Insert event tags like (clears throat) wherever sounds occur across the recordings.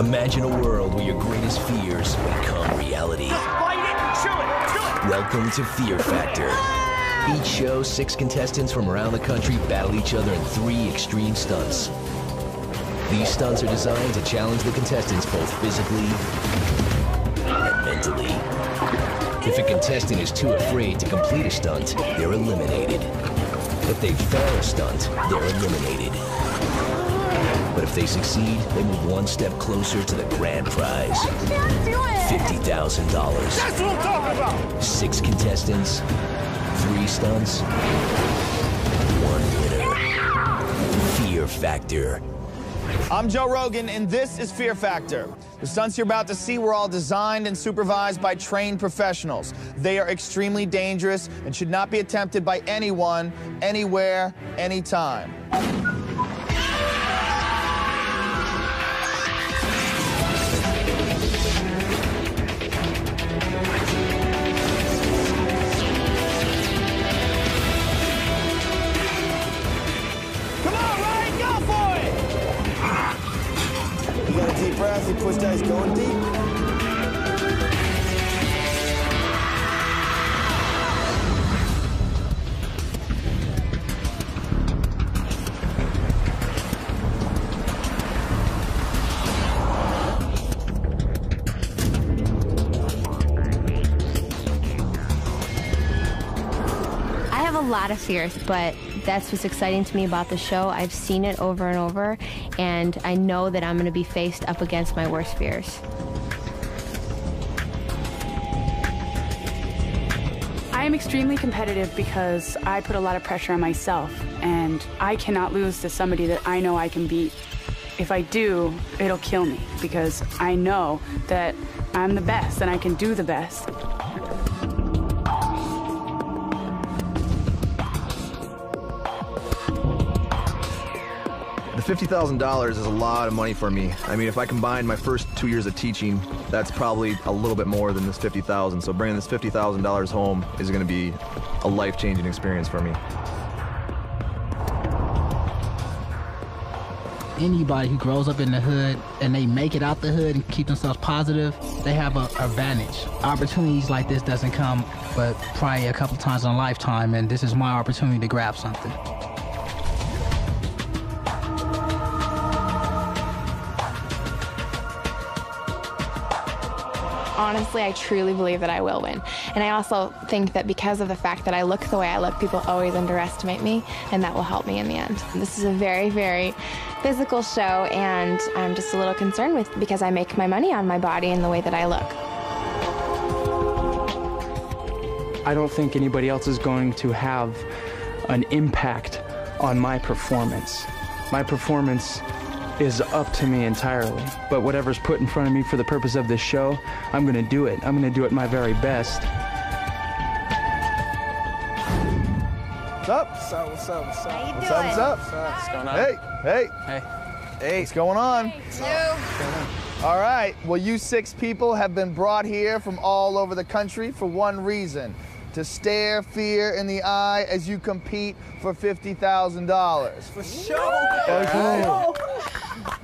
Imagine a world where your greatest fears become reality. Just bite it chew it. Chew it. Welcome to Fear Factor. Each show, six contestants from around the country battle each other in three extreme stunts. These stunts are designed to challenge the contestants both physically and mentally. If a contestant is too afraid to complete a stunt, they're eliminated. If they fail a stunt, they're eliminated. But if they succeed, they move one step closer to the grand prize. Can't do it. $50,000. That's what I'm talking about. Six contestants, three stunts, one winner. Fear Factor. I'm Joe Rogan, and this is Fear Factor. The stunts you're about to see were all designed and supervised by trained professionals. They are extremely dangerous and should not be attempted by anyone, anywhere, anytime. But that's what's exciting to me about the show. I've seen it over and over, and I know that I'm going to be faced up against my worst fears. I am extremely competitive because I put a lot of pressure on myself, and I cannot lose to somebody that I know I can beat. If I do, it'll kill me because I know that I'm the best and I can do the best. $50,000 is a lot of money for me. I mean, if I combine my first two years of teaching, that's probably a little bit more than this 50,000. So bringing this $50,000 home is going to be a life-changing experience for me. anybody who grows up in the hood and they make it out the hood and keep themselves positive, they have a advantage. Opportunities like this doesn't come but probably a couple times in a lifetime, and this is my opportunity to grab something. Honestly, I truly believe that I will win. And I also think that because of the fact that I look the way I look, people always underestimate me, and that will help me in the end. This is a very, very physical show, and I'm just a little concerned with because I make my money on my body and the way that I look. I don't think anybody else is going to have an impact on my performance. My performance is up to me entirely. But whatever's put in front of me for the purpose of this show, I'm going to do it. I'm going to do it my very best. What's up? What's up, what's up, what's up? How you What's doing? up? What's up? What's going on? Hey, hey, Hey. hey, what's going on? All right, well, you six people have been brought here from all over the country for one reason to stare fear in the eye as you compete for $50,000. For sure.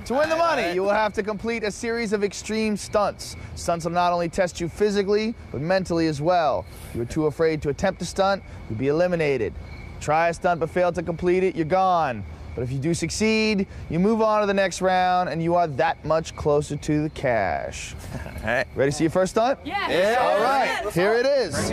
To win the money, you will have to complete a series of extreme stunts. Stunts will not only test you physically, but mentally as well. If you are too afraid to attempt a stunt, you'll be eliminated. Try a stunt but fail to complete it, you're gone. But if you do succeed, you move on to the next round and you are that much closer to the cash. (laughs) All right. Ready to see your first stunt? Yes. Yeah. All right, here it is.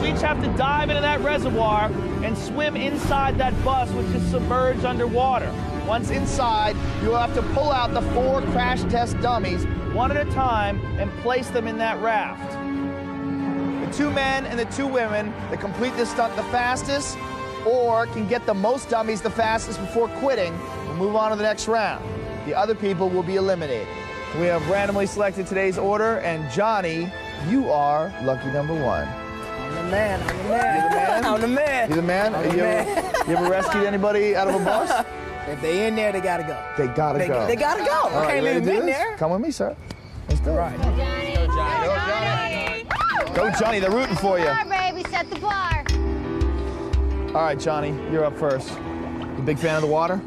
We each have to dive into that reservoir and swim inside that bus, which is submerged underwater. Once inside, you'll have to pull out the four crash test dummies one at a time and place them in that raft. The two men and the two women that complete this stunt the fastest or can get the most dummies the fastest before quitting will move on to the next round. The other people will be eliminated. We have randomly selected today's order, and Johnny, you are lucky number one. I'm the man, I'm the man. (laughs) I'm the man? I'm the man. You the man? I'm the you, man. Ever, (laughs) you ever rescued anybody out of a bus? (laughs) If they in there, they gotta go. They gotta They, go. they gotta go. All right, okay, you leave them in there. Come with me, sir. Let's do it. Right. Go, Johnny. Go, Johnny. Go, Johnny. Go, Johnny. They're rooting for you. Bar, baby, set the bar. All right, Johnny, you're up first. You a big fan of the water?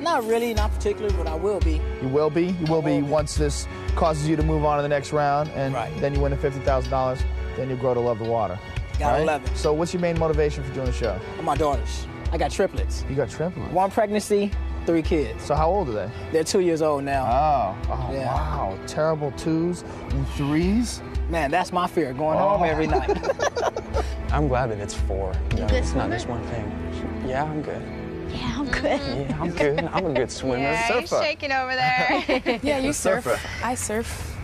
Not really, not particularly, but I will be. You will be. You will be once this causes you to move on to the next round, and then you win the fifty thousand dollars. Then you grow to love the water. Gotta All love it. So, what's your main motivation for doing the show? My daughters. I got triplets. You got triplets. One pregnancy, three kids. So, how old are they? They're two years old now. Oh, oh Yeah. wow! Terrible twos and threes. Man, that's my fear. Going oh. home Oh. every night. (laughs) I'm glad that it's four. You know, it's not just one thing. Yeah, I'm good. Yeah, I'm mm-hmm. good. Yeah, I'm good. I'm a good swimmer. Yeah, he's shaking over (laughs) there. Yeah, you surf. surfer. I surf.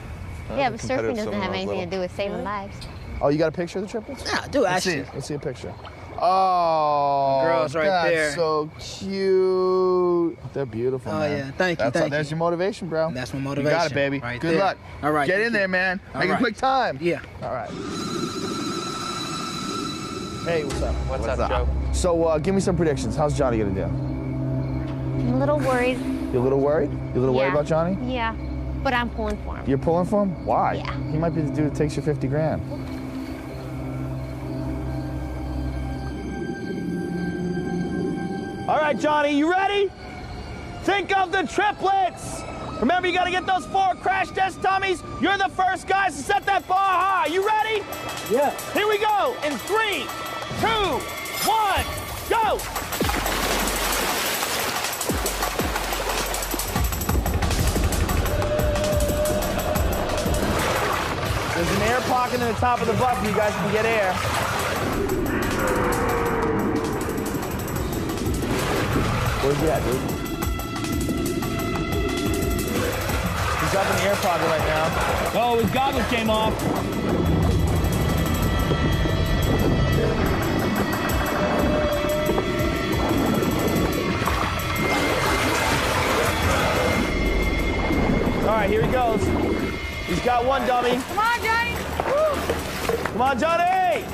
yeah, but surfing doesn't have when I anything to do with saving lives. Oh, you got a picture of the triplets? Yeah, I do Let's see actually. it. Let's see a picture. Oh, Girls right that's there. so cute. They're beautiful. Oh, man. yeah. Thank you, That's thank There's you. your motivation, bro. That's my motivation. You got it, baby. Right Good there. luck. All right, Get in you. there, man. All Make a quick time. Yeah. All right. Hey, what's up? What's, up, Joe? So, uh, give me some predictions. How's Johnny gonna do? I'm a little worried. You're a little worried? You're a little worried about Johnny? Yeah, but I'm pulling for him. You're pulling for him? Why? Yeah. He might be the dude that takes your 50 grand. All right, Johnny, you ready? Think of the triplets. Remember, you got to get those four crash test dummies. You're the first guys to set that bar high. You ready? Yeah. Here we go. In three, two, one, go. There's an air pocket in the top of the bus so you guys can get air. Where's he at, dude? He's up in the air pocket right now. Oh, his goggles came off. Right, here he goes. He's got one dummy. Come on, Johnny. Come on, Johnny!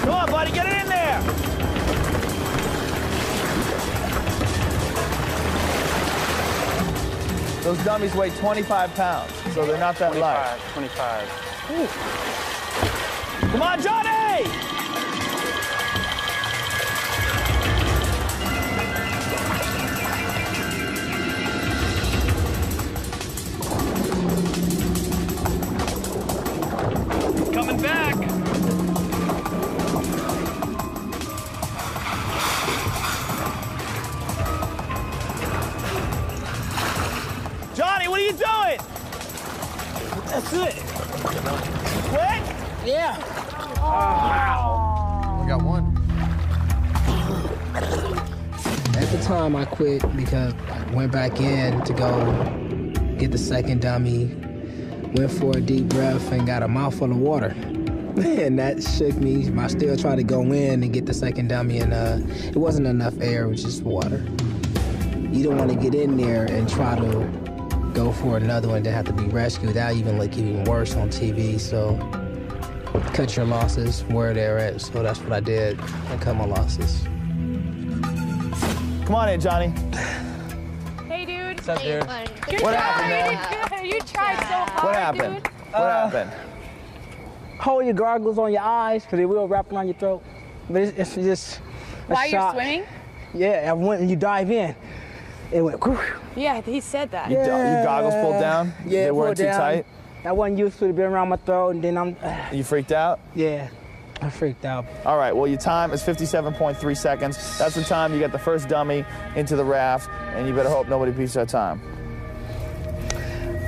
Come on, buddy, get it in there! Those dummies weigh 25 pounds, so they're not that light. 25. Come on, Johnny! Quit because I went back in to go get the second dummy, went for a deep breath, and got a mouthful of water. (laughs) And that shook me. I still tried to go in and get the second dummy, and uh, it wasn't enough air, it was just water. You don't want to get in there and try to go for another one to have to be rescued. That even look even worse on TV. So cut your losses where they're at. So that's what I did, and cut my losses. Come on in, Johnny. Hey, dude. What's up, dude? Good What job. happened, You man? good. You tried so hard, What happened? dude. What happened? Uh, hold your goggles on your eyes because they will wrap around your throat. But it's, it's just a While you're swimming? Yeah, I went and when you dive in, it went. whew. Yeah, he said that. You, your goggles pulled down? Yeah, They weren't too down. tight? I wasn't used to it being around my throat, and then I'm. (sighs) You freaked out? yeah, I freaked out. All right, well, your time is 57.3 seconds. That's the time you get the first dummy into the raft, and you better hope nobody beats that time.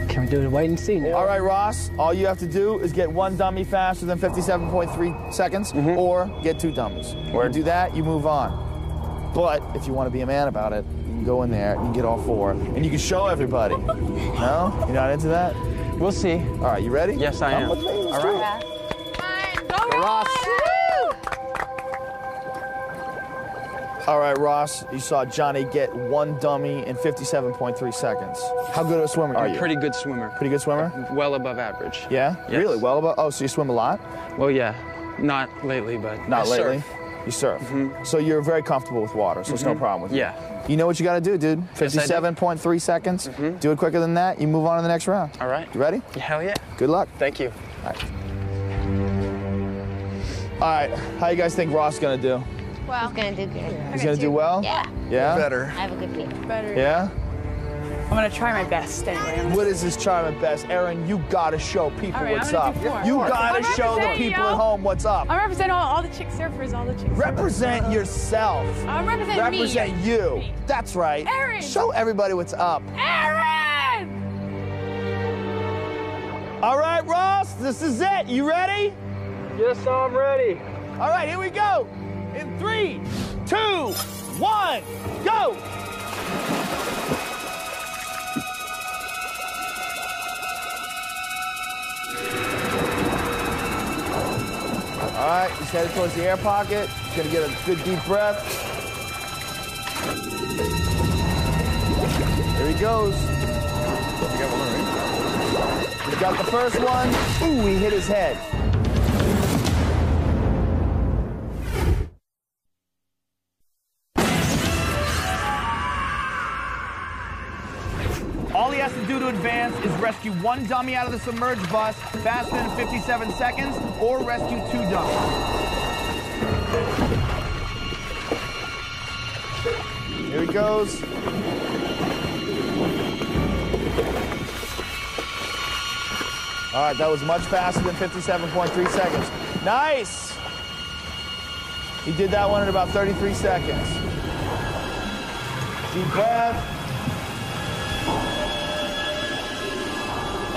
Can we do it wait and see now? All right, Ross, all you have to do is get one dummy faster than 57.3 seconds, Mm-hmm. or get two dummies. You do that, you move on. But if you want to be a man about it, you can go in there, you can get all four, and you can show everybody. (laughs) No? You're not into that? We'll see. All right, you ready? Yes, I Come am. with me, let's All do it. right. Go, Ross. All right, Ross, you saw Johnny get one dummy in 57.3 seconds. How good of a swimmer are I'm a you? pretty good swimmer. Pretty good swimmer? Uh, well above average. Yeah? Yes. Really? Well above? Oh, so you swim a lot? Well, yeah. Not lately, but Not I lately? surf. Mm-hmm. You surf. So you're very comfortable with water, so it's no mm-hmm. problem with you. Yeah. You know what you got to do, dude. Yes, I do. 57.3 seconds. Mm-hmm. Do it quicker than that. You move on to the next round. All right. You ready? Hell yeah. Good luck. Thank you. All right, how you guys think Ross gonna do? Well, he's gonna do good. He's gonna do well? Yeah. Yeah? Better. I have a good feeling. Better. Yeah? I'm gonna try my best anyway. What is this charm at best? Erin, you gotta show people All right, what's I'm up. gonna do four. You Four. gotta I'm show the people yo. at home what's up. I'm representing all, all the chick surfers, all the chick surfers. Represent uh-huh. yourself. I'm representing me. Represent you. That's right. Erin. Show everybody what's up. Erin! All right, Ross, this is it. You ready? Yes, I'm ready. All right, here we go. In three, two, one, go. All right, he's headed towards the air pocket. He's gonna get a good deep breath. There he goes. He got the first one. Ooh, he hit his head. Rescue one dummy out of the submerged bus faster than 57 seconds or rescue two dummies. Here he goes. All right, that was much faster than 57.3 seconds. Nice! He did that one in about 33 seconds. Deep breath.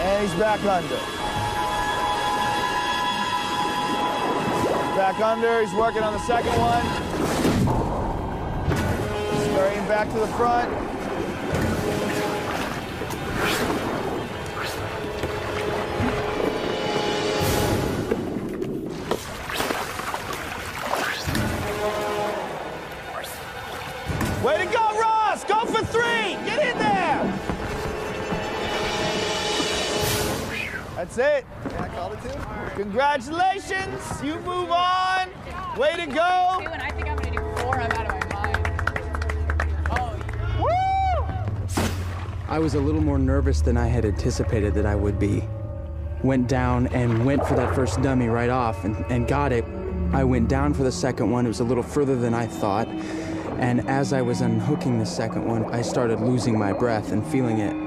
And he's back under. Back under, he's working on the second one. Scurrying back to the front. Way to go, Ross! Go for three! That's it. Yeah, I called it too. Congratulations! You move on. Way to go! Two, and I think I'm gonna do four. I'm out of my mind. Woo! I was a little more nervous than I had anticipated that I would be. Went down and went for that first dummy right off and, and got it. I went down for the second one. It was a little further than I thought. And as I was unhooking the second one, I started losing my breath and feeling it.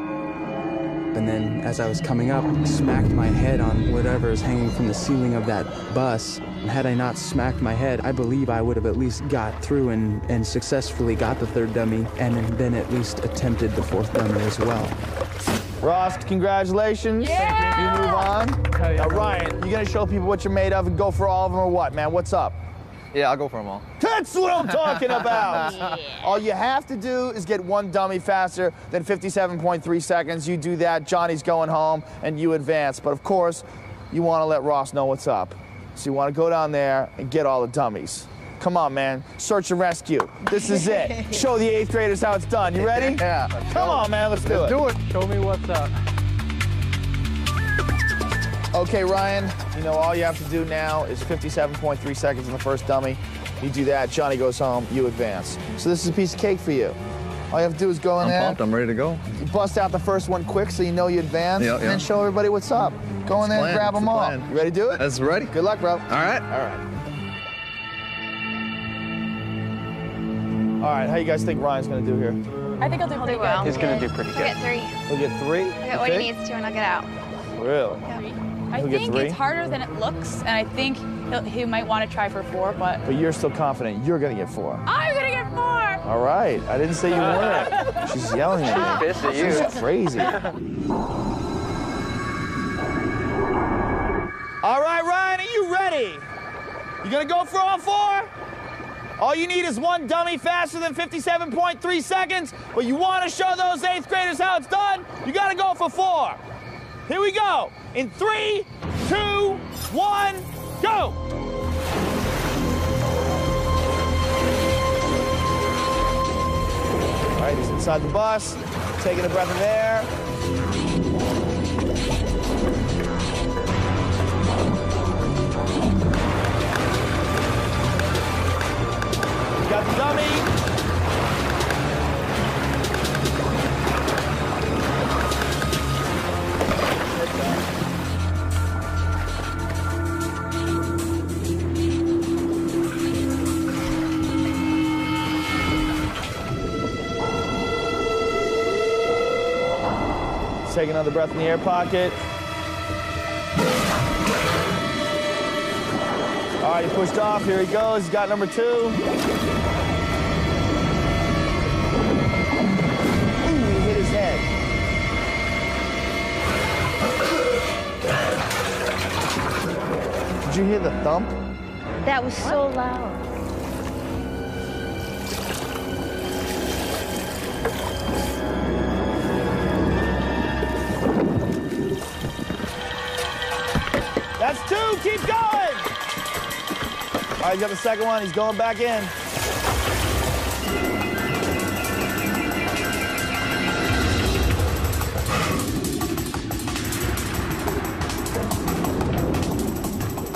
And then as I was coming up, smacked my head on whatever is hanging from the ceiling of that bus. And had I not smacked my head, I believe I would have at least got through and, and successfully got the third dummy and then at least attempted the fourth dummy as well. Ross, congratulations. Yeah! You move on. Now, Ryan, you gonna show people what you're made of and go for all of them or what, man? What's up? Yeah, I'll go for them all. That's what I'm talking about. (laughs) All you have to do is get one dummy faster than 57.3 seconds. You do that, Johnny's going home, and you advance. But of course, you want to let Ross know what's up. So you want to go down there and get all the dummies. Come on, man. Search and rescue. This is it. (laughs) Show the eighth graders how it's done. You ready? Yeah. Come on, man. Let's do it. Do it. Show me what's up. Okay, Ryan, you know, all you have to do now is 57.3 seconds in the first dummy. You do that, Johnny goes home, you advance. So this is a piece of cake for you. All you have to do is go in I'm there, pumped. I'm ready to go. you bust out the first one quick so you know you advance, Yeah, and yeah. then show everybody what's up. Go in there plan. and grab It's them the all. plan. You ready to do it? That's ready. Good luck, bro. All right. All right. All right, how you guys think Ryan's gonna do here? I think I'll do pretty well. He's gonna do pretty I'll good. get three. He'll get three? I'll get what he needs to, and I'll get out. Really? I He'll get think three? it's harder than it looks, and I think he'll, he might want to try for four, but But you're still confident you're gonna get four. I'm gonna get four. All right, I didn't say you (laughs) weren't. She's yelling at me. Pissed at you. She's crazy. All right, Ryan, are you ready? You gonna go for all four? All you need is one dummy faster than 57.3 seconds, but you wanna show those eighth graders how it's done? You gotta go for four. Here we go. In three, two, one, go! All right, he's inside the bus, taking a breath of air. Got the dummy. Take another breath in the air pocket. All right, he pushed off. Here he goes. He's got number two. Ooh, he hit his head. Did you hear the thump? That was so loud. Two. Keep going. All right, he's got the second one. He's going back in.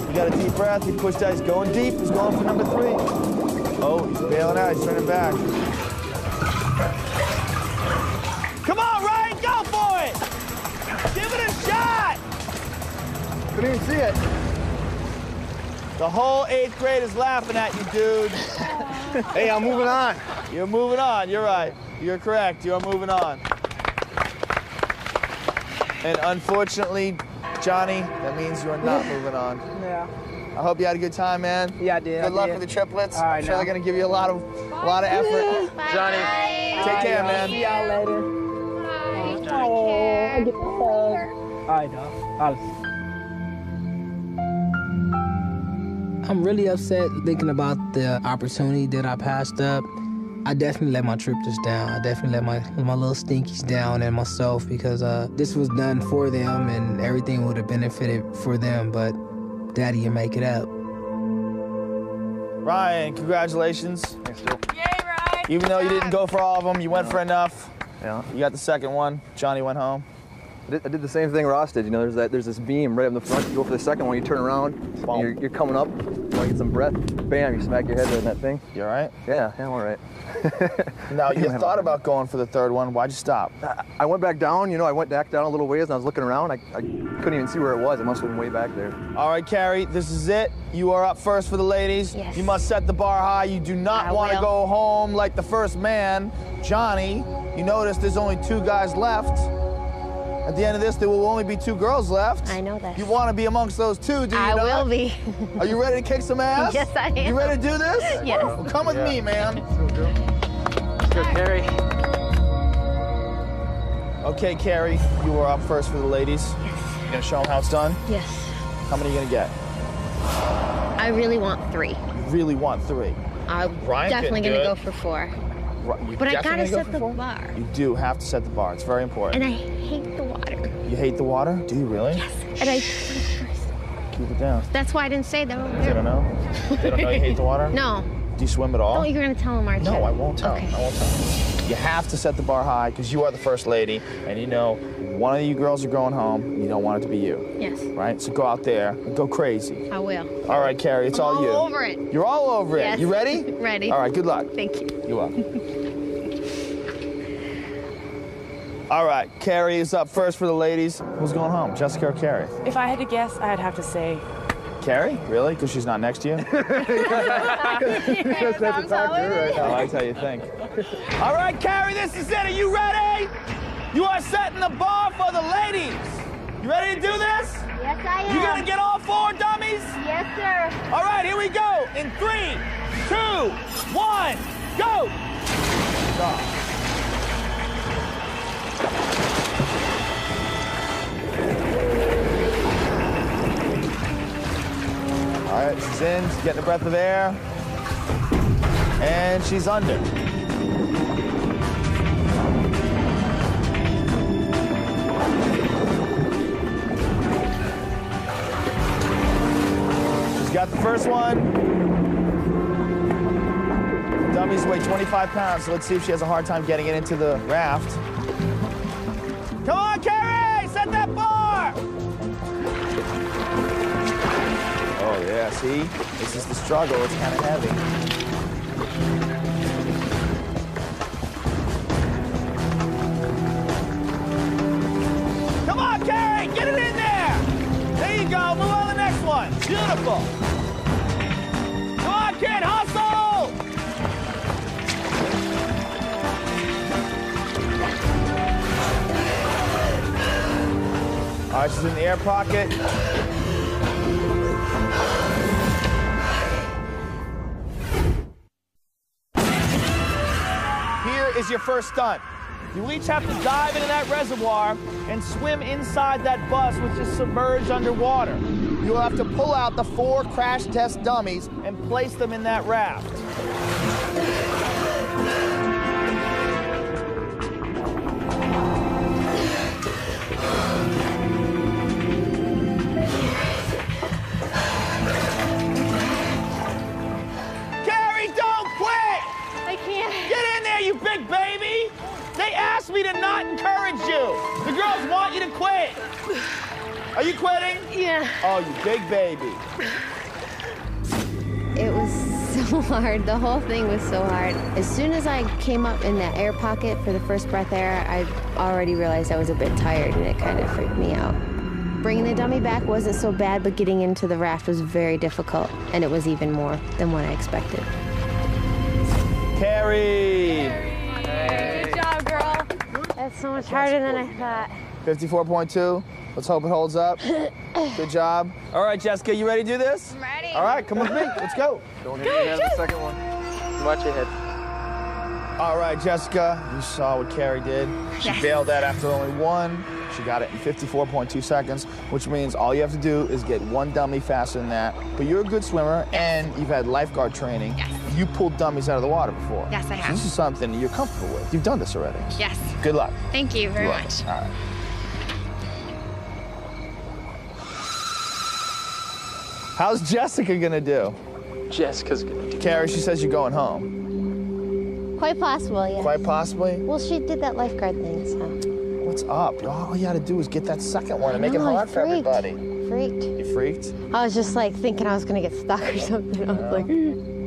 He got a deep breath. He pushed out. He's going deep. He's going for number three. Oh, he's bailing out. He's turning back. Couldn't see it. The whole eighth grade is laughing at you, dude. Hey, I'm moving on. You're moving on. You're right. You're correct. You're moving on. And unfortunately, Johnny, that means you're not (laughs) moving on. Yeah. I hope you had a good time, man. Yeah, I did. Good I luck did. with the triplets. All right, I'm sure now. they're gonna give you a lot of, a lot of effort. Johnny, take care, man. See y'all later. Oh, I get the hug. All right, dog. I'll- I'm really upset thinking about the opportunity that I passed up. I definitely let my triplets down. I definitely let my my little stinkies down and myself because uh, this was done for them and everything would have benefited for them. But Daddy, you make it up. Ryan, congratulations. Thanks, Joe. Even though you didn't go for all of them, you went for enough. Yeah. You got the second one. Johnny went home. I did, I did the same thing Ross did. You know, there's that there's this beam right up in the front. You go for the second one, you turn around, and you're, you're coming up, you want to get some breath. Bam, you smack your head right in that thing. You all right? Yeah, yeah, I'm all right. (laughs) Now, you Man, thought about going for the third one. Why'd you stop? I- I went back down, you know, I went back down a little ways and I was looking around. I, I couldn't even see where it was. It must have been way back there. All right, Carrie, this is it. You are up first for the ladies. Yes. You must set the bar high. You do not want to go home like the first man, Johnny. You notice there's only two guys left. At the end of this, there will only be two girls left. I know that. You want to be amongst those two, do you I not? will be. Are you ready to kick some ass? Yes, I am. You ready to do this? Yes. Well, come with me, man. Good, Carrie. Okay, Carrie, you are up first for the ladies. Yes. You gonna show them how it's done? Yes. How many are you gonna get? I really want three. You really want three. I'm Ryan definitely gonna do go for four. You But I gotta go set the four? bar. You do have to set the bar. It's very important. And I hate the water. You hate the water? Do you really? Yes. And I. Keep it down. That's why I didn't say that They don't know? They don't know you hate the water? (laughs) No. Do you swim at all? Oh, you're gonna tell him, aren't you? No, I won't tell. Okay. I won't tell. You have to set the bar high because you are the first lady, and you know one of you girls are going home. You don't want it to be you, Yes. right? So go out there and go crazy. I will. All right, Carrie, it's I'm all, all you. over it. You're all over it. You ready? (laughs) Ready. All right. Good luck. Thank you. You up? (laughs) all right, Carrie is up first for the ladies. Who's going home, Jessica or Carrie? If I had to guess, I'd have to say Carrie? Really? Because she's not next to you? Just have to talk right oh, I now. like how you think. (laughs) All right, Carrie, this is it. Are you ready? You are setting the bar for the ladies. You ready to do this? Yes, I am. You gonna get all four dummies? Yes, sir. All right, here we go. In three, two, one, go. Stop. All right, she's in. She's getting a breath of air. And she's under. Got the first one. Dummies weigh 25 pounds, so let's see if she has a hard time getting it into the raft. Come on, Carrie! Set that bar! Oh, yeah, see? This is the struggle. It's kind of heavy. Come on, Carrie! Get it in there! There you go. Move on to the next one. Beautiful. All right, she's in the air pocket. Here is your first stunt. You each have to dive into that reservoir and swim inside that bus, which is submerged underwater. You'll have to pull out the four crash test dummies and place them in that raft. You big baby! They asked me to not encourage you. The girls want you to quit. Are you quitting? Yeah. Oh, you big baby. It was so (laughs) hard. The whole thing was so hard. As soon as I came up in that air pocket for the first breath air, I already realized I was a bit tired and it kind of freaked me out. Bringing the dummy back wasn't so bad, but getting into the raft was very difficult, and it was even more than what I expected. Carrie! Good job, girl. That's so much harder than I thought. 54.2. Let's hope it holds up. (coughs) Good job. All right, Jessica, you ready to do this? I'm ready. All right, come with me. Let's go. Don't hit your head the second one. Watch your head. All right, Jessica, you saw what Carrie did. She Yes. bailed that after only one. She got it in 54.2 seconds, which means all you have to do is get one dummy faster than that. But you're a good swimmer, and you've had lifeguard training. Yes. You pulled dummies out of the water before. Yes, I So have. this is something you're comfortable with. You've done this already. Yes. Good luck. Thank you very You're much. All right. How's Jessica gonna do? Jessica's gonna do. Carrie, she says you're going home. Quite possible, yeah. Quite possibly. Well, she did that lifeguard thing, so. What's up? All you gotta do is get that second one and make it hard for everybody. Freaked. You freaked? I was just like thinking I was gonna get stuck or (laughs) something. I was like, (laughs)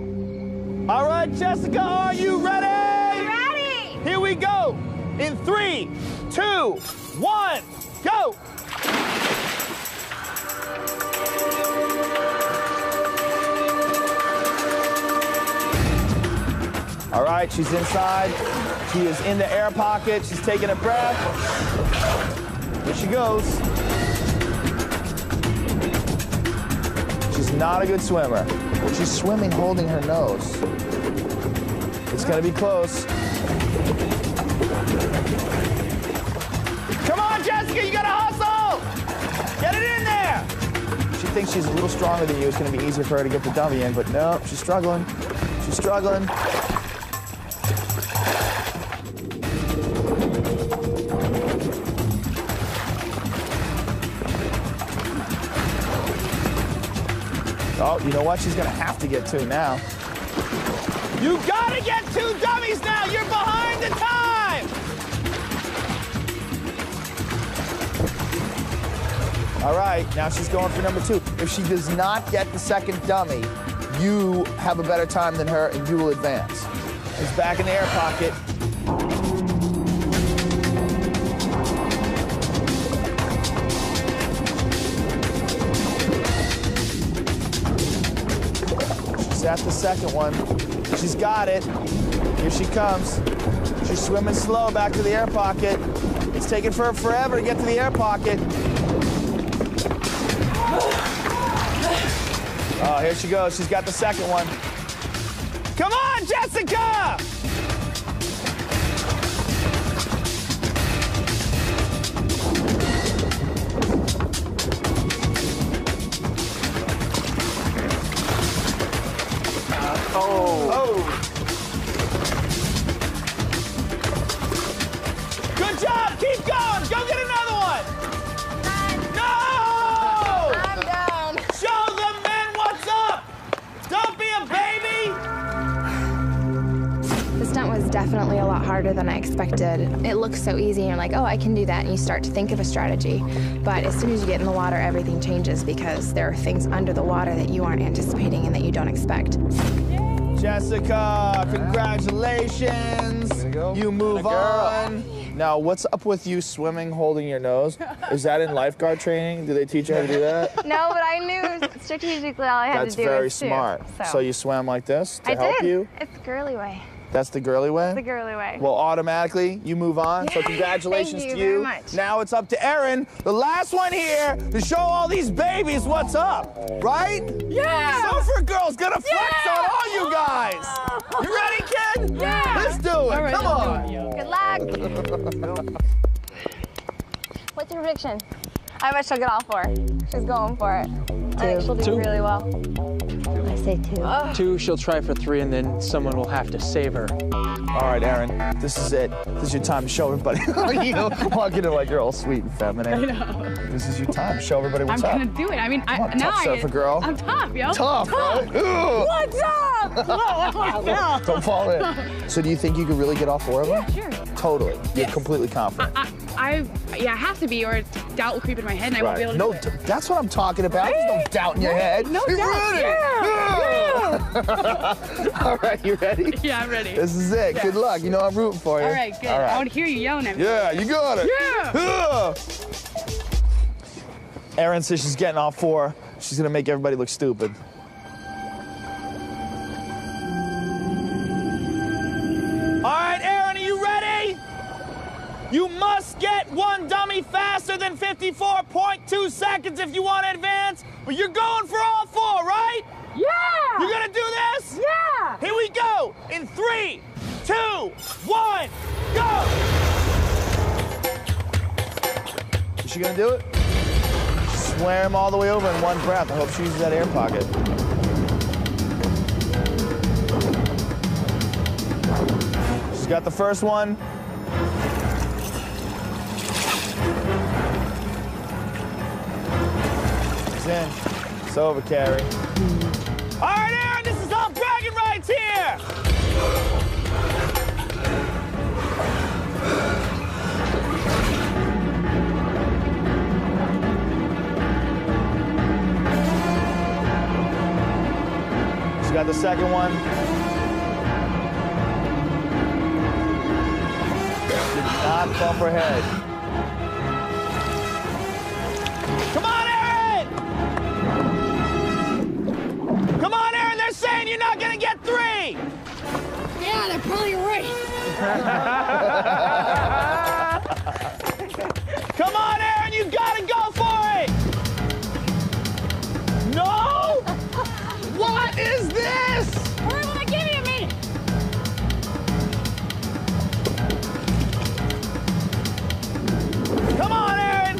All right, Jessica, are you ready? ready! Here we go. In three, two, one, go. All right, she's inside. She is in the air pocket. She's taking a breath. Here she goes. Not a good swimmer. She's swimming holding her nose. It's gonna be close. Come on, Jessica, you gotta hustle! Get it in there! She thinks she's a little stronger than you. It's gonna be easier for her to get the dummy in, but no, she's struggling. She's struggling. Oh, you know what? She's gonna have to get two now. You gotta get two dummies now! You're behind the time! All right, now she's going for number two. If she does not get the second dummy, you have a better time than her and you will advance. She's back in the air pocket. At the second one. She's got it. Here she comes. She's swimming slow back to the air pocket. It's taking her forever to get to the air pocket. Oh, here she goes. She's got the second one. Come on, Jessica! Expected. It looks so easy, and you're like, oh, I can do that, and you start to think of a strategy. But as soon as you get in the water, everything changes because there are things under the water that you aren't anticipating and that you don't expect. Jessica, congratulations. You move on. Now, what's up with you swimming holding your nose? (laughs) Is that in lifeguard training? Do they teach you how to do that? (laughs) No, but I knew strategically all I had That's to do very was to, smart. So, So you swam like this to I help did. you? It's the girly way. That's the girly way? The girly way. Well, automatically you move on. so congratulations thank to you you. very much. Now it's up to Erin, the last one here, to show all these babies what's up, right? Yeah. Surfer Girl's gonna flex on all you guys. You ready, kid? Yeah. Let's do it. All right, Come let's on. Good luck. (laughs) What's your prediction? I bet she'll get all four. She's going for it. I think she'll do Two. really well. I say two. Two, she'll try for three, and then someone will have to save her. All right, Erin, this is it. This is your time to show everybody. (laughs) Oh, you walk into like you're all sweet and feminine. I know. This is your time to show everybody what's I'm what's up. gonna do it. I mean, I, Come on, now tough I surfer girl. I'm tough, yo. Tough, right? What's up? (laughs) Whoa, Don't fall in. (laughs) So do you think you could really get all four of them? Yeah, Sure. Totally. You're completely confident. I, I, yeah, I have to be, or doubt will creep in my head, and I won't be able to no, do it. that's what I'm talking about. There's no doubt in your head. No You're doubt. ready. Yeah. (laughs) all right, you ready? (laughs) Yeah, I'm ready. This is it. Good luck. You know I'm rooting for you. All right, good. All I want to hear you yelling at me. Yeah, you got it. Yeah. Erin says she's getting all four. She's gonna make everybody look stupid. All right, you ready? You must get one dummy faster than 54.2 seconds if you want to advance, but you're going for all four, right? Yeah. You're gonna do this? Yeah. Here we go. In three, two, one, go. Is she gonna do it? Swam all the way over in one breath. I hope she uses that air pocket. She's got the first one. It's in. It's over, Carrie. Hmm. All right, Erin, this is all bragging rights here. She got the second one. Did not bump her head. (laughs) Come on, Erin, you gotta go for it! No! What is this? Hurry, will give me a minute. Come on, Erin!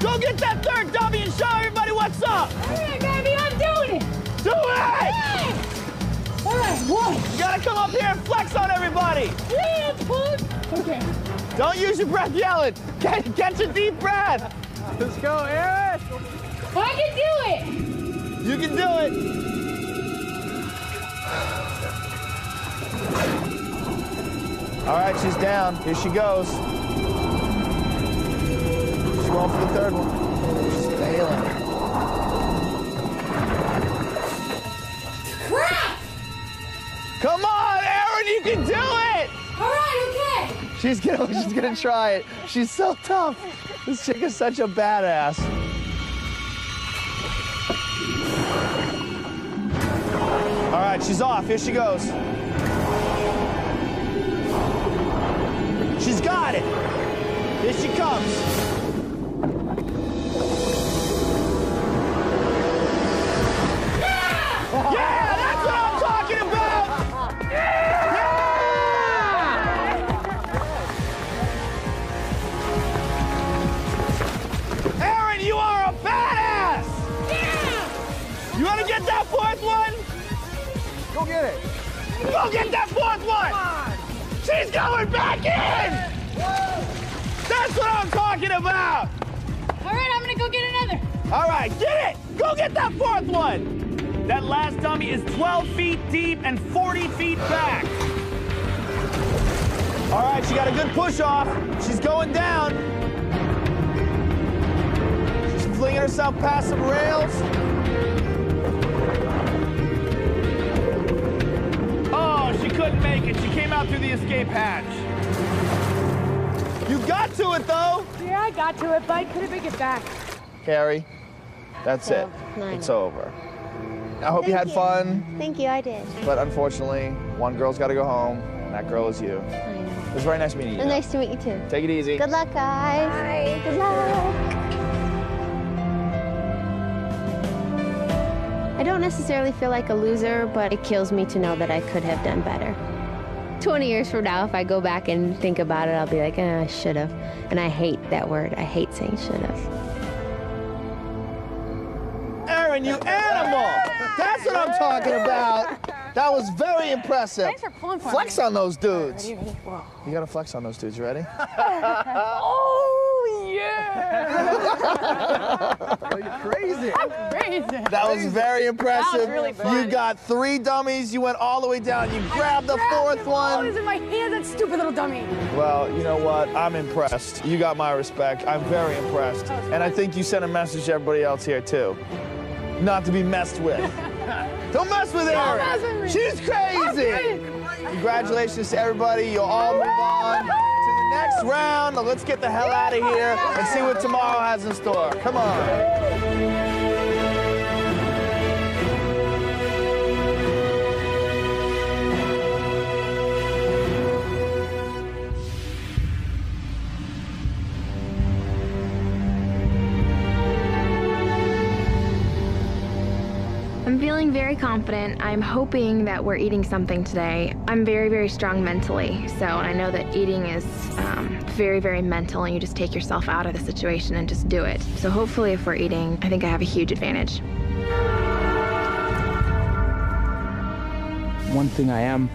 Go get that third dummy and show everybody what's up! All right, baby, I'm doing it. Do it! All right, one. You gotta come up here and flex on everybody! Yeah, Okay. Don't use your breath yelling! Get, get your deep breath! Let's go, Erin! I can do it. You can do it! All right, she's down. Here she goes. She's going for the third one. She's failing. Crap. Come on, Erin, you can do it! All right, okay. She's gonna, she's gonna try it. She's so tough. This chick is such a badass. All right, she's off. Here she goes. She's got it. Here she comes. Yeah, that's Go get it. Go get that fourth one! She's going back in! That's what I'm talking about! All right, I'm gonna go get another. All right, get it! Go get that fourth one! That last dummy is 12 feet deep and 40 feet back. All right, she got a good push off. She's going down. She's flinging herself past some rails. She couldn't make it. She came out through the escape hatch. You got to it, though. Yeah, I got to it, but I couldn't make it back. Carrie, that's it. no, I It's over. I hope you had Thank fun, Thank you, I did. but unfortunately, one girl's got to go home, and that girl is you. I know. It was very nice meeting you. Nice to meet you too. Take it easy. Good luck, guys. Bye. Good luck. I don't necessarily feel like a loser, but it kills me to know that I could have done better. 20 years from now, if I go back and think about it, I'll be like, eh, I should have. And I hate that word. I hate saying should have. Erin, you animal! That's what I'm talking about. That was very impressive. Thanks for pulling for Flex me. on those dudes. Ready, ready, whoa. You gotta flex on those dudes. You ready? (laughs) oh, yeah. (laughs) You crazy. I'm crazy. That was very impressive. That was really You got three dummies. You went all the way down. You grabbed the fourth Oh, one. it's in my hand, that stupid little dummy. Well, you know what? I'm impressed. You got my respect. I'm very impressed. And I think you sent a message to everybody else here, too. Not to be messed with. Don't mess with Erin. mess with. She's crazy. Congratulations to everybody. You'll all move on to the next round. Now let's get the hell out of here and see what tomorrow has in store. Come on. Very confident. I'm hoping that we're eating something today. I'm very, very strong mentally, so I know that eating is um, very, very mental, and you just take yourself out of the situation and just do it. So hopefully, if we're eating, I think I have a huge advantage. One thing I am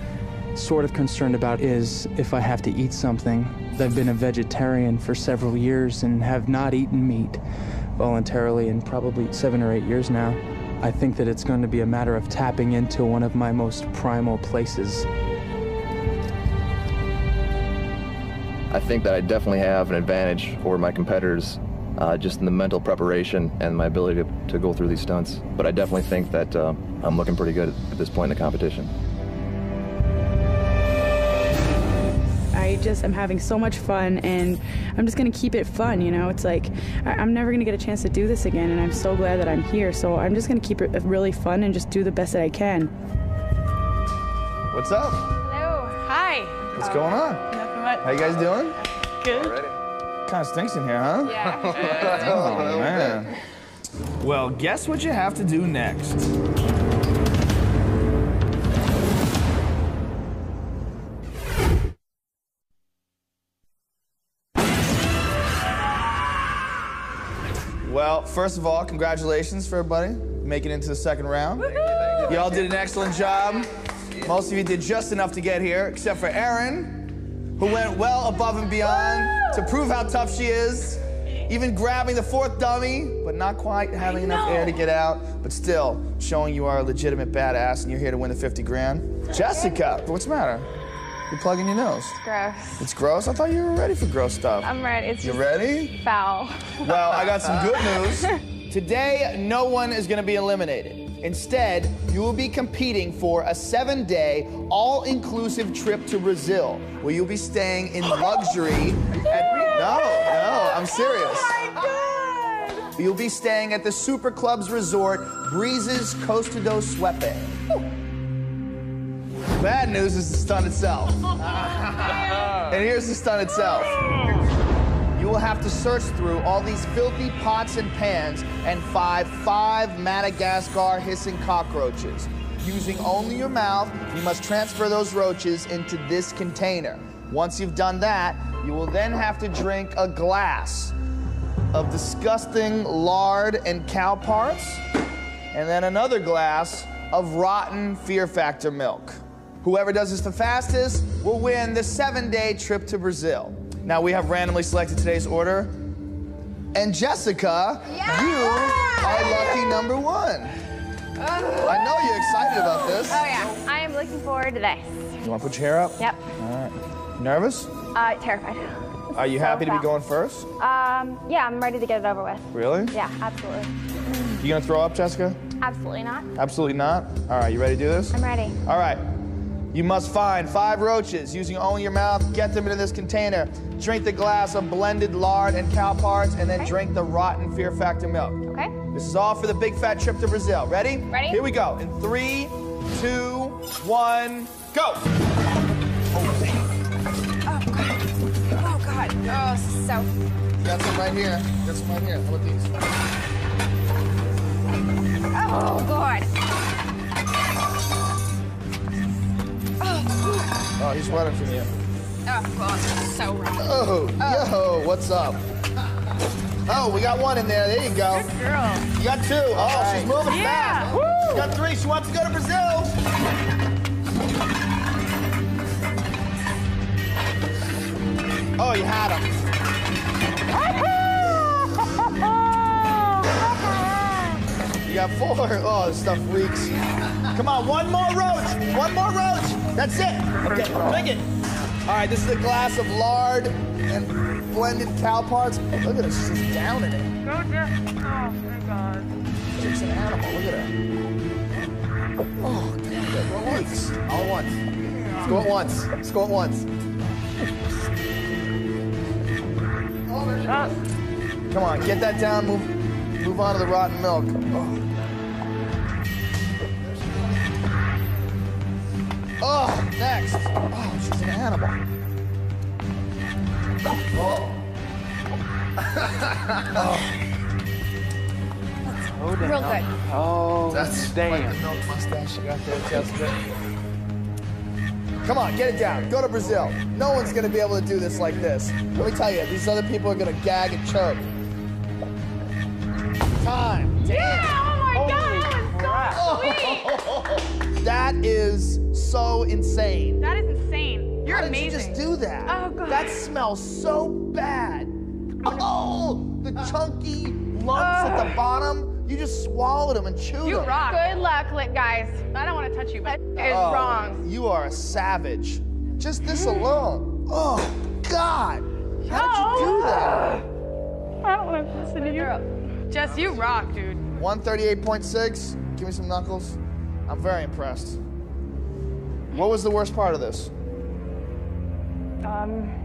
sort of concerned about is if I have to eat something. I've been a vegetarian for several years and have not eaten meat voluntarily in probably seven or eight years now. I think that it's going to be a matter of tapping into one of my most primal places. I think that I definitely have an advantage over my competitors uh, just in the mental preparation and my ability to, to go through these stunts. But I definitely think that uh, I'm looking pretty good at this point in the competition. Just am having so much fun and I'm just gonna keep it fun, you know? It's like I- I'm never gonna get a chance to do this again and I'm so glad that I'm here. So I'm just gonna keep it uh, really fun and just do the best that I can. What's up? Hello. Hi. What's going on? Nothing much. How you guys doing? Good. Kind of stinks in here, huh? Yeah. (laughs) Oh, man. Well, guess what you have to do next? Well, first of all, congratulations for everybody making it into the second round. Y'all did an excellent job. Most of you did just enough to get here, except for Erin, who went well above and beyond to prove how tough she is, even grabbing the fourth dummy, but not quite having enough air to get out, but still showing you are a legitimate badass and you're here to win the 50 grand. Jessica, what's the matter? You're plugging your nose. It's Gross. It's gross? I thought you were ready for gross stuff. I'm ready. It's You ready? foul. Well, I got some good news. Today, no one is going to be eliminated. Instead, you will be competing for a seven day, all inclusive trip to Brazil, where you'll be staying in luxury at. (laughs) No, no, I'm serious. Oh my god! You'll be staying at the Super Clubs Resort, Breezes Costa do Sauipe. Bad news is the stunt itself. (laughs) and here's the stunt itself. You will have to search through all these filthy pots and pans and find five Madagascar hissing cockroaches. Using only your mouth, you must transfer those roaches into this container. Once you've done that, you will then have to drink a glass of disgusting lard and cow parts, and then another glass of rotten Fear Factor milk. Whoever does this the fastest will win the seven day trip to Brazil. Now, we have randomly selected today's order. And Jessica, you are lucky number one. I know you're excited about this. Oh yeah, I am looking forward to this. You want to put your hair up? Yep. All right. Nervous? Uh, terrified. Are you So happy to be going first? Um, yeah, I'm ready to get it over with. Really? Yeah, absolutely. You gonna throw up, Jessica? Absolutely not. Absolutely not. All right, you ready to do this? I'm ready. All right. You must find five roaches using only your mouth, get them into this container, drink the glass of blended lard and cow parts, and then okay. drink the rotten fear factor milk. Okay. This is all for the big fat trip to Brazil. Ready? Ready. Here we go. In three, two, one, go! Oh, God. Oh, God. Oh, this is so. Got some right here. Got some right here. How about these? Oh, God. Oh, he's running from you. Oh, God. So rough. Oh, yo, what's up? Oh, we got one in there. There you go. Good girl. You got two. Oh, she's moving Yeah. fast. She got three. She wants to go to Brazil. Oh, you had him. Got four. Oh, this stuff reeks. Come on, one more roach. One more roach. That's it. Okay, drink it. All right, this is a glass of lard and blended cow parts. Look at her, she's down in it. Go Jeff. Oh my God. She's an animal. Look at her. Oh, God. Go once. All at once. Let's go at once. Let's go at once. Come on, get that down. Move, move on to the rotten milk. Oh. Oh, next. Oh, she's an animal. Oh. (laughs) oh. Real good. Oh, That's damn. like the milk mustache you got there, Jessica. Come on, get it down. Go to Brazil. No one's gonna be able to do this like this. Let me tell you, these other people are gonna gag and choke. Time. Yeah. Oh my God. That was so sweet. (laughs) That is so insane. That is insane. You're How did you just do that? Oh, God. That smells so bad. Oh, the uh. chunky lumps at the bottom. You just swallowed them and chewed You them. rock. Good luck, lit guys. I don't want to touch you, but It's Oh, wrong. You are a savage. Just this hmm. alone. Oh, God. How did you do that? (gasps) I don't want to listen to you. Jess, you rock, dude. 138.6. Give me some knuckles. I'm very impressed. What was the worst part of this? Um.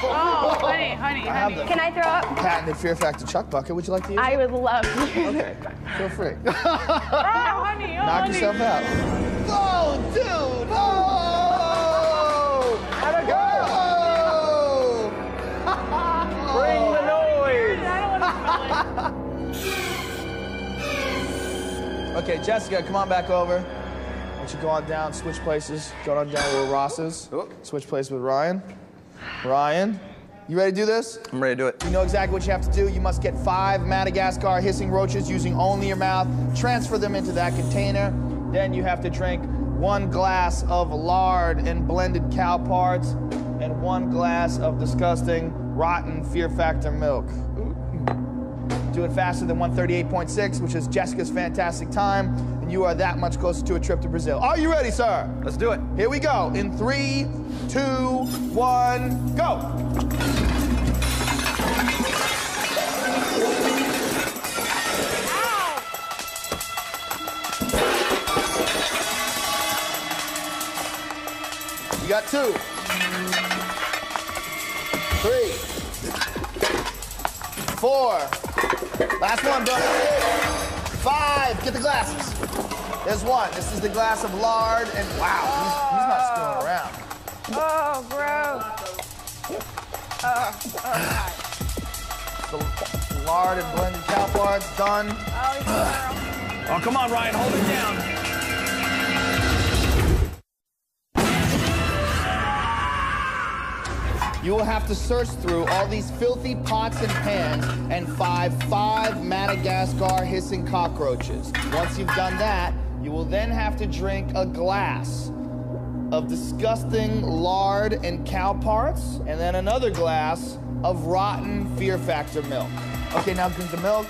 Oh, honey, honey, I have honey. the Can I throw up? patented Fear Factor Chuck bucket. Would you like to use I would love to. Okay, feel free. Oh, (laughs) honey, oh, Knock honey. yourself out. Oh, dude! Oh! Okay, Jessica, come on back over. Why don't you go on down, switch places. Go on down where Ross is. Oh. Switch place with Ryan. Ryan, you ready to do this? I'm ready to do it. You know exactly what you have to do. You must get five Madagascar hissing roaches using only your mouth. Transfer them into that container. Then you have to drink one glass of lard and blended cow parts and one glass of disgusting, rotten Fear Factor milk. Do it faster than 138.6, which is Jessica's fantastic time, and you are that much closer to a trip to Brazil. Are you ready, sir? Let's do it. Here we go. In three, two, one, go. You got two. Three. Four. Last one, bro. Five. Get the glasses. There's one. This is the glass of lard, and wow, he's, he's not screwing oh. around. Oh, gross. Oh, oh, The lard and blended cow parts done. oh, he's a girl. Oh, come on, Ryan, hold it down. You will have to search through all these filthy pots and pans and find five Madagascar hissing cockroaches. Once you've done that, you will then have to drink a glass of disgusting lard and cow parts, and then another glass of rotten Fear Factor milk. Okay, now drink the milk.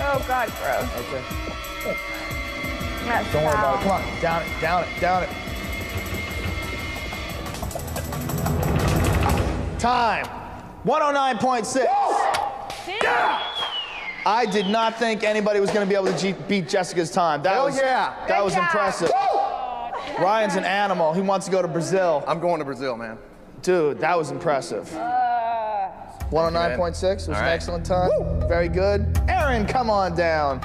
Oh, God, gross. Okay. That's Don't worry about it. Come on, down it, down it, down it. Time. 109.6. Yeah! I did not think anybody was going to be able to beat Jessica's time. That Hell was yeah. That Good was job. impressive. Ryan's an animal. He wants to go to Brazil. I'm going to Brazil, man. Dude, that was impressive. Uh, 109.6 was All an right. excellent time. Very good. Erin, come on down.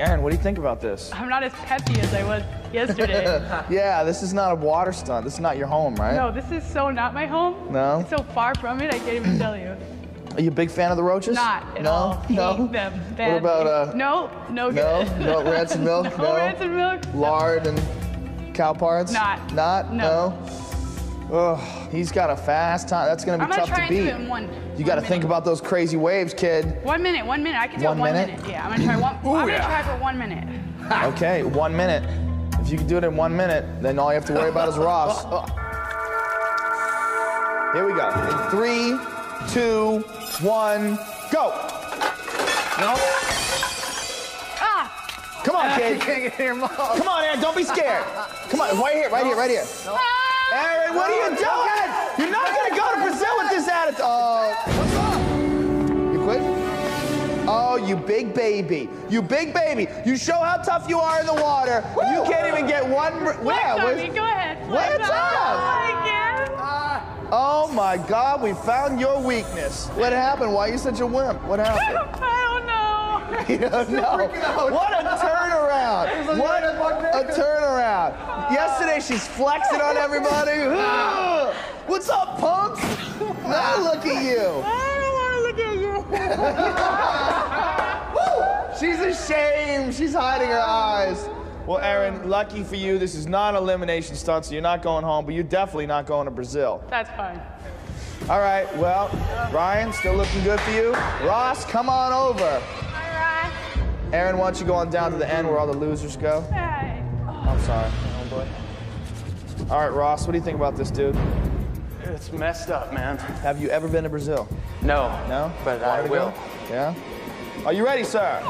Erin, what do you think about this? I'm not as peppy as I was (laughs) yesterday. yeah, this is not a water stunt. This is not your home, right? No, this is so not my home. No? It's so far from it, I can't even tell you. Are you a big fan of the roaches? Not at no? all. No? Hate them. What about, uh, No, no No? good. No (laughs) rancid milk? no, No? rancid milk. Lard and cow parts? Not. Not? No. Ugh, he's got a fast time. That's gonna be I'm gonna tough try to and beat. do it in one. You got to think about those crazy waves, kid. One minute, one minute. I can do One it one minute? minute? Yeah, I'm gonna try one. Ooh, I'm gonna try for one minute. (laughs) okay, one minute. If you can do it in one minute, then all you have to worry about is Ross. (laughs) Here we go. Three, two, one, go. No. Ah! Come on, (laughs) kid. You can't get your mom. Come on, Erin. Don't be scared. Come on, right here, right here, right here. Erin, what are you doing? You're not gonna go to Brazil with this attitude. Oh, what's wrong? You quit? Oh, you big baby. You big baby. You show how tough you are in the water. You can't even get one. Flex on what- me. Go ahead. What's Flex on up? Uh, me. Oh my God, we found your weakness. What happened? Why are you such a wimp? What happened? (laughs) I don't know. (laughs) You don't know. What a turnaround. What a turnaround. Yesterday she's flexing on everybody. (laughs) (gasps) What's up, punks? Now look at you. I don't want to look at you. (laughs) She's ashamed. She's hiding her eyes. Well, Erin, lucky for you, this is not an elimination stunt, so you're not going home, but you're definitely not going to Brazil. That's fine. All right, well, Ryan, still looking good for you. Ross, come on over. Erin, why don't you go on down to the end where all the losers go? Hey. I'm sorry. Oh, boy. All right, Ross, what do you think about this, dude? It's messed up, man. Have you ever been to Brazil? No. No? But I will. go? Yeah? Are you ready, sir?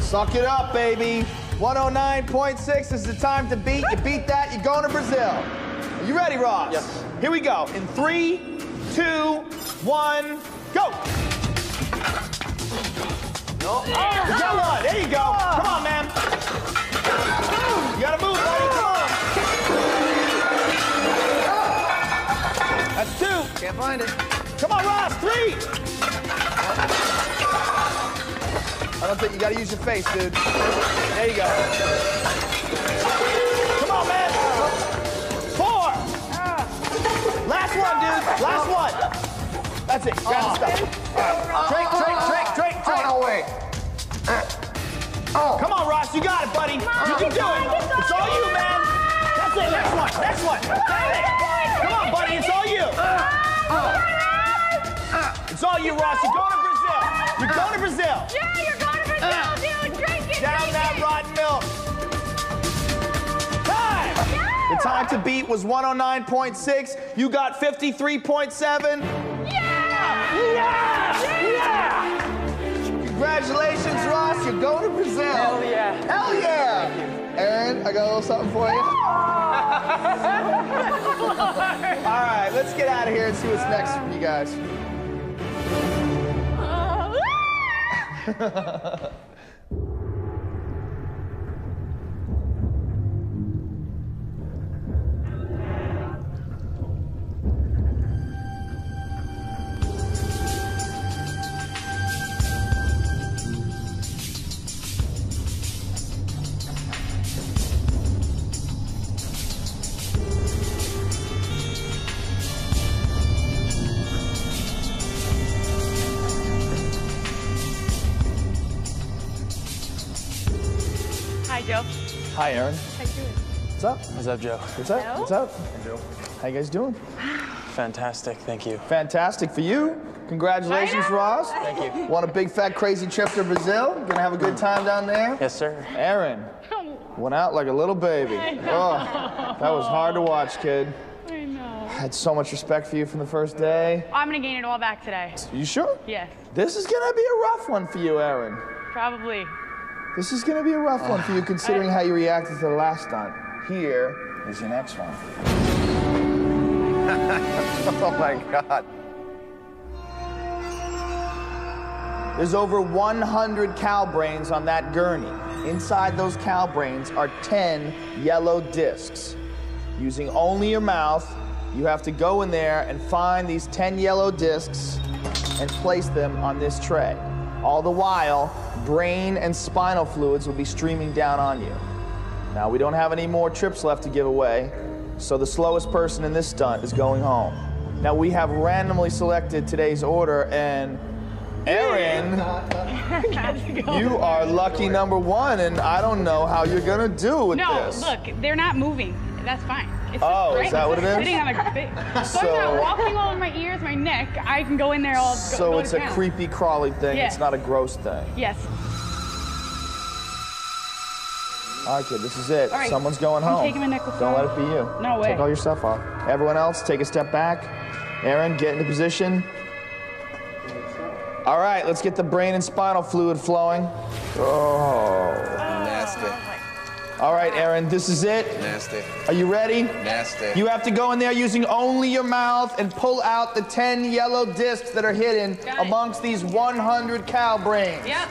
Suck it up, baby. 109.6 is the time to beat. You beat that, you're going to Brazil. Are you ready, Ross? Yes. Here we go. In three, two, one, go. No. You got one. There you go. Come on, man. You gotta move, buddy. Come on. That's two. Can't find it. Come on, Ross. Three. I don't think you gotta use your face, dude. There you go. Come on, man. Four. Last one, dude. Last one. That's it. Grab the stuff. Right. Oh. Drink, drink, drink, drink, drink. Oh, no, wait. Oh. Come on, Ross. You got it, buddy. you can do it. It's all you, man. That's it. Next one. Next one. Got it. Come on, buddy. It's all you. Uh, uh, uh. It's all you, Ross. You're going to Brazil. You're going to Brazil. Yeah, you're going to Brazil, dude. Drink it. Down drink that it. rotten milk. Time. The time to beat was 109.6. You got 53.7. Yeah. Yeah! Yeah! Congratulations, Ross. You're going to Brazil. Hell yeah. Hell yeah! Erin, I got a little something for you. (laughs) All right, let's get out of here and see what's next for you guys. (laughs) Hi, Erin. How you doing? What's up? What's up, Joe? What's up? What's up? How you guys doing? Fantastic. Thank you. Fantastic for you. Congratulations, Ross. Thank you. Want a big fat crazy trip to Brazil? Gonna have a good time down there? Yes, sir. Erin went out like a little baby. Oh, that was hard to watch, kid. I know. I had so much respect for you from the first day. I'm gonna gain it all back today. You sure? Yes, This is gonna be a rough one for you, Erin. probably. This is gonna be a rough one for you (sighs) considering how you reacted to the last stunt. Here is your next one. (laughs) Oh, my God. There's over 100 cow brains on that gurney. Inside those cow brains are 10 yellow discs. Using only your mouth, you have to go in there and find these 10 yellow discs and place them on this tray. All the while, brain and spinal fluids will be streaming down on you. Now, we don't have any more trips left to give away, so the slowest person in this stunt is going home. Now, we have randomly selected today's order, and Erin, (laughs) you are lucky number one, and I don't know how you're gonna do with no, this. look, they're not moving. That's fine. It's Oh, just is that what it is? Sitting on a bit. So, (laughs) So- I'm not walking all over my ears, my neck. I can go in there all. Go, So go it's to a town. creepy, crawly thing. Yeah. It's not a gross thing. Yes. All right, kid, this is it. All right. Someone's going I'm home. taking my necklace Don't let it be you. No way. Take all your stuff off. Everyone else, take a step back. Erin, get into position. All right, let's get the brain and spinal fluid flowing. Oh. Nasty. All right, Erin, this is it. Nasty. Are you ready? Nasty. You have to go in there using only your mouth and pull out the 10 yellow discs that are hidden amongst these 100 cow brains. Yep.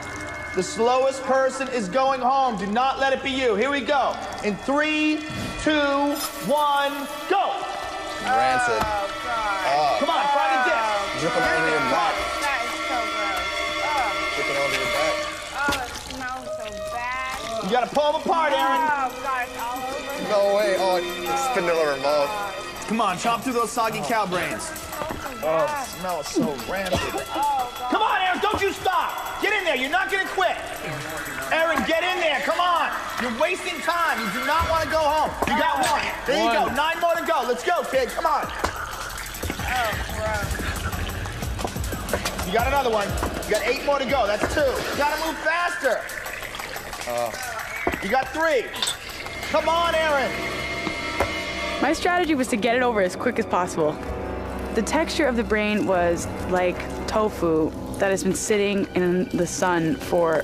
The slowest person is going home. Do not let it be you. Here we go. In three, two, one, go. Rancid. Oh, God. Oh. Come on, find a disc. dripping over your back. That is You gotta pull them apart, Erin. Oh, God, all over. No way. Oh, it's spinning all over. Come on, chop through those soggy cow brains. Oh, oh the smells so rancid. Come on, Erin, don't you stop. Get in there. You're not gonna quit. Erin, get in there. Come on. You're wasting time. You do not want to go home. You got one. There you go. Nine more to go. Let's go, kid. Come on. You got another one. You got eight more to go. That's two. You gotta move faster. Oh. You got three. Come on, Erin. My strategy was to get it over as quick as possible. The texture of the brain was like tofu that has been sitting in the sun for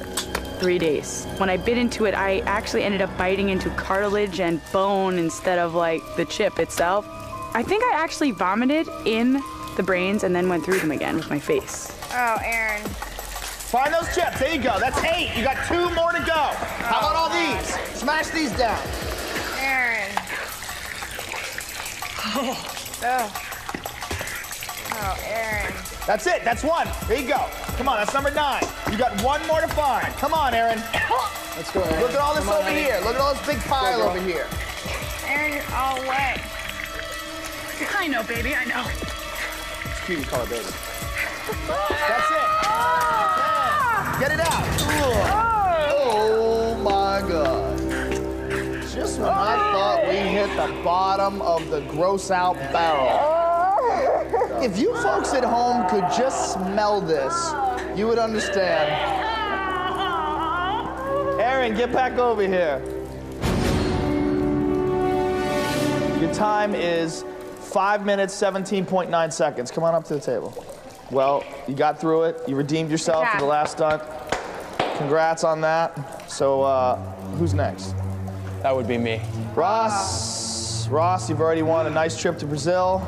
three days. When I bit into it, I actually ended up biting into cartilage and bone instead of like the chip itself. I think I actually vomited in the brains and then went through them again with my face. Oh, Erin. Find those chips. There you go. That's eight. You got two more to go. How about all these? Smash these down. Erin. (sighs) Oh. Oh, Erin. That's it. That's one. There you go. Come on. That's number nine. You got one more to find. Come on, Erin. (coughs) Let's go, Erin. Look at all this Come on, over Erin. here. Look at all this big pile bro. over here. Erin, you're all wet. I know, baby, I know. It's cute. You call it baby. That's it. Ten. Get it out. Oh my God. Just when I thought we hit the bottom of the gross out barrel. If you folks at home could just smell this, you would understand. Erin, get back over here. Your time is five minutes, 17.9 seconds. Come on up to the table. Well, you got through it. You redeemed yourself for the last stunt. Congrats on that. So, uh, who's next? That would be me. Ross. Ross, you've already won a nice trip to Brazil.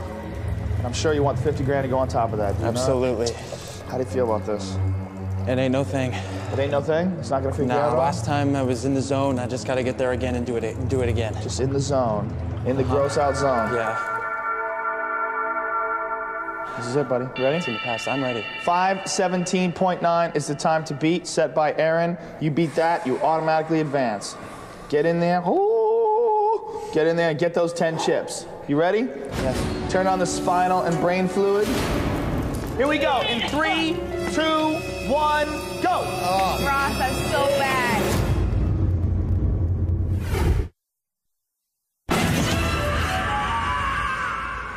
And I'm sure you want the 50 grand to go on top of that. do you not? Absolutely. How do you feel about this? It ain't no thing. It ain't no thing? It's not gonna freak you out Nah, at all? last time I was in the zone. I just got to get there again and do it. Do it again. Just in the zone, in the gross out zone. Yeah. This is it, buddy. You ready? It's in the past. I'm ready. 517.9 is the time to beat, set by Erin. You beat that, you automatically advance. Get in there. Ooh. Get in there and get those 10 chips. You ready? Yes. Turn on the spinal and brain fluid. Here we go. In three, two, one, go. Ross, I'm so bad.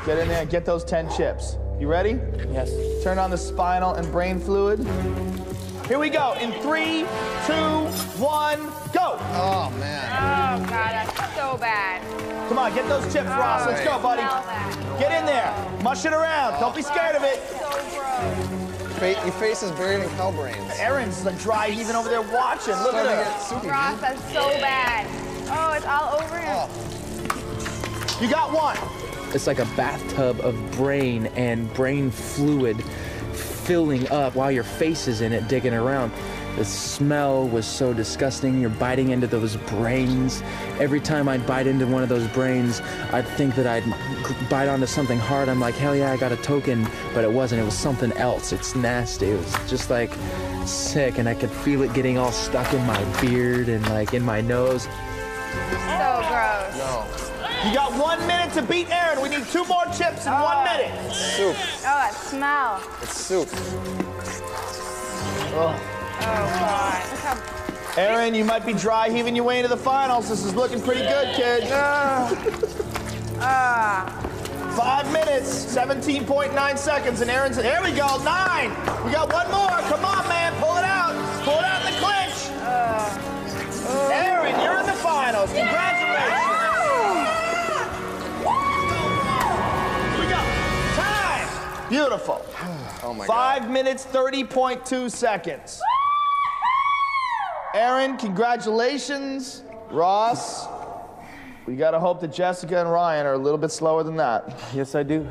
Get in there and get those 10 chips. You ready? Yes. Turn on the spinal and brain fluid. Here we go. In three, two, one, go. Oh, man. Oh, God, that's so bad. Come on, get those chips, Ross. Let's go, buddy. Get in there. Mush it around. Don't be oh, scared of it. So gross. Fa- your face is buried in cow brains. Erin's like dry heaving over there watching. Look Starting at get her. soupy. Ross, that's so bad. Oh, it's all over him. Oh. You got one. It's like a bathtub of brain and brain fluid filling up while your face is in it, digging around. The smell was so disgusting. You're biting into those brains. Every time I'd bite into one of those brains, I'd think that I'd bite onto something hard. I'm like, hell yeah, I got a token. But it wasn't. It was something else. It's nasty. It was just like sick, and I could feel it getting all stuck in my beard and like in my nose. So gross. No. You got one minute to beat Erin. We need two more chips in one minute. Soup. Oh, that smell. It's soup. Oh. Oh, God. Look how Erin, you might be dry heaving your way into the finals. This is looking pretty good, kid. Ah. Five minutes, 17.9 seconds, and Erin's. There we go, nine. We got one more. Come on, man, pull it out. Pull it out in the clinch. Erin, you're in the finals. Congratulations. Beautiful. (sighs) Oh my Five minutes, 30.2 seconds. Erin, congratulations. Ross, we got to hope that Jessica and Ryan are a little bit slower than that. Yes, I do.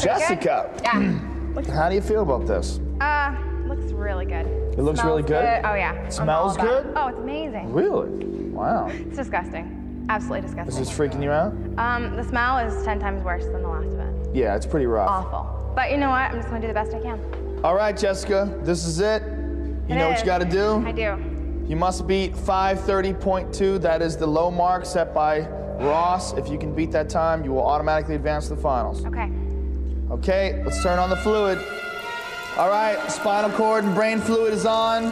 Jessica, Yeah. (clears throat) how do you feel about this? Uh, looks really good. It looks Smells really good? Oh, yeah. Smells good? Oh, it's amazing. Really? Wow. It's disgusting. Absolutely Is disgusting. this is freaking you out? Um, the smell is 10 times worse than the last event. Yeah, it's pretty rough. Awful. But you know what? I'm just gonna do the best I can. All right, Jessica, this is it. You It know what you got to do? I do. You must beat 530.2. That is the low mark set by Ross. If you can beat that time, you will automatically advance to the finals. Okay. Okay, let's turn on the fluid. All right, spinal cord and brain fluid is on.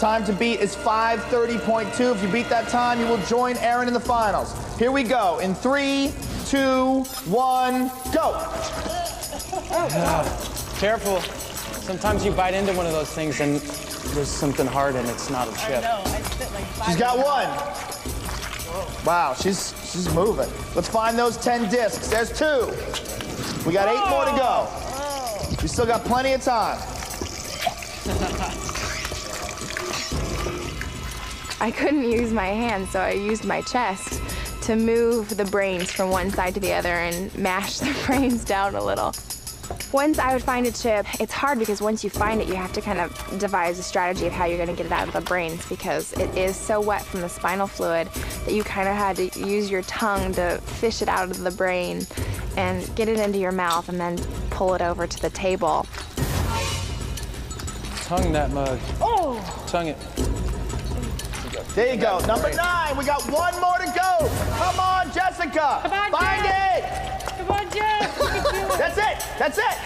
Time to beat is 530.2. If you beat that time, you will join Erin in the finals. Here we go. In three, two, one, go. (laughs) Careful. Sometimes you bite into one of those things and there's something hard and it's not a chip. She's got one. Wow, she's she's moving. Let's find those 10 discs. There's two. We got eight more to go. We still got plenty of time. I couldn't use my hands, so I used my chest to move the brains from one side to the other and mash (laughs) the brains down a little. Once I would find a chip, it's hard because once you find it, you have to kind of devise a strategy of how you're going to get it out of the brains because it is so wet from the spinal fluid that you kind of had to use your tongue to fish it out of the brain and get it into your mouth and then pull it over to the table. Tongue that mug. Oh! Tongue it. There you go. Number nine. We got one more to go. Come on, Jessica. Come on, Find Jess. it. Come on, Jeff. You can do it. That's it. That's it.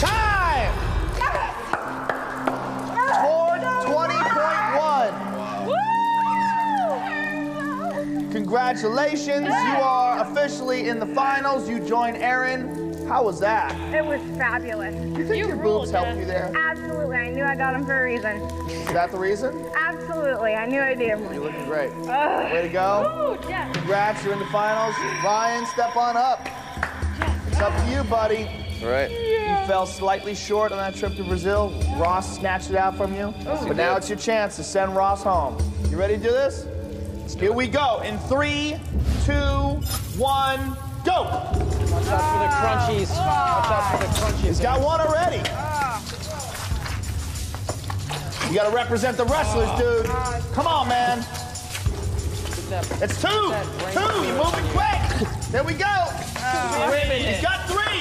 Time. 420.1. Congratulations. You are officially in the finals. You join Erin. How was that? It was fabulous. You think your boobs helped you there? Absolutely. I knew I got them for a reason. Is that the reason? Absolutely. I knew I did. You're looking great. Ugh. Way to go. Ooh, Jeff. Congrats, you're in the finals. Ryan, step on up. It's up to you, buddy. All right. You fell slightly short on that trip to Brazil. Ross snatched it out from you. Oh, but now it's your chance to send Ross home. You ready to do this? Here we go. In three, two, one, go. Watch out for the crunchies. Watch out for the crunchies. He's got one already. You got to represent the wrestlers, ah. dude. Come on, man. It's two. Two. You're moving quick. There we go. Ah. He's got three.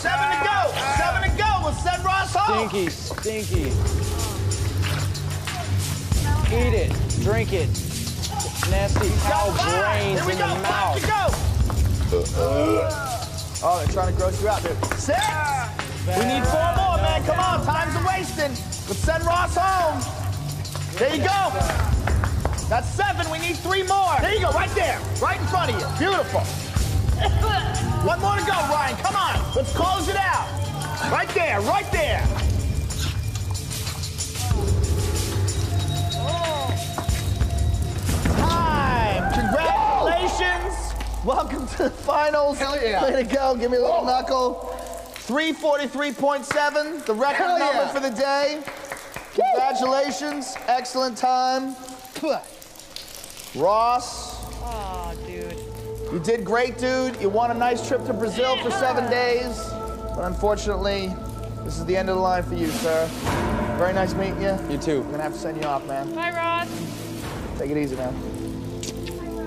Seven to go. Ah. Seven to go. Send Ross home. Stinky, stinky. Eat it, drink it. Nasty cow Got five. brains Here we in go. your Five to mouth. go. Oh, they're trying to gross you out, dude. Six. We need four more, man. Come on. Time's a wasting. Let's send Ross home. There you go. That's seven. We need three more. There you go. Right there. Right in front of you. Beautiful. One more to go, Ryan. Come on. Let's close it out. Right there. Right there. Time. Congratulations. Welcome to the finals. Hell yeah. Way to go. Give me a little oh. knuckle. 343.7, the record Hell number yeah. for the day. Congratulations. Excellent time. Ross. Oh, dude. You did great, dude. You won a nice trip to Brazil for seven days. But unfortunately, This is the end of the line for you, sir. Very nice meeting you. You too. I'm gonna have to send you off, man. Bye, Ross. Take it easy, man.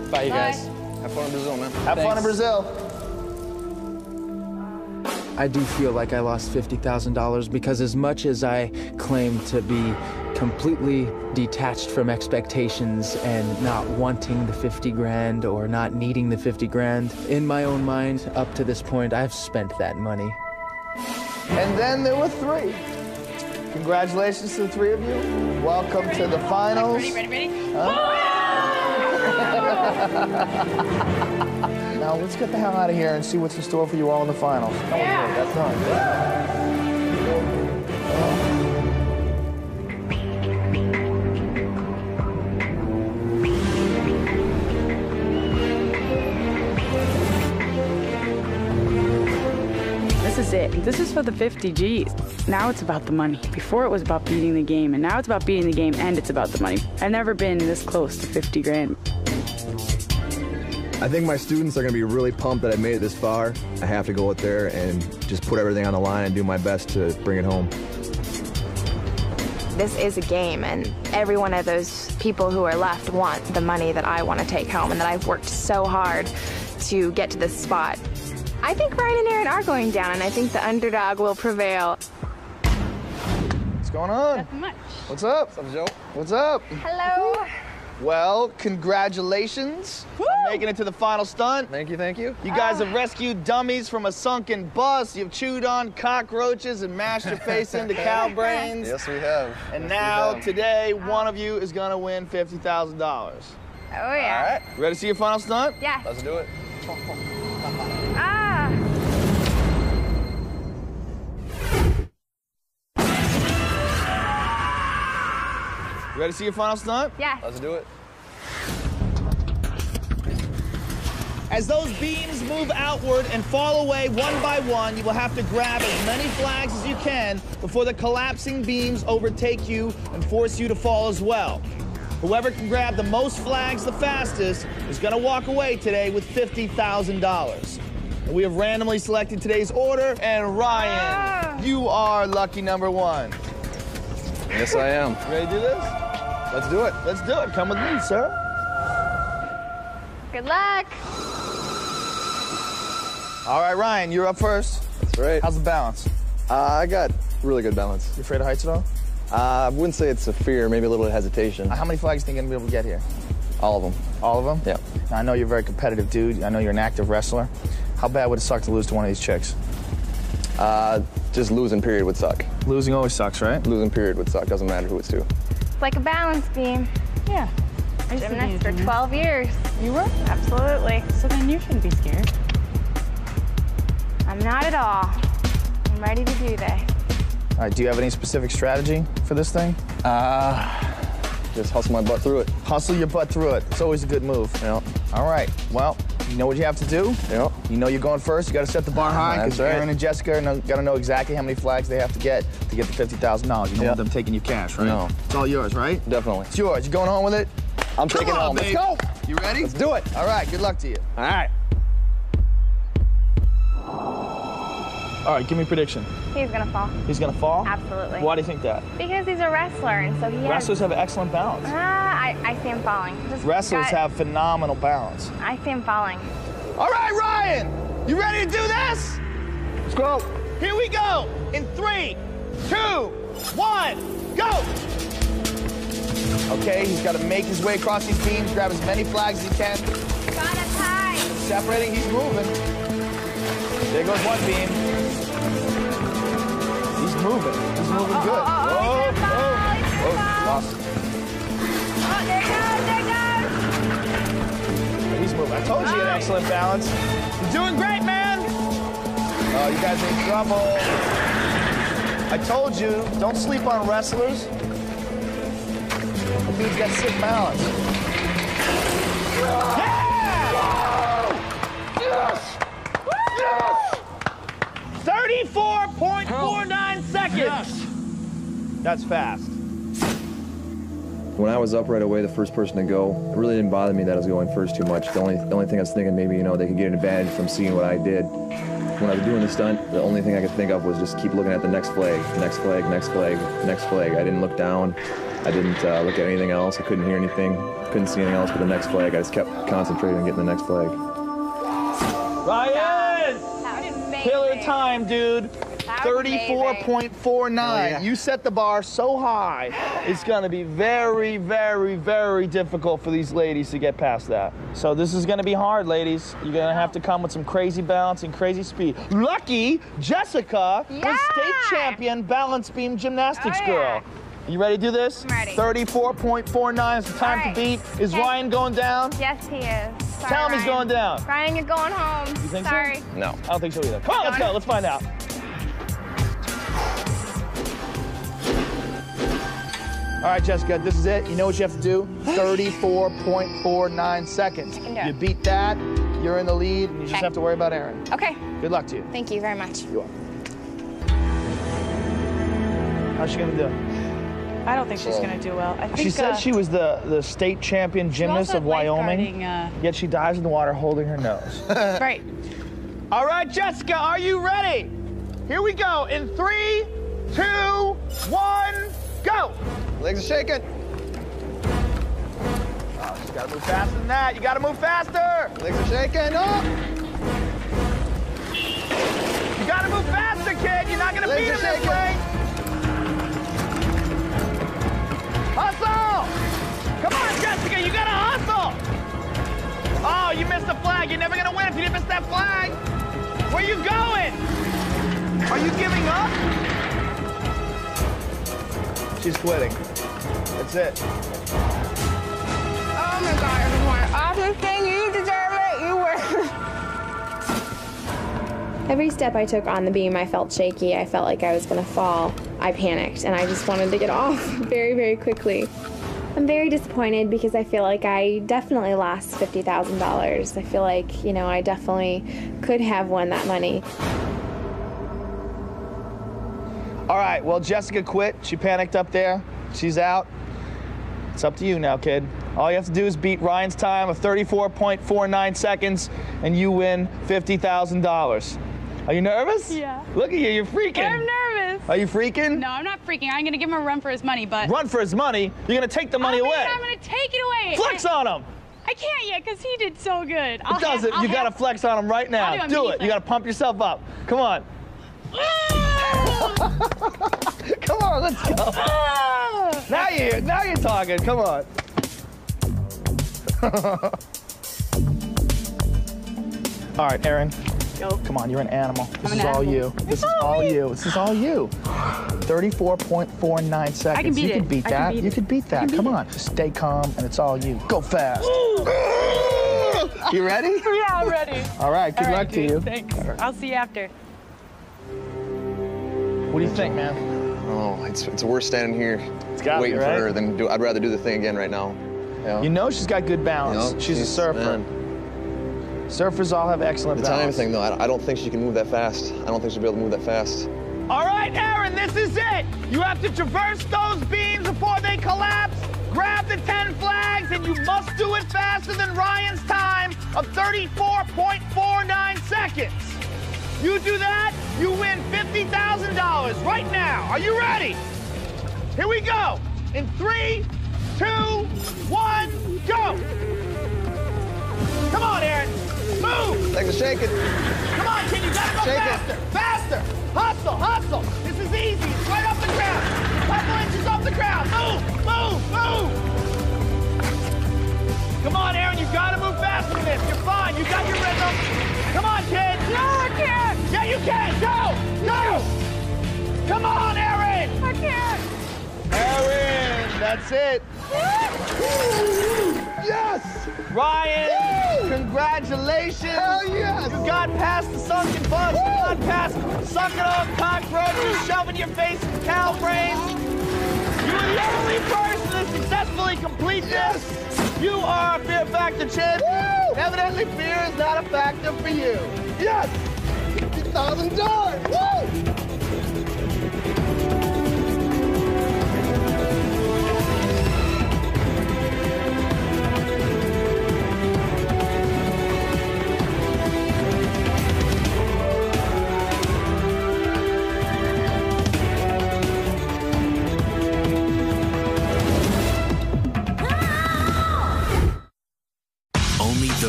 Bye, you Bye. Guys. Have fun in Brazil, man. Have fun in Brazil. I do feel like I lost $50,000 because as much as I claim to be completely detached from expectations and not wanting the 50 grand or not needing the 50 grand, in my own mind, up to this point, I've spent that money. And then there were three. Congratulations to the three of you. Welcome to the finals. Ready, ready, ready? Now let's get the hell out of here and see what's in store for you all in the finals. Yeah. It. This is for the 50 G's. Now it's about the money. Before it was about beating the game, and now it's about beating the game and it's about the money. I've never been this close to 50 grand. I think my students are going to be really pumped that I made it this far. I have to go out there and just put everything on the line and do my best to bring it home. This is a game, and every one of those people who are left want the money that I want to take home and that I've worked so hard to get to this spot. I think Ryan and Erin are going down, and I think the underdog will prevail. What's going on? Nothing much. What's up? What's up, Joe? What's up? Hello. Well, congratulations on making it to the final stunt. Thank you, thank you. You guys ah. have rescued dummies from a sunken bus. You've chewed on cockroaches and mashed your face into (laughs) cow brains. Yes, we have. And Yes, now, have. today, oh. one of you is gonna win $50,000. Oh yeah. All right. Ready to see your final stunt? Yeah. Let's do it. (laughs) You ready to see your final stunt? Yeah. Let's do it. As those beams move outward and fall away one by one, you will have to grab as many flags as you can before the collapsing beams overtake you and force you to fall as well. Whoever can grab the most flags the fastest is going to walk away today with $50,000. We have randomly selected today's order, and Ryan, ah. you are lucky number one. Yes, I am. You ready to do this? Let's do it. Let's do it. Come with me, sir. Good luck. All right, Ryan, you're up first. That's right. How's the balance? Uh, I got really good balance. You afraid of heights at all? Uh, I wouldn't say it's a fear, maybe a little bit of hesitation. Uh, How many flags do you think you're gonna be able to get here? All of them. All of them? Yeah. Now, I know you're a very competitive dude. I know you're an active wrestler. How bad would it suck to lose to one of these chicks? Uh, just losing period would suck. Losing always sucks, right? Losing period would suck. Doesn't matter who it's to. It's like a balance beam. Yeah. I used to be Gymnast for 12 years. You were? Absolutely. So then you shouldn't be scared. I'm not at all. I'm ready to do this. All right, do you have any specific strategy for this thing? Uh, just hustle my butt through it. Hustle your butt through it. It's always a good move. Yeah. All right, well, you know what you have to do? Yeah. You know you're going first. You got to set the bar high because right. Erin and Jessica got to know exactly how many flags they have to get to get the $50,000. You don't Yeah. want them taking your cash, right? No. It's all yours, right? Definitely. It's yours. You going home with it? I'm Come taking it on, home. babe. Let's go. You ready? Let's do it. All right, good luck to you. All right. All right, give me a prediction. He's gonna fall. He's going to fall? Absolutely. Why do you think that? Because he's a wrestler, and so he has. Wrestlers have excellent balance. Ah, I, I see him falling. Just Wrestlers got- have phenomenal balance. I see him falling. All right, Ryan, you ready to do this? Let's go. Here we go. In three, two, one, go. Okay, he's got to make his way across these beams, grab as many flags as he can. Got a tie. Separating, he's moving. There goes one beam. He's moving. He's moving good. oh, oh, he's gonna fall, he's gonna oh, oh, oh, oh fall. lost it. Oh, there he goes, there he goes. He's moving. I told you he had excellent balance. You're doing great, man. Oh, you guys are in trouble. I told you, don't sleep on wrestlers. The dude's got sick balance. Yeah! Yes! Yes! 34.49 seconds. That's fast. When I was up right away, the first person to go, it really didn't bother me that I was going first too much. The only, the only thing I was thinking, maybe, you know, they could get an advantage from seeing what I did. when I was doing the stunt, the only thing I could think of was just keep looking at the next flag, next flag, next flag, next flag. I didn't look down. I didn't uh, look at anything else. I couldn't hear anything. Couldn't see anything else but the next flag. I just kept concentrating on getting the next flag. Ryan! Killer time, dude. That was amazing. 34.49. You set the bar so high, it's going to be very, very, very difficult for these ladies to get past that. So this is going to be hard, ladies. You're going to have to come with some crazy balance and crazy speed. Lucky Jessica, the state champion balance beam gymnastics Oh, girl. You ready to do this? I'm ready. 34.49 is the time All to beat. Is Okay. Ryan going down? Yes, he is. Sorry, Tell him he's going down. Ryan, you're going home. You think so? Sorry. No. I don't think so either. Come on, let's go. Let's find out. All right, Jessica, this is it. You know what you have to do? (gasps) 34.49 seconds. can do it. You beat that, you're in the lead, and you just have to worry about Erin. Okay. Good luck to you. Thank you very much. You are. How's she gonna do? I don't think she's going to do well. I think She said uh, she was the, the state champion gymnast of Wyoming, uh, yet she dives in the water holding her nose. (laughs) right. All right, Jessica, are you ready? Here we go. In three, two, one, go. Legs are shaking. Oh, she's got to move faster than that. You got to move faster. Legs are shaking. Oh! You got to move faster, kid. You're not going to Legs beat him this way. Hustle. Come on, Jessica. You got to hustle. Oh, you missed the flag. You're never going to win if you didn't miss that flag. Where you going? Are you giving up? She's quitting. That's it. Oh my god, everyone. Awesome thing. You deserve it. You were. Every step I took on the beam, I felt shaky. I felt like I was going to fall. I panicked and I just wanted to get (laughs) off very, very quickly. I'm very disappointed because I feel like I definitely lost $50,000. I feel like, you know, I definitely could have won that money. All right, well, Jessica quit. She panicked up there. She's out. It's up to you now, kid. All you have to do is beat Ryan's time of 34.49 seconds, and you win $50,000. Are you nervous? Yeah. Look at you, you're freaking. I'm nervous. Are you freaking? No, I'm not freaking. I'm going to give him a run for his money, but. Run for his money. You're gonna take the money oh, mean, away. I'm to take it away. Flex I, on him. I can't yet because he did so good. I'll It does have- You gotta have- flex on him right now. Do do it. You gotta pump yourself up. Come on. (laughs) Come on, let's go. Ah! now you're now you're talking. Come on. (laughs) all right, Erin. Come on, you're an animal. This an is all you. This It's is all all me. you. This is all you. 34.49 seconds. beat you can it. beat I can that. beat you it. can beat that. Come on. Just stay calm and it's all you. Go fast. (gasps) you ready? (laughs) Yeah, I'm ready. All right, good All right, luck to dude, you. Thanks. I'll see you after. What do you think, man? Oh, it's, it's worse standing here gotta waiting be, right? for her than do. I'd rather do the thing again right now. Yeah. You know she's got good balance. Yep, she's, a surfer. man. Surfers all have excellent The time thing, though, I, I don't think she can move that fast. I don't think she'll be able to move that fast. All right, Erin, this is it. You have to traverse those beams before they collapse. Grab the 10 flags, and you must do it faster than Ryan's time of 34.49 seconds. You do that, you win $50,000 right now. Are you ready? Here we go. In three, two, one, go. Come on, Erin. Move. Legs are shaking. Come on, kid, you gotta go Shake it. faster. Faster. Hustle, hustle. This is easy. It's right off the ground. A couple inches off the ground. Move, move, move. Come on, Erin, you gotta move faster than this. You're fine. You got your rhythm. Come on, kid. No, I can't. Yeah, you can. Go, go. Come on, Erin. I can't. Erin, that's it. Yes! Ryan, congratulations! Hell yes! You got past the sunken bus, you got past sucking on cockroaches, shoving your face in cow brains. You're the only person to successfully complete this. You are a Fear Factor champion. Evidently, fear is not a factor for you. Yes! $50,000! Woo!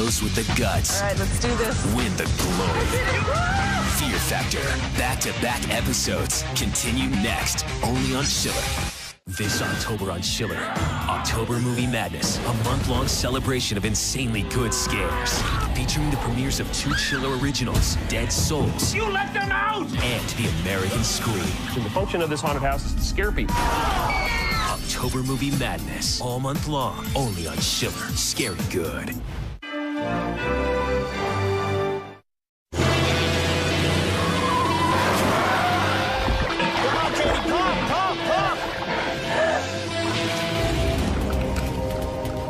Those with the guts All right, let's do this. win the glory. Fear Factor, back to back episodes, continue next, only on Chiller. This October on Chiller, October Movie Madness, a month long celebration of insanely good scares. Featuring the premieres of two Chiller originals, Dead Souls. You let them out! And The American Scream. The function of this haunted house is to scare people. October Movie Madness, all month long, only on Chiller. Scary good.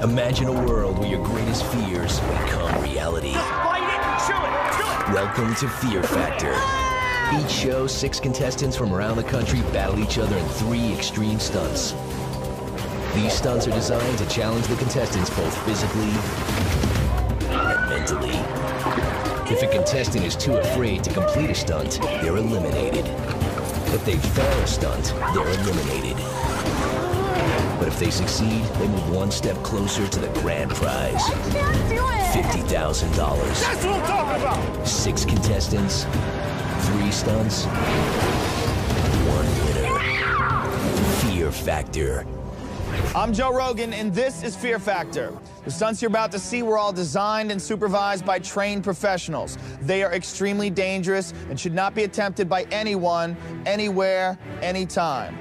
Imagine a world where your greatest fears become reality. Fight it! Chew it! Chew it! Welcome to Fear Factor. Each show, six contestants from around the country battle each other in three extreme stunts. These stunts are designed to challenge the contestants both physically and mentally. If a contestant is too afraid to complete a stunt, they're eliminated. If they fail a stunt, they're eliminated. But if they succeed, they move one step closer to the grand prize. $50,000. That's what I'm talking about! Six contestants, three stunts, one winner. Fear Factor. I'm Joe Rogan, and this is Fear Factor. The stunts you're about to see were all designed and supervised by trained professionals. They are extremely dangerous and should not be attempted by anyone, anywhere, anytime.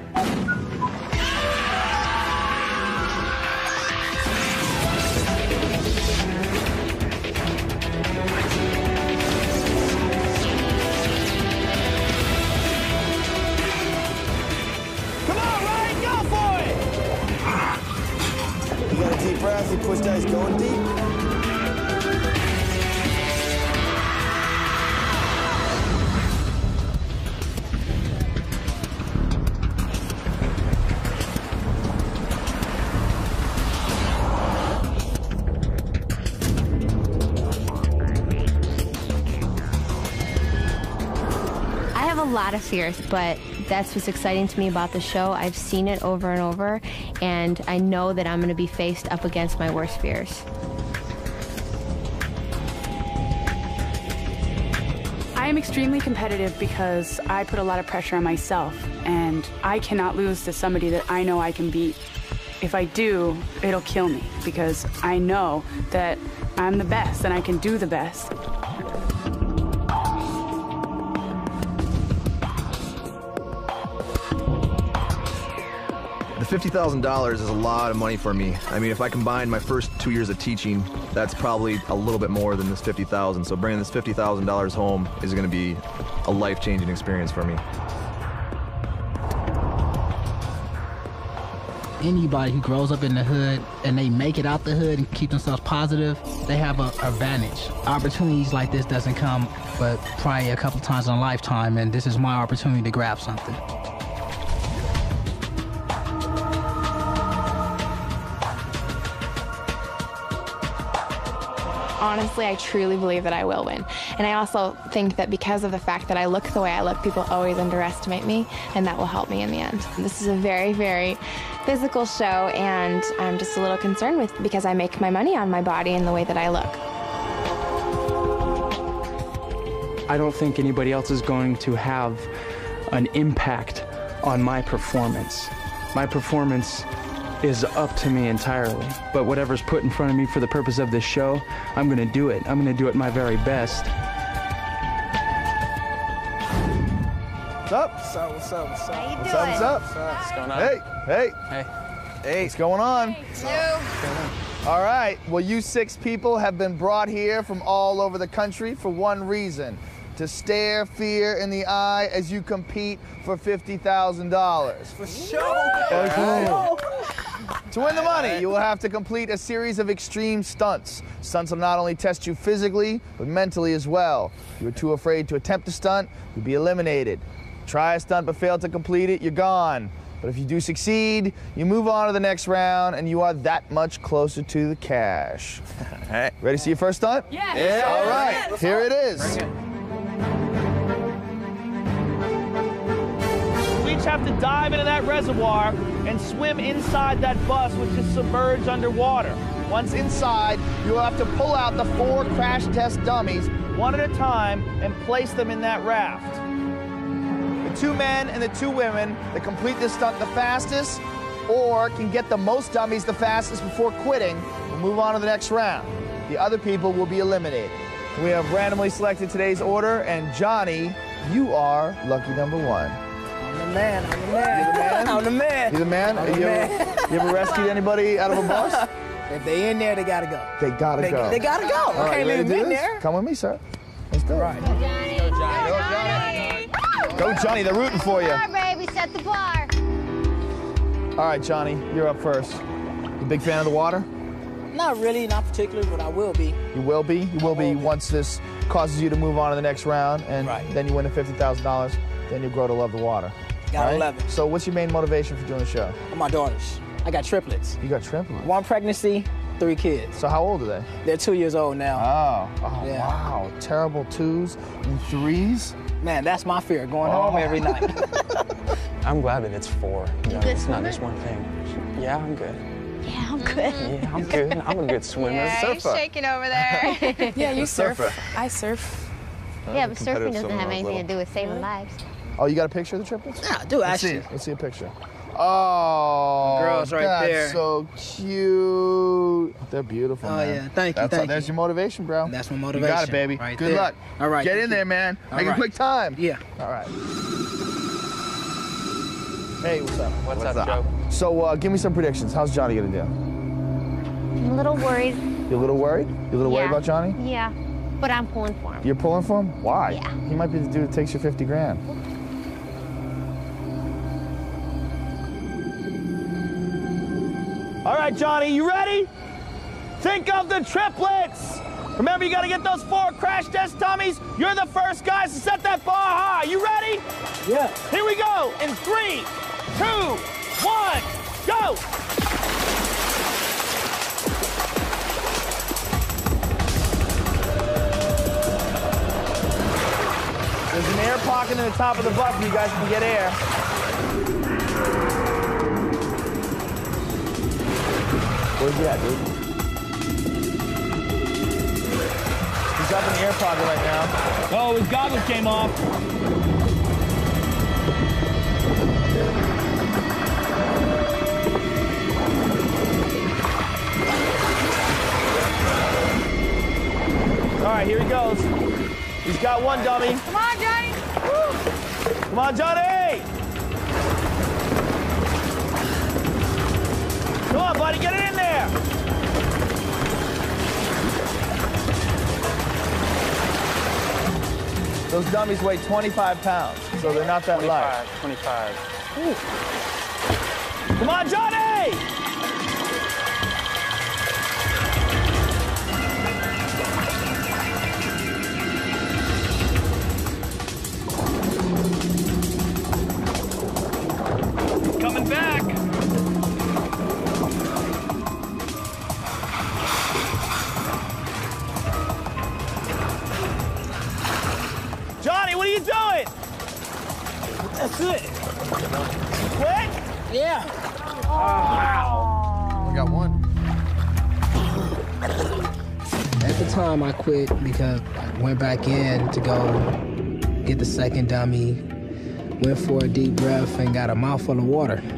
Push down, going deep. I have a lot of fears, but that's what's exciting to me about the show. I've seen it over and over, and I know that I'm going to be faced up against my worst fears. I am extremely competitive because I put a lot of pressure on myself, and I cannot lose to somebody that I know I can beat. If I do, it'll kill me because I know that I'm the best and I can do the best. $50,000 is a lot of money for me. I mean, if I combine my first two years of teaching, that's probably a little bit more than this 50,000. So bringing this $50,000 home is going to be a life-changing experience for me. Anybody who grows up in the hood and they make it out the hood and keep themselves positive, they have a advantage. Opportunities like this doesn't come, but probably a couple times in a lifetime, and this is my opportunity to grab something. Honestly, I truly believe that I will win. And I also think that because of the fact that I look the way I look, people always underestimate me, and that will help me in the end. This is a very, very physical show, and I'm just a little concerned with because I make my money on my body and the way that I look. I don't think anybody else is going to have an impact on my performance. My performance is up to me entirely. But whatever's put in front of me for the purpose of this show, I'm going to do it. I'm going to do it my very best. What's up? What's up, what's up, what's up? How you What's up? What's up? What's going on? Hey, hey, Hey. hey, what's going on? All right, well, you six people have been brought here from all over the country for one reason to stare fear in the eye as you compete for $50,000. For sure. To win the money, you will have to complete a series of extreme stunts. Stunts will not only test you physically, but mentally as well. If you are too afraid to attempt a stunt, you'll be eliminated. Try a stunt but fail to complete it, you're gone. But if you do succeed, you move on to the next round and you are that much closer to the cash. (laughs) All right, ready to see your first stunt? Yeah. Yeah. All right, here it is. Have to dive into that reservoir and swim inside that bus, which is submerged underwater. Once inside, you'll have to pull out the four crash test dummies one at a time and place them in that raft. The two men and the two women that complete this stunt the fastest or can get the most dummies the fastest before quitting will move on to the next round. The other people will be eliminated. We have randomly selected today's order, and Johnny, you are lucky number one. I'm the man. I'm the man. (laughs) I'm the man. I'm the man. You the man? I'm the you, man. Ever, you ever rescued anybody out of a bus? (laughs) If they in there, they gotta go. They gotta They- go. they gotta go. All I right, can't you leave them in this? there. Come with me, sir. Let's go. Right. Go, Johnny. Go Johnny. Go Johnny. They're rooting for you. Bar, baby, set the bar. All right, Johnny, you're up first. You big fan of the water? Not really, not particularly, but I will be. You will be. You will be once this causes you to move on to the next round, and then you win the fifty thousand dollars. Then you'll grow to love the water. Gotta All love it. So, what's your main motivation for doing the show? My daughters. I got triplets. You got triplets. One pregnancy, three kids. So how old are they? They're two years old now. Oh, oh Yeah. wow. Terrible twos and threes. Man, that's my fear, going home Oh. every night. (laughs) I'm glad that it's four. You know, good it's not just one thing. Yeah, I'm good. Yeah, I'm good. Yeah, I'm good. I'm a good (laughs) swimmer. Yeah, he's shaking over there. (laughs) Yeah, you surf. surfer. I surf. Yeah, but surfing doesn't have when I anything to do with saving lives. Oh, you got a picture of the triplets? Yeah, I do Let's see actually. it. Let's see a picture. Oh, Girls right that's there. so cute. They're beautiful, Oh, man. yeah. Thank you, That's thank There's you. your motivation, bro. That's my You motivation. got it, baby. Right Good there. luck. All right, Get in you. there, man. All Make a quick time. Yeah. All right. Hey, what's up? What's, What's up, up? Joe? So, uh, give me some predictions. How's Johnny gonna do? I'm a little worried. You're a little worried? You're a little worried about Johnny? Yeah, but I'm pulling for him. You're pulling for him? Why? Yeah. He might be the dude that takes your 50 grand. All right, Johnny, you ready? Think of the triplets. Remember, you got to get those four crash test dummies. You're the first guys to set that bar high. You ready? Yeah. Here we go. In three, two, one, go. There's an air pocket in the top of the bus. You guys can get air. Where's he at, dude? He's up in the air pocket right now. Oh, his goggles came off. All right, here he goes. He's got one dummy. Come on, Johnny. Come on, Johnny! Come on, buddy, get it in there! Those dummies weigh 25 pounds, so they're not that light. 25, 25. Come on, Johnny! That's it. Quit? Yeah. Wow. I got one. At the time, I quit because I went back in to go get the second dummy, went for a deep breath, and got a mouthful of water. (laughs)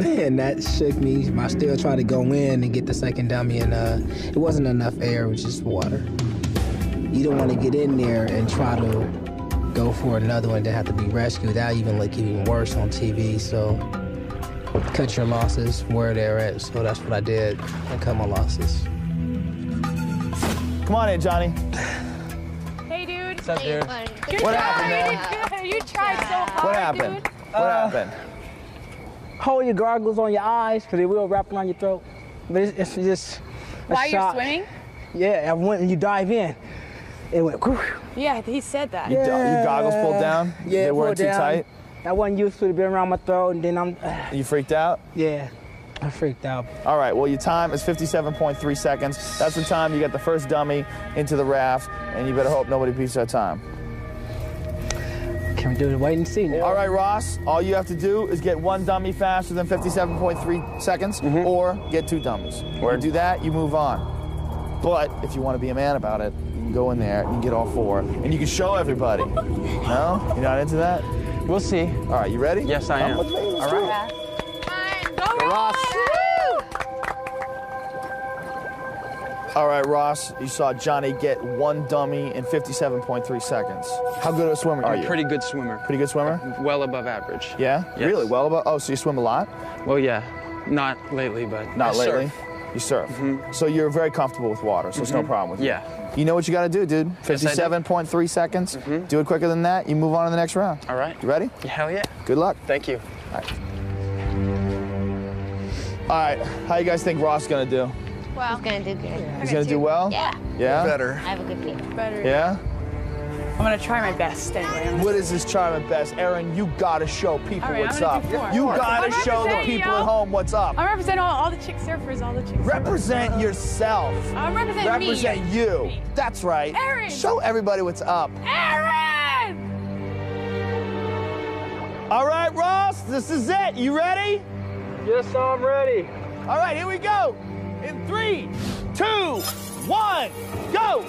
And that shook me. I still tried to go in and get the second dummy, and uh, it wasn't enough air, it was just water. You don't want to get in there and try to go for another one that have to be rescued. That even look even worse on TV. So cut your losses where they're at. So that's what I did. I cut my losses. Come on in, Johnny. Hey, dude. What's up, dude? Good What job. happened, You man? You tried so hard, What happened? dude. What happened? Hold your gargles on your eyes because it will wrap around your throat. But it's, it's just. a While you're shock. swimming? Yeah, and when you dive in, it went. whew. Yeah, he said that. You, do- your goggles pulled down? Yeah, They weren't too down. tight? I wasn't used to it being around my throat, and then I'm. (sighs) You freaked out? yeah, I freaked out. All right, well, your time is 57.3 seconds. That's the time you get the first dummy into the raft, and you better hope nobody beats that time. Can we do it? Wait and see now. All right, Ross, all you have to do is get one dummy faster than 57.3 seconds Mm-hmm. or get two dummies. Or do that, you move on. But if you want to be a man about it, you can go in there, and get all four, and you can show everybody. No? You're not into that? We'll see. All right, you ready? Yes, I Come am. with me, let's All do right. it. Go, Ross. All right, Ross, you saw Johnny get one dummy in 57.3 seconds. How good of a swimmer are I'm you? pretty good swimmer. Pretty good swimmer? Well above average. Yeah? Yes. Really? Well above? Oh, so you swim a lot? Well, yeah. Not lately, but Not I lately? surf. Mm-hmm. You surf. So you're very comfortable with water, so it's no Mhm. problem with you. Yeah. You know what you got to do, dude. Yes, I do. 57.3 seconds. Mm-hmm. Do it quicker than that. You move on to the next round. All right. You ready? Hell yeah. Good luck. Thank you. All right. All right. How you guys think Ross gonna do? Well, he's gonna do good. He's gonna do well. Yeah. Yeah. Better. I have a good feeling. Better. Yeah. I'm gonna try my best anyway. What is this charm at best, Erin? You gotta show people All right, what's I'm up. do four. You gotta I'm show the people yo. at home what's up. I'm representing all, all the chick surfers, all the chick surfers. Represent yourself. I'm representing me. Represent you. That's right. Erin. Show everybody what's up. Erin! All right, Ross, this is it. You ready? Yes, I'm ready. All right, here we go. In three, two, one, go.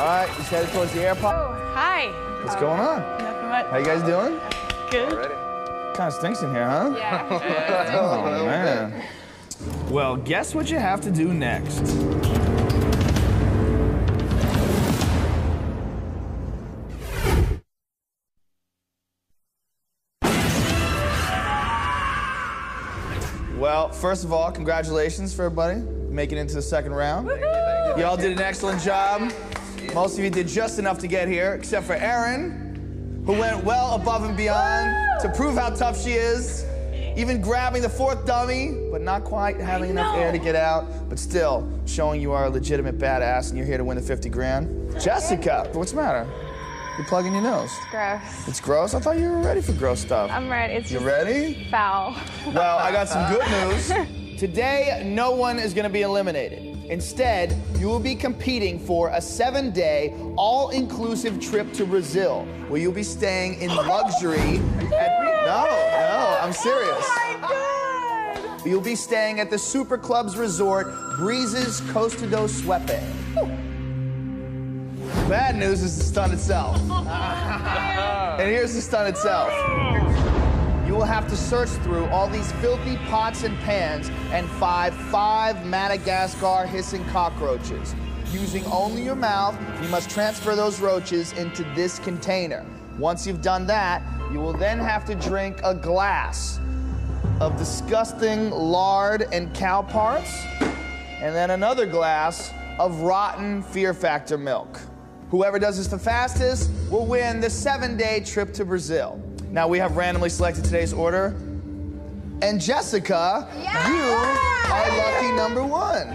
All right, he's headed towards the airport. Oh, Hi. What's going on? Nothing much. How you guys doing? Good. Ready? Kind of stinks in here, huh? Yeah. (laughs) Oh, man. Well, guess what you have to do next? Well, first of all, congratulations for everybody making it into the second round. You all did an excellent job. Most of you did just enough to get here, except for Erin, who went well above and beyond to prove how tough she is, even grabbing the fourth dummy, but not quite having enough air to get out, but still showing you are a legitimate badass and you're here to win the 50 grand. Jessica, what's the matter? You're plugging your nose. It's Gross. It's gross? I thought you were ready for gross stuff. I'm ready. It's You ready? foul. Well, I got some good (laughs) news. Today, no one is going to be eliminated. Instead, you will be competing for a seven day, all inclusive trip to Brazil, where you'll be staying in luxury. At, no, no, I'm serious. Oh You'll be staying at the Super Clubs Resort, Breezes Costa do Sauipe. Bad news is the stunt itself. (laughs) and here's the stunt itself. You will have to search through all these filthy pots and pans and find five Madagascar hissing cockroaches. Using only your mouth, you must transfer those roaches into this container. Once you've done that, you will then have to drink a glass of disgusting lard and cow parts, and then another glass of rotten Fear Factor milk. Whoever does this the fastest will win the seven day trip to Brazil. Now we have randomly selected today's order. And Jessica, you are lucky number one.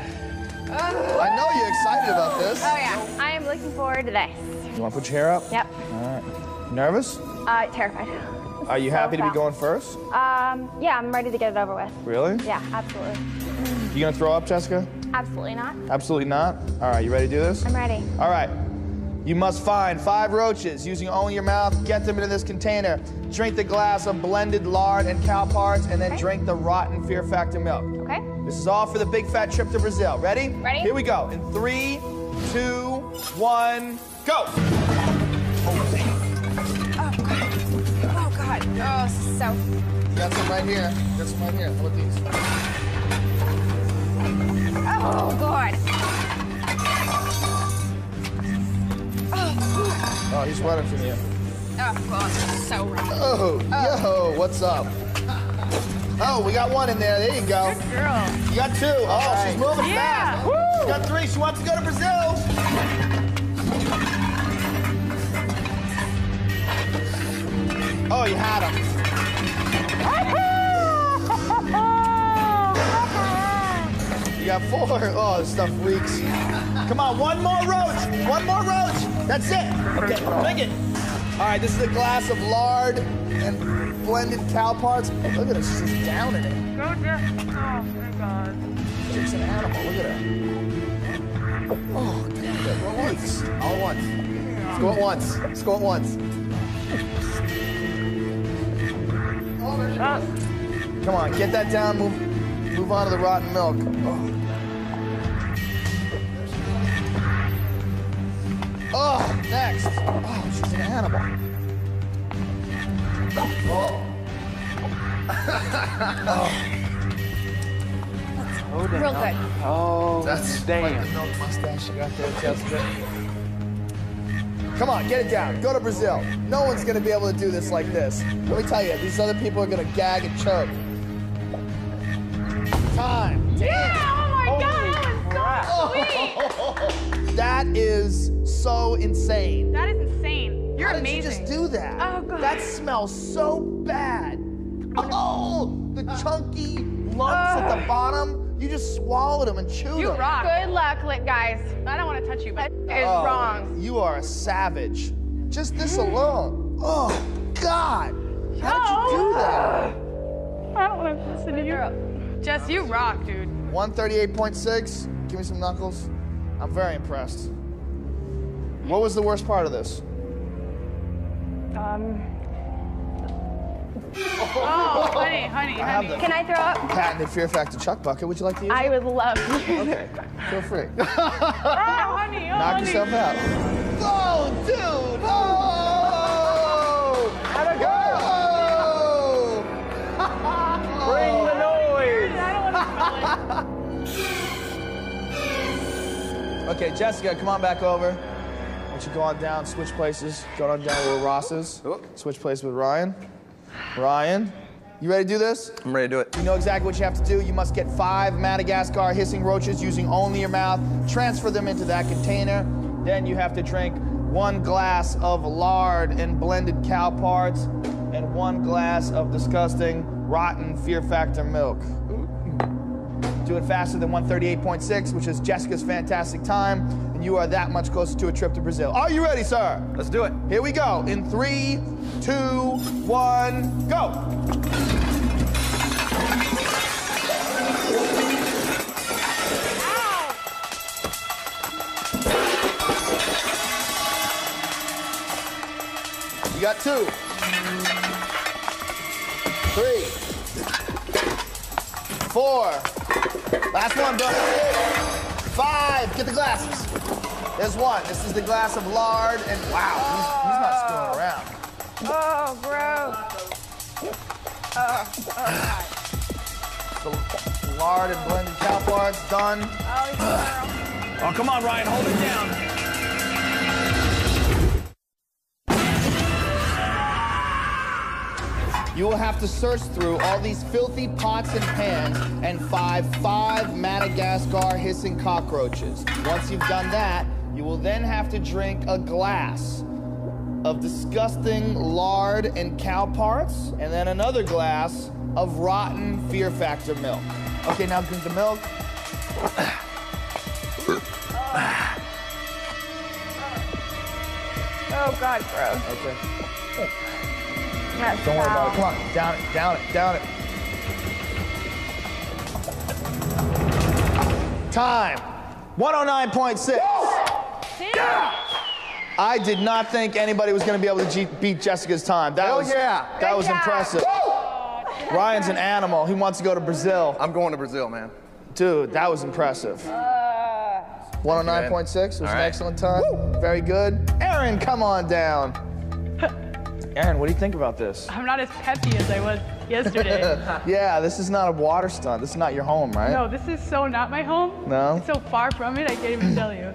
I know you're excited about this. Oh yeah, I am looking forward to this. You want to put your hair up? Yep. All right. Nervous? Uh, terrified. Are you So happy to be going first? Um, yeah, I'm ready to get it over with. Really? Yeah, absolutely. You gonna throw up, Jessica? Absolutely not. Absolutely not. All right, you ready to do this? I'm ready. All right. You must find five roaches using only your mouth. Get them into this container. Drink the glass of blended lard and cow parts, and then drink the rotten Fear Factor milk. Okay. This is all for the big fat trip to Brazil. Ready? Ready. Here we go. In three, two, one, go. Oh god. Oh, oh this is so. Got some right here. Got some right here. How about these? Oh god. Oh, he's running from you. Oh god, so rough. Oh, yo, what's up? Oh, we got one in there. There you go. Good girl. You got two. Oh, she's moving Yeah. fast. She got three. She wants to go to Brazil. Oh, you had him. You got four. Oh, this stuff reeks. Come on, one more roach. One more roach. That's it. Okay, bring it. All right, this is a glass of lard and blended cow parts. Look at her, she's just down in it. Go, Jeff. Oh, my God. She's an animal. Look at her. Oh, damn it. All once. All at once. Let's go at once. Let's go at once. Come on, get that down. Move, move on to the rotten milk. Oh. Oh, next. Oh, she's an animal. Oh. oh. Real good. Oh, That's damn. like the milk mustache you got there, Jessica. Come on, get it down. Go to Brazil. No one's gonna be able to do this like this. Let me tell you, these other people are gonna gag and choke. Time. Damn. Oh, my God. That was so sweet. (laughs) That is so insane. That is insane. You're How amazing. did you just do that? Oh, God. That smells so bad. Oh, the uh. chunky lumps at the bottom. You just swallowed them and chewed You them. rock. Good luck, lit guys. I don't want to touch you, but That is Oh, wrong. You are a savage. Just this alone. Oh, God. How did you do that? (gasps) I don't want to listen to you. Jess, you rock, dude. 138.6. Give me some knuckles. I'm very impressed. What was the worst part of this? Um. Oh, honey, honey, I have honey. the Can I throw up? patented Fear Factor Chuck bucket. Would you like to use I it? would love to. Okay, feel free. (laughs) Oh, honey, oh, Knock honey. yourself out. Oh, dude! Oh! How'd it go? Okay, Jessica, come on back over. Why don't you go on down, switch places. Go on down where Ross is. Switch places with Ryan. Ryan, you ready to do this? I'm ready to do it. You know exactly what you have to do. You must get five Madagascar hissing roaches using only your mouth. Transfer them into that container. Then you have to drink one glass of lard and blended cow parts and one glass of disgusting, rotten Fear Factor milk. Do it faster than 138.6, which is Jessica's fantastic time, and you are that much closer to a trip to Brazil. Are you ready, sir? Let's do it. Here we go. In three, two, one, go. You got two. Three. Four. Last one, Bill. Five. Get the glasses. There's one. This is the glass of lard, and wow, he's, he's not screwing around. Oh, gross. Oh, oh, The lard and blended cow parts done. Oh, you. Oh, come on, Ryan, hold it down. You will have to search through all these filthy pots and pans and find five Madagascar hissing cockroaches. Once you've done that, you will then have to drink a glass of disgusting lard and cow parts, and then another glass of rotten Fear Factor milk. Okay, now drink the milk. Oh, God, gross. Okay. That's Don't worry about it. Come on, down it, down it, down it. Time. 109.6. Yeah! I did not think anybody was going to be able to beat Jessica's time. That Hell was yeah. That Good was job. impressive. Ryan's an animal. He wants to go to Brazil. I'm going to Brazil, man. Dude, that was impressive. Uh, 109.6 was an All right. excellent time. Very good. Erin, come on down. Erin, what do you think about this? I'm not as peppy as I was yesterday. (laughs) yeah, this is not a water stunt. This is not your home, right? no, this is so not my home. No? It's so far from it, I can't even tell you.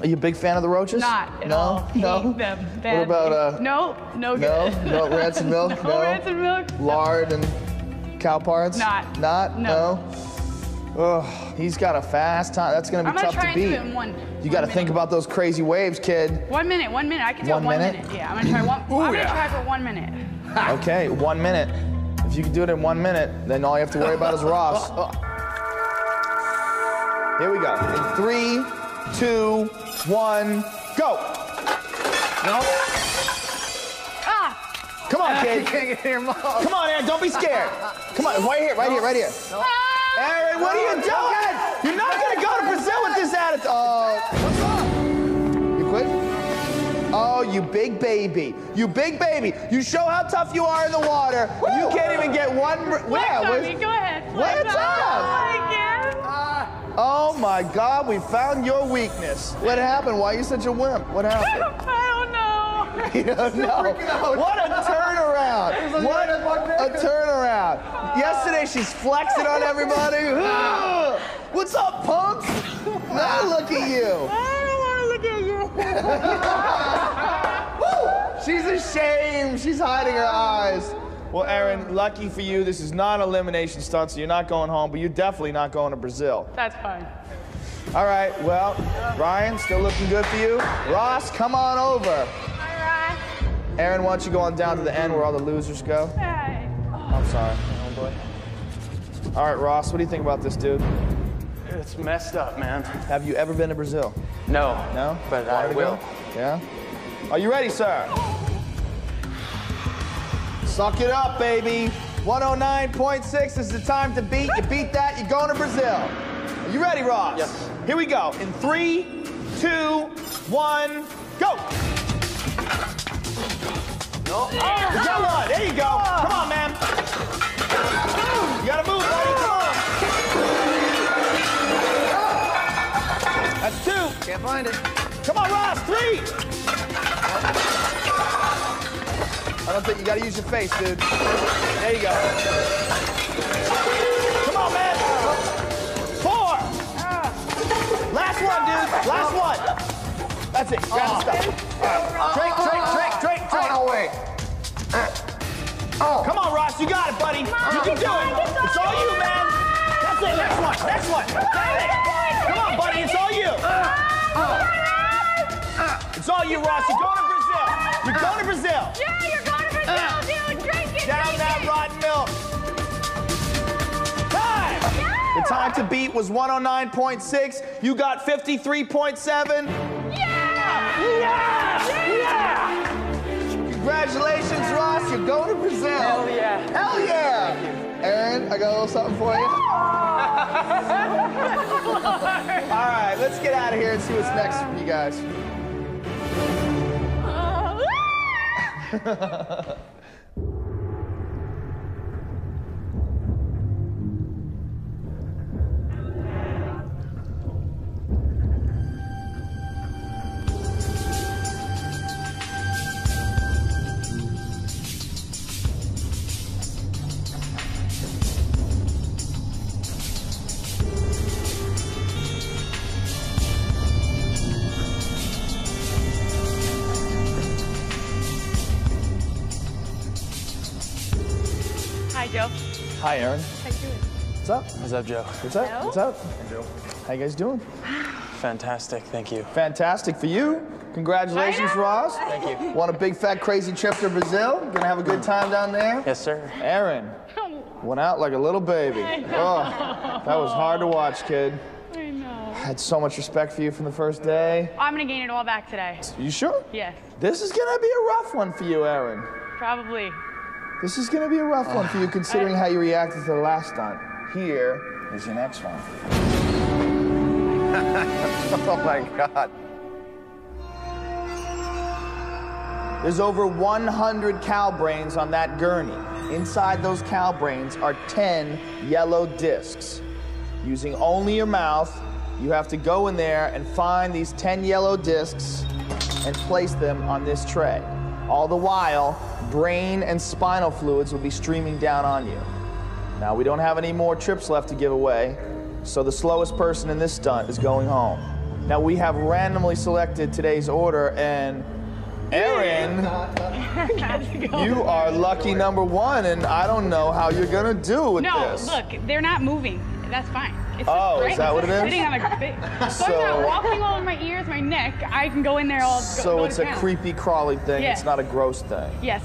Are you a big fan of the roaches? Not at no? all. No? Them. What about, uh, No, no No? good. No rancid milk? (laughs) no, No? rancid milk. Lard and cow parts? Not. Not? No. Ugh, he's got a fast time. That's gonna be I'm gonna tough try to and do beat. it in one. you gotta think about those crazy waves, kid. One minute, one minute. I can do One it one minute? minute? Yeah, I'm gonna try one. I'm gonna try for one minute. (laughs) (laughs) okay, one minute. If you can do it in one minute, then all you have to worry about is Ross. (laughs) Here we go. In three, two, one, go. No. Ah. Come on, kid. You can't get in your mouth. Come on, Erin. Don't be scared. Come on, right here, right here, right here. Erin, what are you oh, doing? You're not gonna go to Brazil with this attitude. Oh, what's up? You quit? Oh, you big baby. You big baby. You show how tough you are in the water. You can't even get one. Yeah, where's- Go ahead. What's up? Uh, oh my God, we found your weakness. What happened? Why are you such a wimp? What (laughs) happened? I don't know. (laughs) You don't know. What a turnaround. What a turnaround. Yesterday she's flexing on everybody. (laughs) What's up, punks? Now look at you. I don't want to look at you. (laughs) She's ashamed. She's hiding her eyes. Well, Erin, lucky for you, this is not an elimination stunt, so you're not going home, but you're definitely not going to Brazil. That's fine. All right, well, Ryan, still looking good for you. Ross, come on over. All right. Erin, why don't you go on down to the end where all the losers go? I'm sorry. Oh. All right, Ross, what do you think about this, dude? It's messed up, man. Have you ever been to Brazil? No. No? But Wanted I to will. go? Yeah? Are you ready, sir? Suck it up, baby. 109.6 is the time to beat. You beat that, you're going to Brazil. Are you ready, Ross? Yes. Here we go. In three, two, one, go. No. You got one. There you go. Come on, man. Can't find it. Come on, Ross. Three. I don't think you gotta use your face, dude. There you go. Come on, man. Four. Last one, dude. Last one. That's it. Grab the stuff. Drink, drink, drink, drink, oh, drink. Oh, no, wait. Oh. Come on, Ross. You got it, buddy. You can do it. It's all you, man. That's it. Next one. Next one. Got it. Uh, it's all you, Ross. You're going to Brazil. You're going to Brazil. Yeah, you're going to Brazil, uh, dude. Drink it. Down drink that it. rotten milk. Time. The time to beat was 109.6. You got 53.7. Yeah! Yeah! Yeah! Congratulations, Ross. You're going to Brazil. Hell yeah. Hell yeah! Erin, I got a little something for you. (laughs) All right, let's get out of here and see what's next for you guys. (laughs) (laughs) What's up? What's up, Joe? What's up? What's up? How you guys doing? Fantastic. Thank you. Fantastic for you. Congratulations, Ross. Thank you. Want a big fat crazy trip to Brazil? Gonna have a good time down there? Yes, sir. Erin went out like a little baby. Oh, that was hard to watch, kid. I know. Had so much respect for you from the first day. I'm gonna gain it all back today. You sure? Yes, This is gonna be a rough one for you, Erin. probably. This is gonna be a rough one for you considering how you reacted to the last stunt. Here is your next one. (laughs) oh my God. There's over 100 cow brains on that gurney. Inside those cow brains are 10 yellow discs. Using only your mouth, you have to go in there and find these 10 yellow discs and place them on this tray. All the while, brain and spinal fluids will be streaming down on you. Now, we don't have any more trips left to give away, so the slowest person in this stunt is going home. Now, we have randomly selected today's order, and Erin, (laughs) you are lucky number one, and I don't know how you're gonna do with no, this. look, they're not moving. That's fine. It's Oh, just is that what it is? Sitting on a so, (laughs) So- I'm not walking all in my ears, my neck. I can go in there all. So go it's a town. creepy, crawly thing. Yes. It's not a gross thing. Yes.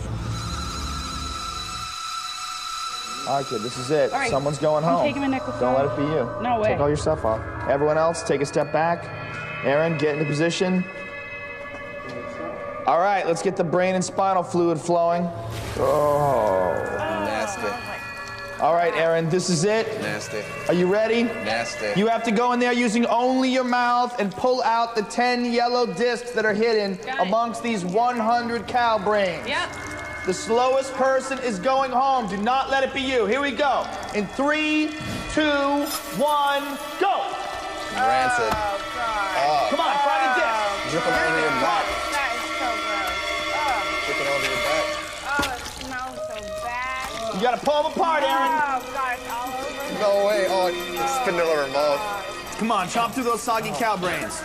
All right, kid, this is it. All right, Someone's going I'm home. taking my necklace Don't off. let it be you. No way. Take all your stuff off. Everyone else, take a step back. Erin, get into position. All right, let's get the brain and spinal fluid flowing. Oh. oh. Nasty. All right, Erin, this is it. Nasty. Are you ready? Nasty. You have to go in there using only your mouth and pull out the 10 yellow discs that are hidden amongst these 100 cow brains. Yep. The slowest person is going home. Do not let it be you. Here we go. In three, two, one, go. Rancid. Oh. oh. Come on, find a disc. Oh. Dripping all over your back. That is so gross. Oh. Dripping all over your back. Oh, it smells so bad. You gotta pull them apart, Erin. Oh, God, it's all over. No way. Oh, it's spinning all over mouth. Come on, chop through those soggy cow brains.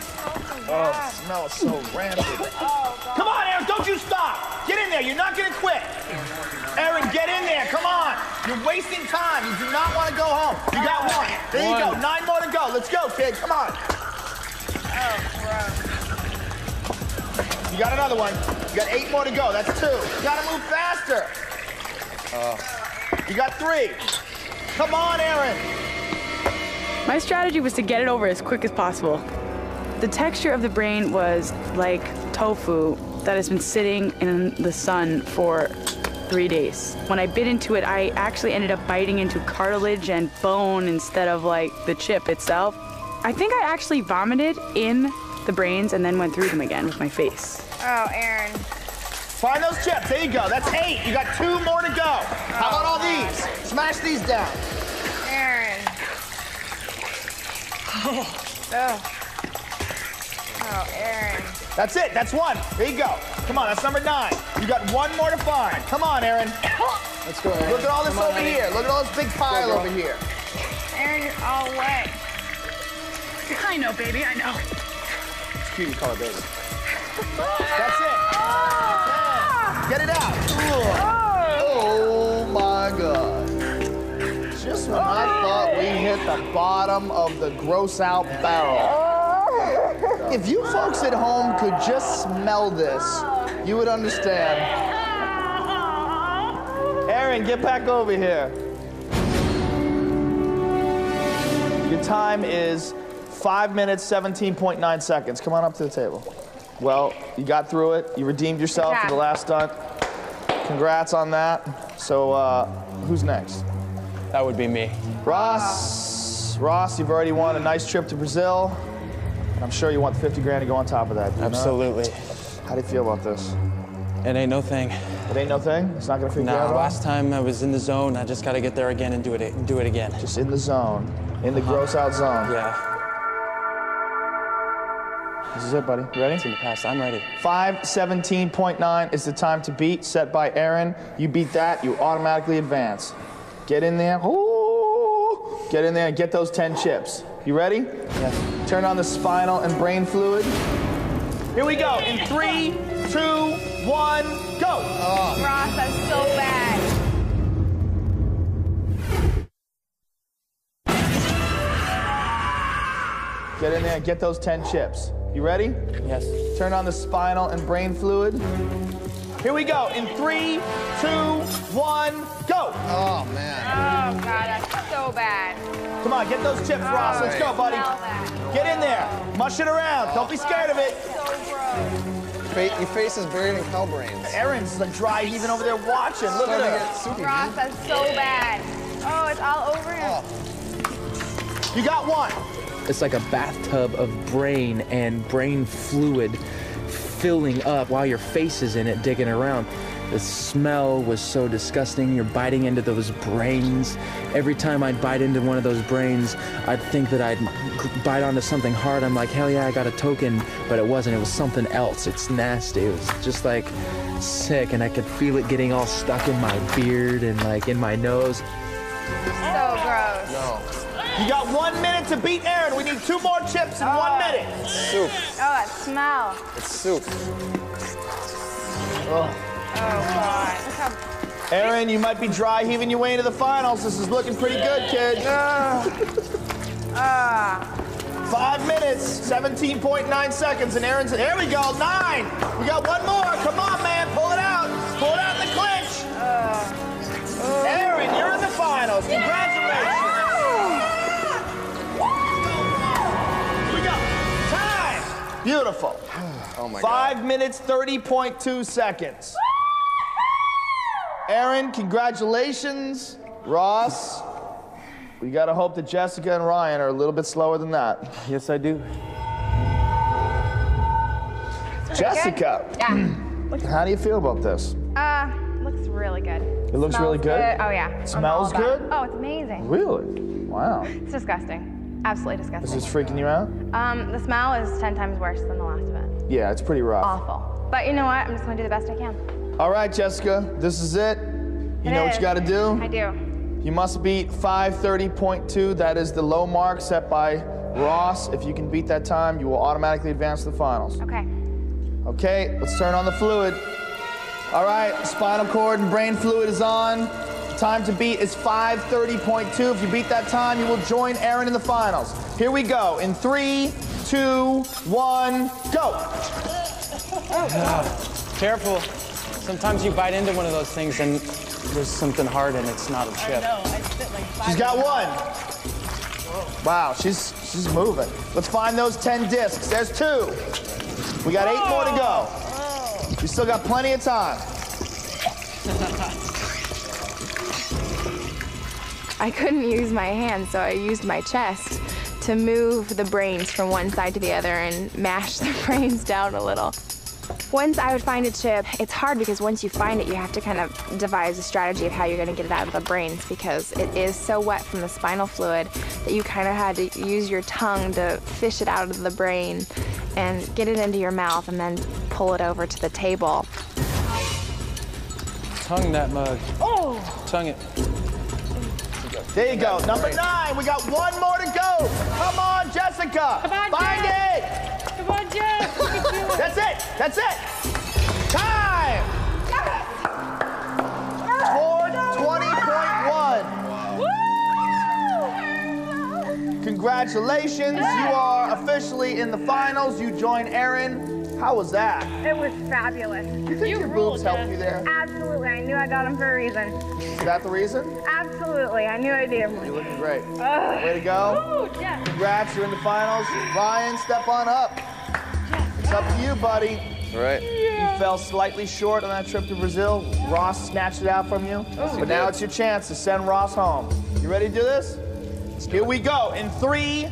Oh, it smells so rancid. Come on, Erin, don't you stop. Get in there. You're not gonna quit. Erin, get in there. Come on. You're wasting time. You do not want to go home. You got one. There you go. Nine more to go. Let's go, kid. Come on. You got another one. You got eight more to go. That's two. You gotta move faster. Oh. You got three. Come on, Erin. My strategy was to get it over as quick as possible. The texture of the brain was like tofu that has been sitting in the sun for three days. When I bit into it, I actually ended up biting into cartilage and bone instead of like the chip itself. I think I actually vomited in the brains and then went through them again with my face. Oh, Erin. Find those chips. There you go. That's eight. You got two more to go. How about all these? Smash these down. Erin. Oh. Oh, Oh, Erin. That's it. That's one. There you go. Come on. That's number nine. You got one more to find. Come on, Erin. Let's go, Erin. Look at all this Come on, over honey. here. Look at all this big pile girl. over here. Erin, you're all wet. I know, baby, I know. It's cute you call it baby. That's it. Ten. Get it out. Oh. oh my God. Just when I oh. thought we hit the bottom of the gross out barrel. If you folks at home could just smell this, you would understand. Erin, get back over here. Your time is five minutes, 17.9 seconds. Come on up to the table. Well, you got through it. You redeemed yourself for the last stunt. Congrats on that. So, uh, who's next? That would be me. Ross. Ross, you've already won a nice trip to Brazil. I'm sure you want the 50 grand to go on top of that. you? Absolutely. How do you feel about this? It ain't no thing. It ain't no thing? It's not gonna freak you No, out? at all? last time I was in the zone. I just got to get there again and do it. Do it again. Just in the zone, in the uh-huh. gross out zone. Yeah. This is it, buddy. You ready? It's in the past. I'm ready. 517.9 is the time to beat, set by Erin. You beat that, you automatically advance. Get in there. Ooh. Get in there and get those 10 chips. You ready? Yes. Turn on the spinal and brain fluid. Here we go. In three, two, one, go. Ross, that's so bad. Get in there and get those 10 chips. You ready? Yes. Turn on the spinal and brain fluid. Here we go. In three, two, one, go. Oh, man. Oh, God, that's so bad. Come on, get those chips, Ross. Let's go, buddy. Get in there. Mush it around. Don't be scared of it. So gross. Your face is buried in cow brains. Erin's like dry even over there watching. Look at Starting to her. get. Ross, that's so bad. Oh, it's all over him. Oh. You got one. It's like a bathtub of brain and brain fluid filling up while your face is in it, digging around. The smell was so disgusting. You're biting into those brains. Every time I'd bite into one of those brains, I'd think that I'd bite onto something hard. I'm like, hell yeah, I got a token, but it wasn't. It was something else. It's nasty. It was just like sick, and I could feel it getting all stuck in my beard and like in my nose. So gross. No. You got one minute to beat Erin. We need two more chips in one oh. minute. It's Soup. Oh, that smell. It's soup. Oh. Oh, God. Look Erin, you might be dry heaving your way into the finals. This is looking pretty good, kid. Ah. Five minutes, 17.9 seconds, and Erin's. There we go, nine. We got one more. Come on, man, pull it out. Pull it out in the clinch. Erin, you're in the finals. Congratulations. Here we go. Time. Beautiful. (sighs) Oh, my Five minutes, 30.2 seconds. Erin, congratulations. Ross, we got to hope that Jessica and Ryan are a little bit slower than that. Yes, I do. Jessica, Yeah. (clears throat) how do you feel about this? Uh, looks really good. It looks really Smells good? Oh yeah. I'm Smells good? it. Oh, it's amazing. Really? Wow. It's disgusting. Absolutely disgusting. Is this freaking you out? Um, the smell is ten times worse than the last event. Yeah, it's pretty rough. Awful. But you know what? I'm just gonna do the best I can. All right, Jessica, this is it. You It know what you got to do? I do. You must beat 530.2. That is the low mark set by Ross. If you can beat that time, you will automatically advance to the finals. Okay. Okay, let's turn on the fluid. All right, spinal cord and brain fluid is on. Time to beat is 530.2. If you beat that time, you will join Erin in the finals. Here we go. In three, two, one, go. Careful. Sometimes you bite into one of those things and there's something hard and it's not a chip. She's got one. Wow, she's she's moving. Let's find those 10 discs. There's two. We got eight more to go. We still got plenty of time. I couldn't use my hands, so I used my chest to move the brains from one side to the other and mash the (laughs) brains down a little. Once I would find a chip, it's hard because once you find it, you have to kind of devise a strategy of how you're going to get it out of the brains because it is so wet from the spinal fluid that you kind of had to use your tongue to fish it out of the brain and get it into your mouth and then pull it over to the table. Tongue that mug. Oh! Tongue it. There you go. Number nine. We got one more to go. Come on, Jessica. Come on, Find Jess. it. Come on, Jess. You can do it. That's it. That's it. Time. 420.1. Congratulations. You are officially in the finals. You join Erin. How was that? It was fabulous. You think your boobs helped you there? Absolutely. I knew I got them for a reason. Is that the reason? Absolutely. I knew I did. You're looking great. Ugh. Way to go. Ooh, Jeff. Congrats, you're in the finals. Ryan, step on up. It's up to you, buddy. All right. You fell slightly short on that trip to Brazil. Ross snatched it out from you. Yes, he but now did. it's your chance to send Ross home. You ready to do this? Here we go. In three,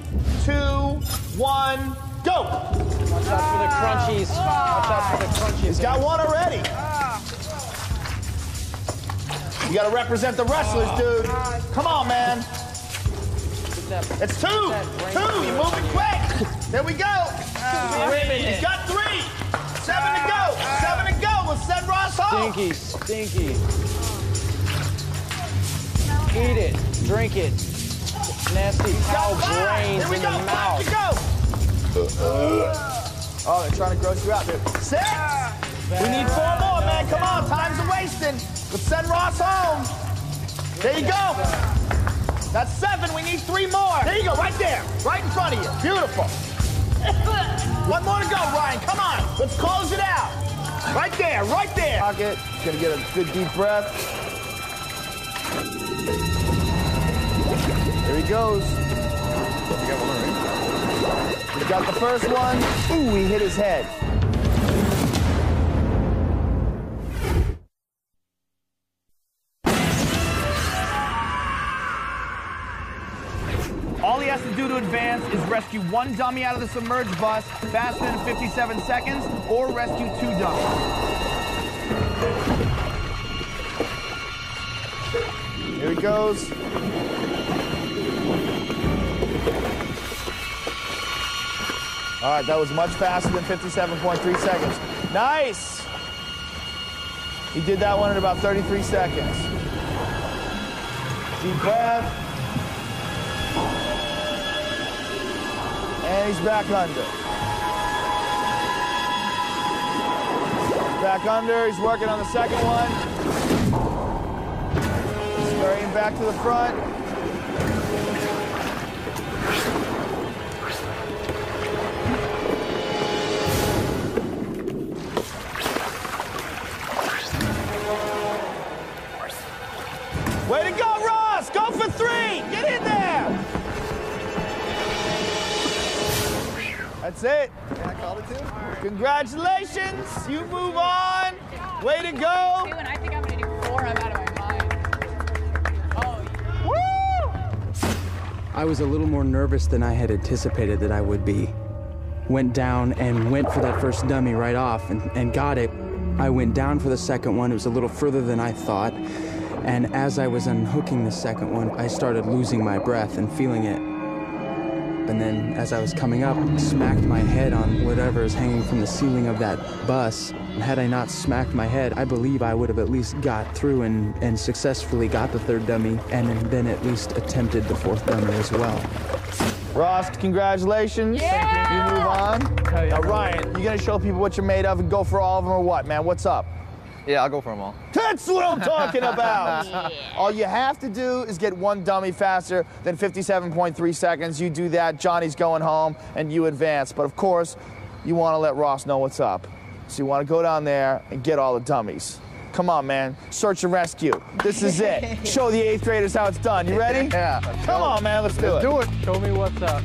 two, one, go. Watch out for the crunchies. Ah. Watch out for the crunchies. He's got one already. Ah. You got to represent the wrestlers, ah. dude. Come on, man. It's two. Two. You're moving quick. There we go. He's got three. Seven to go. Seven to go. We'll send Ross home. Stinky, stinky. Eat it, drink it. Nasty cow brains Here we in go. the Five mouth. to go. Oh, they're trying to gross you out, dude. Six. We need four more, man. Come on. Time's a wasting. Let's send Ross home. There you go. That's seven. We need three more. There you go. Right there. Right in front of you. Beautiful. One more to go, Ryan. Come on. Let's close it out. Right there. Right there. Pocket. Gonna get a good deep breath. There he goes. You got one, right? He got the first one. Ooh, he hit his head. Do to advance is rescue one dummy out of the submerged bus faster than 57 seconds, or rescue two dummies. Here he goes. All right, that was much faster than 57.3 seconds. Nice! He did that one in about 33 seconds. Deep breath. And he's back under. Back under, he's working on the second one. Scurrying back to the front. Way to go, That's it. I? Congratulations. You move on. Way to go. And I think I'm going to do four. I'm out of my mind. Oh, yeah. Woo! I was a little more nervous than I had anticipated that I would be. Went down and went for that first dummy right off and, and got it. I went down for the second one. It was a little further than I thought. And as I was unhooking the second one, I started losing my breath and feeling it and then as I was coming up, smacked my head on whatever is hanging from the ceiling of that bus. And had I not smacked my head, I believe I would have at least got through and, and successfully got the third dummy and then at least attempted the fourth dummy as well. Ross, congratulations. Yeah! You move on. now, Ryan, you gonna show people what you're made of and go for all of them or what, man? What's up? Yeah, I'll go for them all. That's what I'm talking (laughs) about. All you have to do is get one dummy faster than 57.3 seconds. You do that, Johnny's going home, and you advance. But of course, you want to let Ross know what's up. So you want to go down there and get all the dummies. Come on, man. Search and rescue. This is it. (laughs) Show the eighth graders how it's done. You ready? Yeah. Come on, man. Let's do Let's it. do it. Show me what's up.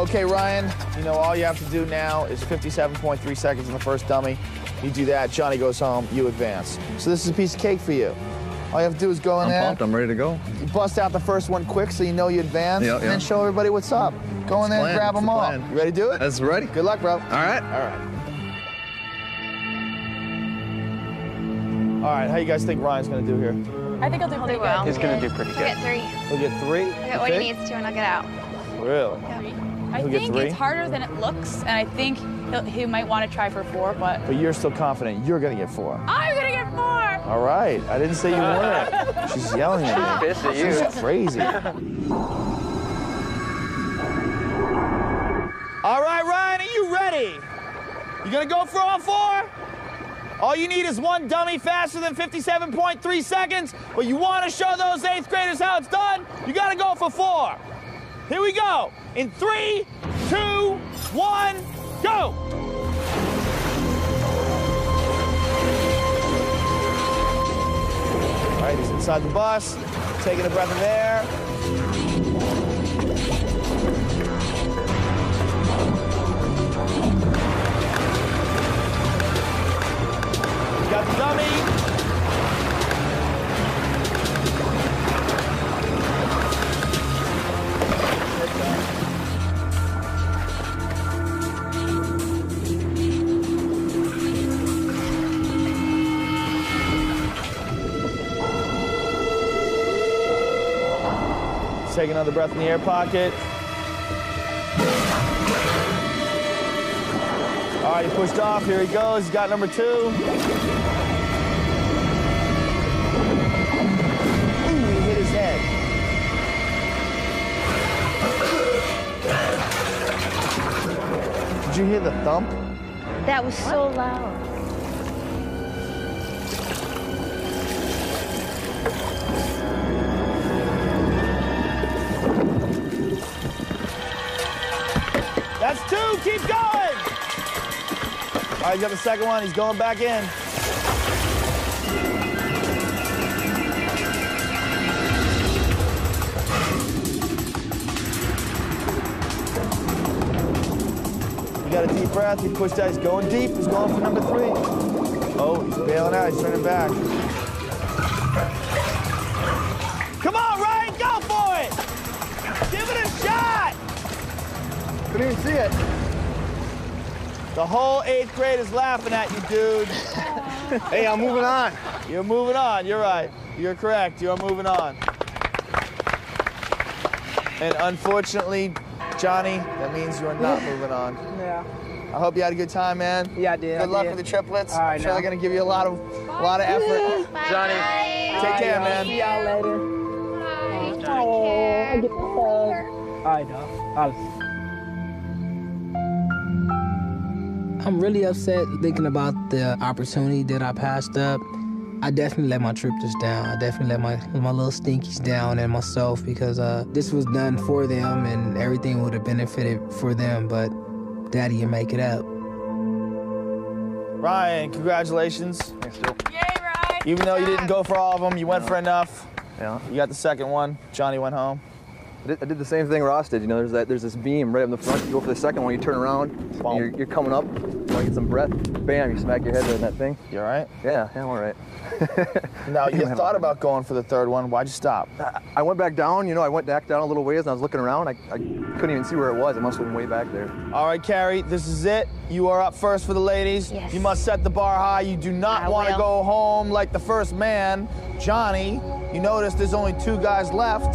Okay, Ryan, you know, all you have to do now is 57.3 seconds in the first dummy. You do that, Johnny goes home, you advance. So this is a piece of cake for you. All you have to do is go in I'm there. pumped. I'm ready to go. You bust out the first one quick so you know you advance, Yeah, and yeah. then show everybody what's up. Go in there and grab it's them all. plan. You ready to do it? That's ready. Good luck, bro. All right. All right. All right, how you guys think Ryan's gonna do here? I think I'll do pretty well. He's gonna do pretty good. We'll get three. We'll get three? I'll get what he needs to and I'll get out. Really? I He'll get think three? it's harder than it looks, and I think he'll, he might want to try for four, but But you're still confident you're gonna get four. I'm gonna get four. All right, I didn't say you weren't. (laughs) She's yelling at me. She's pissed at you. She's crazy. All right, Ryan, are you ready? You gonna go for all four? All you need is one dummy faster than 57.3 seconds, but you want to show those eighth graders how it's done? You gotta go for four. Here we go. In three, two, one, go. All right, he's inside the bus, taking a breath of air. Got the dummy. Take another breath in the air pocket. All right, he pushed off. Here he goes. He's got number two. Ooh, he hit his head. Did you hear the thump? That was so loud. Two. Keep going. All right, he's got the second one. He's going back in. He got a deep breath. He pushed out. He's going deep. He's going for number three. Oh, he's bailing out. He's turning back. It. The whole eighth grade is laughing at you, dude. (laughs) Hey, I'm moving on. You're moving on. You're right. You're correct. You're moving on. And unfortunately, Johnny, that means you are not (laughs) moving on. Yeah. I hope you had a good time, man. Yeah, I did. Good I luck did. with the triplets. All right, I'm sure now. they're gonna give you a lot of, a lot of effort. Johnny. Take care, y'all. man. See y'all later. Oh, I get the hug. All right, dog. I'm really upset thinking about the opportunity that I passed up. I definitely let my trippers down. I definitely let my my little stinkies down and myself because uh, this was done for them and everything would have benefited for them. But Daddy, you make it up. Ryan, congratulations. Thanks, Joe. Yay, Ryan. Even though you didn't go for all of them, you went for enough. Yeah. You got the second one. Johnny went home. I did, I did the same thing Ross did. You know, there's that there's this beam right up in the front. You go for the second one, you turn around, and you're, you're coming up. You want to get some breath. bam, you smack your head in that thing. You all right? Yeah, yeah, I'm all right. (laughs) Now, you thought about going for the third one. Why'd you stop? I went back down, you know, I went back down a little ways and I was looking around. I, I couldn't even see where it was. It must have been way back there. All right, Carrie, this is it. You are up first for the ladies. Yes. You must set the bar high. You do not want to go home like the first man, Johnny. You notice there's only two guys left.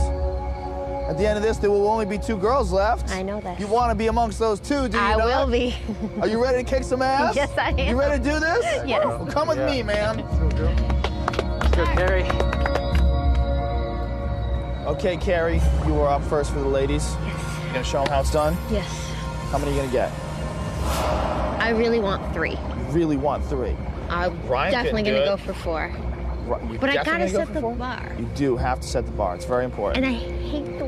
At the end of this, there will only be two girls left. I know that. You want to be amongst those two, do you I not? will be. Are you ready to kick some ass? (laughs) Yes, I am. You ready to do this? Yes. Well, come with me, man. Let's go, Carrie. Okay, Carrie, you are up first for the ladies. Yes. You gonna show them how it's done? Yes. How many are you gonna get? I really want three. You really want three. I'm Ryan definitely gonna go for four. You But I gotta go set the four? bar. You do have to set the bar. It's very important. And I hate the.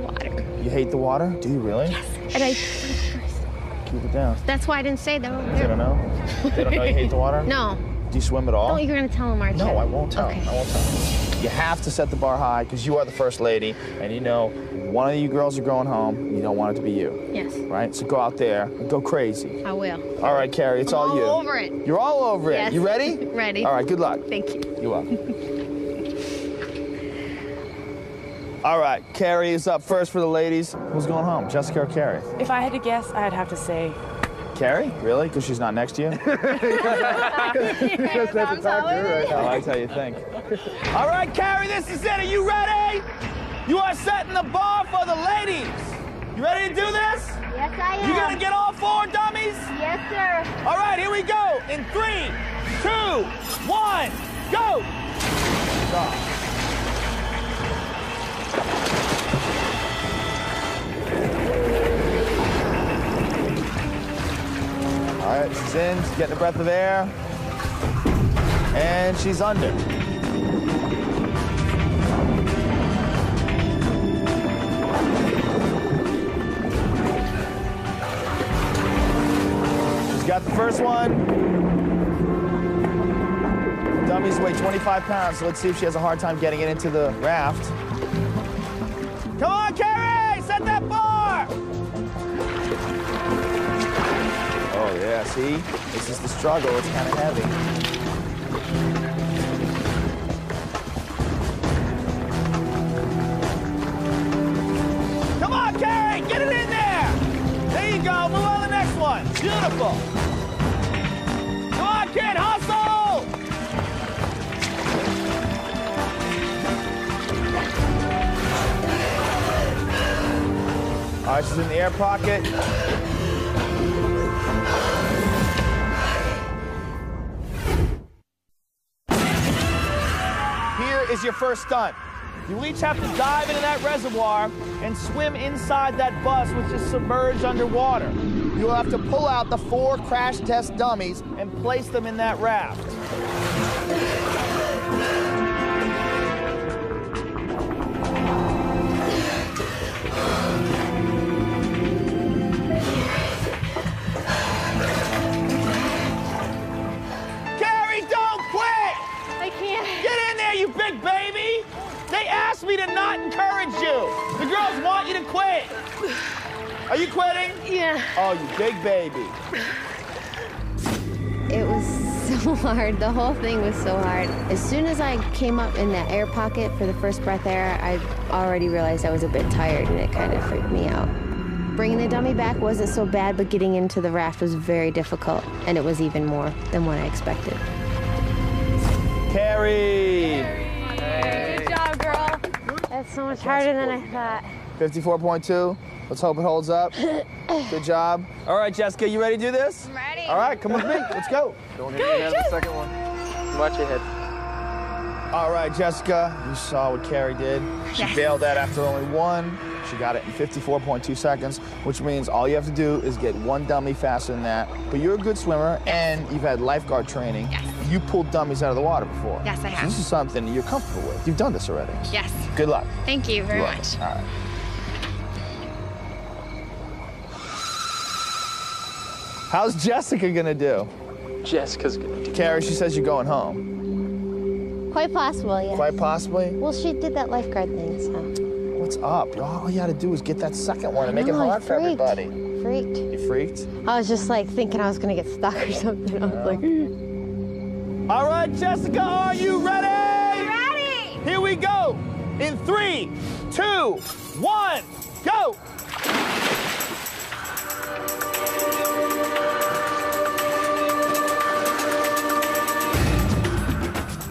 You hate the water? Do you really? Yes. And I. Keep it down. That's why I didn't say that. over They don't know? They don't know you hate the water? No. Do you swim at all? Oh, you're gonna tell them, aren't you? No, I won't tell. Okay, I won't tell. You have to set the bar high because you are the first lady, and you know one of you girls are going home. You don't want it to be you, Yes. right? So go out there and go crazy. I will. All right, Carrie, it's I'm all all you. over it. You're all over Yes. it. You ready? (laughs) Ready. All right. Good luck. Thank you. You're welcome. (laughs) all right, Carrie is up first for the ladies. Who's going home, Jessica or Carrie? If I had to guess, I'd have to say Carrie? Really? Because she's not next to you? Just have to talk to her right I tell you, think. All right, Carrie, this is it. Are you ready? You are setting the bar for the ladies. You ready to do this? Yes, I am. You gonna get all four dummies? Yes, sir. All right, here we go. In three, two, one, go. Stop. All right, she's in. She's getting a breath of air. And she's under. She's got the first one. Dummies weigh 25 pounds, so let's see if she has a hard time getting it into the raft. Come on, Carrie! Set that bar! Oh, yeah, see? This is the struggle. It's kind of heavy. Come on, Carrie! Get it in there! There you go. Move on to the next one. Beautiful. Come on, kid. Hustle! All right, she's in the air pocket. Here is your first stunt. You each have to dive into that reservoir and swim inside that bus, which is submerged underwater. You will have to pull out the four crash test dummies and place them in that raft. You big baby! They asked me to not encourage you. The girls want you to quit. Are you quitting? Yeah. Oh, you big baby. It was (laughs) so hard. The whole thing was so hard. As soon as I came up in that air pocket for the first breath air, I already realized I was a bit tired and it kind of freaked me out. Bringing the dummy back wasn't so bad, but getting into the raft was very difficult, and it was even more than what I expected. Carrie. Good job, girl. That's so much harder than I thought. 54.2. Let's hope it holds up. (coughs) Good job. All right, Jessica, you ready to do this? I'm ready. All right, come with me. Let's go. Don't hit your on the second one. Watch your head. All right, Jessica, you saw what Carrie did. She Yes. bailed that after only one. She got it in 54.2 seconds, which means all you have to do is get one dummy faster than that. But you're a good swimmer and you've had lifeguard training. Yes. You pulled dummies out of the water before. Yes, I So have. this is something you're comfortable with. You've done this already. Yes. Good luck. Thank you very You're welcome. much. All right. How's Jessica gonna do? Jessica's gonna do. Carrie, she says you're going home. Quite possible, yeah. Quite possibly. Well, she did that lifeguard thing, so. What's up? All you gotta do is get that second one and make it know, hard for everybody. freaked. You freaked? I was just like thinking I was gonna get stuck or something. I was like, All right, Jessica, are you ready? Ready! Here we go. In three, two, one, go.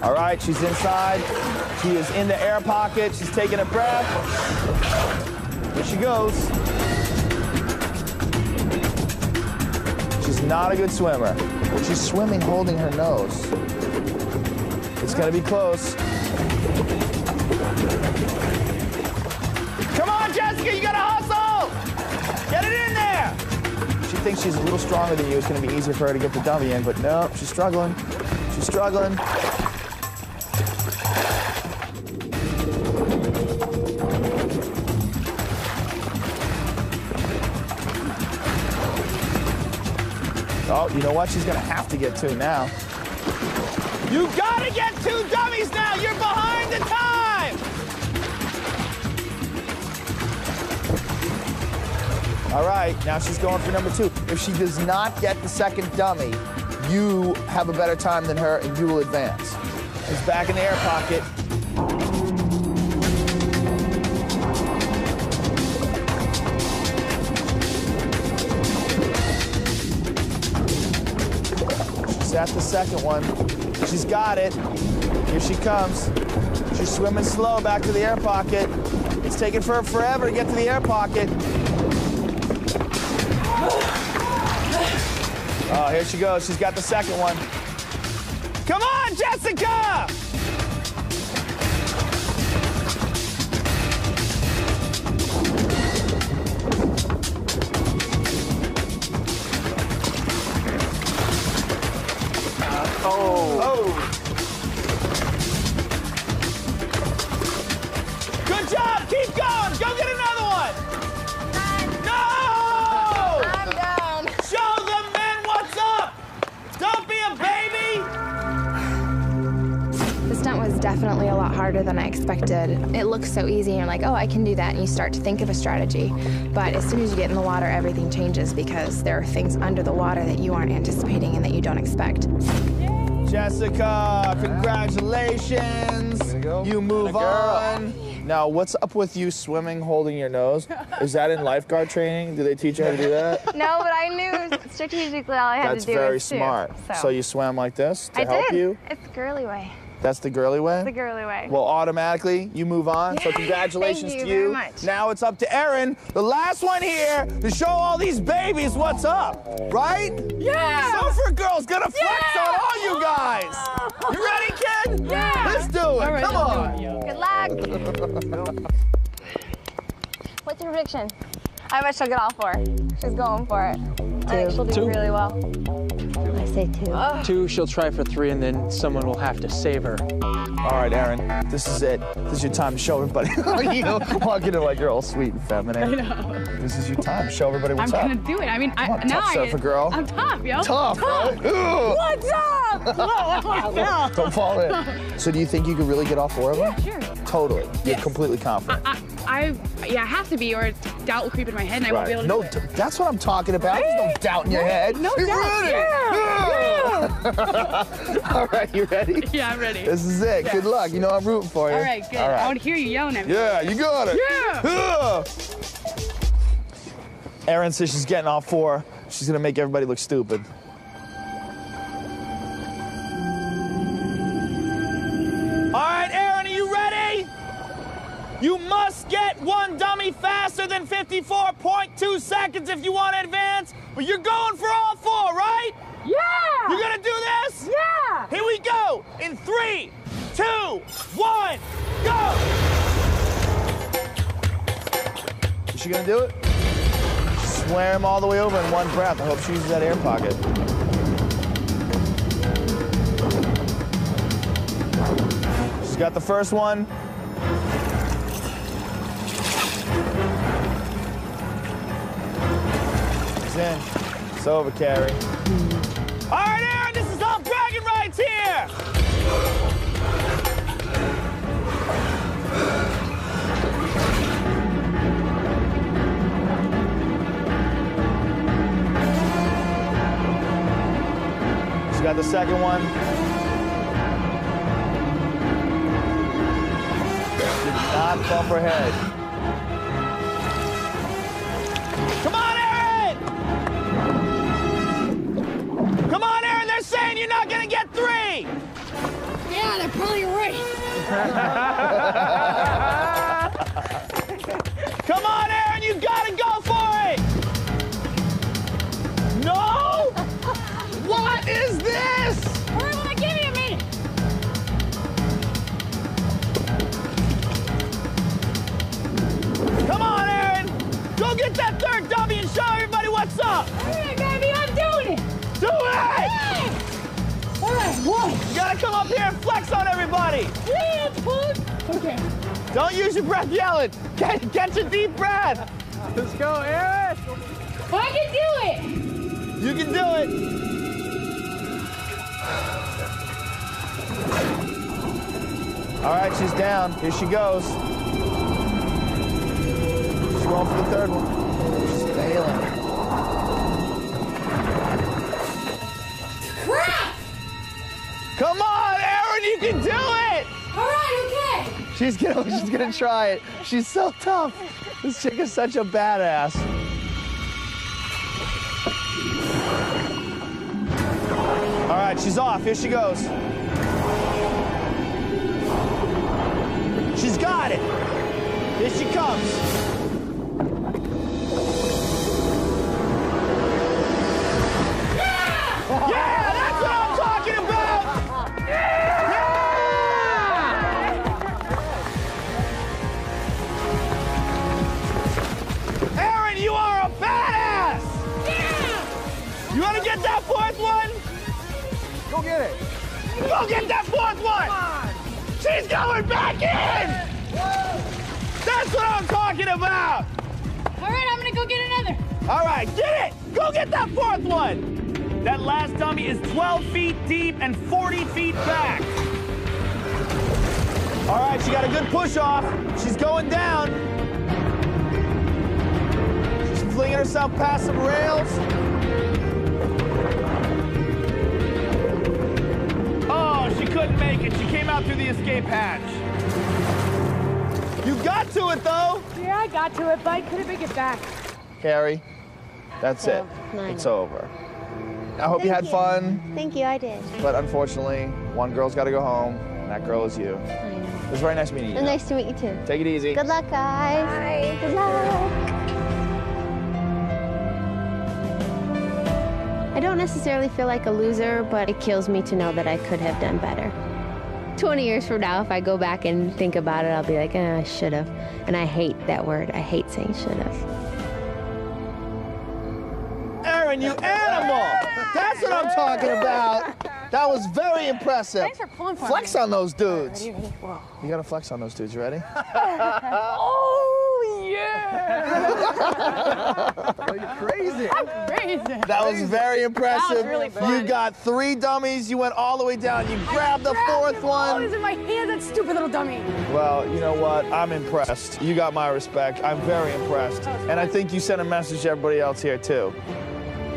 All right, she's inside. She is in the air pocket. She's taking a breath. Here she goes. She's not a good swimmer. She's swimming holding her nose. It's gonna be close. Come on, Jessica, you gotta hustle! Get it in there! She thinks she's a little stronger than you. It's gonna be easier for her to get the dummy in, but no, she's struggling. She's struggling. You know what? She's gonna have to get two now. You gotta get two dummies now! You're behind the time! All right, now she's going for number two. If she does not get the second dummy, you have a better time than her and you will advance. She's back in the air pocket. The second one. She's got it. Here she comes. She's swimming slow back to the air pocket. It's taking for her forever to get to the air pocket. Oh, here she goes. She's got the second one. Come on, Jessica! Definitely a lot harder than I expected. It looks so easy, and you're like, oh, I can do that, and you start to think of a strategy. But as soon as you get in the water, everything changes because there are things under the water that you aren't anticipating and that you don't expect. Jessica, congratulations. You move on. Now, what's up with you swimming holding your nose? Is that in lifeguard training? Do they teach you how to do that? (laughs) No, but I knew strategically all I had That's to do very was shoot, smart. So, So you swam like this to I help did. you? It's the girly way. That's the girly way? It's the girly way. Well, automatically, you move on. So (laughs) congratulations Thank you to very you. much. Now it's up to Erin, the last one here, to show all these babies what's up, right? Yeah! Surfer Girl's gonna flex on all you guys. You ready, kid? Yeah! Let's do it. All right, Come let's on. Good luck. (laughs) What's your prediction? I bet she'll get all four. She's going for it. I think she'll do Two. really well. I say two. Two, she'll try for three, and then someone will have to save her. All right, Erin, this is it. This is your time to show everybody. (laughs) you know, walking in like you're all sweet and feminine. I know. This is your time. Show everybody I'm what's up. gonna do it. I mean, I, Come on, now tough I surfer girl. I'm tough, yo. Tough, right? What's up? (laughs) Whoa, whoa, whoa. Don't fall in. So do you think you could really get all four of them? Yeah, Sure. Totally. You're completely confident. I, I, yeah, I have to be, or doubt will creep in my head, and I won't be able to no, do it. that's what I'm talking about. There's no doubt in your head. No you doubt. ready? Yeah. (laughs) all right, you ready? (laughs) Yeah, I'm ready. This is it. Yeah. Good luck. You know I'm rooting for you. All right, good. All I want to hear you yelling at me. Yeah, you got it. Yeah. Yeah. Erin says she's getting all four. She's gonna make everybody look stupid. You must get one dummy faster than 54.2 seconds if you want to advance, but you're going for all four, right? Yeah! You're gonna do this? Yeah! Here we go! In three, two, one, go! Is she gonna do it? Swam all the way over in one breath. I hope she uses that air pocket. She's got the first one. In. It's over, Carrie. All right, Erin, this is all bragging rights here! She got the second one. Did not bump her head. Come on! Come on, Erin, they're saying you're not gonna get three! Yeah, they're probably right. (laughs) Come on, Erin, you gotta go for it! No! What is this? Where will I give you? Come on, Erin! Go get that third dummy and show everybody what's up! All right, one. You gotta come up here and flex on everybody! Yeah, pull. Okay. Don't use your breath yelling! Get, get your deep breath! Let's go, Erin. I can do it. You can do it! All right, she's down. Here she goes. She's going for the third one. She's failing. Come on, Erin, you can do it! All right, okay. She's gonna, she's gonna try it. She's so tough. This chick is such a badass. All right, she's off. Here she goes. She's got it. Here she comes. Yeah, that's get it. Go get that fourth one! She's going back in! That's what I'm talking about! All right, I'm gonna go get another. All right, get it! Go get that fourth one! That last dummy is 12 feet deep and 40 feet back. All right, she got a good push off. She's going down. She's flinging herself past some rails. She couldn't make it. She came out through the escape hatch. You got to it, though. Yeah, I got to it, but I couldn't make it back. Carrie, that's it. nine. It's over. I hope you had fun, Thank you, I did. but unfortunately, one girl's got to go home, and that girl is you. I know. It was very nice meeting you. Nice to meet you too. Take it easy. Good luck, guys. Good luck. I don't necessarily feel like a loser, but it kills me to know that I could have done better. 20 years from now, if I go back and think about it, I'll be like, eh, I should have. And I hate that word. I hate saying should have. Erin, you animal! That's what I'm talking about. That was very impressive. Thanks for pulling for Flex me. on those dudes. Ready, ready. You gotta flex on those dudes. You ready? (laughs) (laughs) oh, yeah. (laughs) Are you crazy. I'm crazy. That was very impressive. really You got three dummies. You went all the way down. You grabbed the fourth Oh, one. it's in my hand, that stupid little dummy. Well, you know what? I'm impressed. You got my respect. I'm very impressed. And I think you sent a message to everybody else here, too.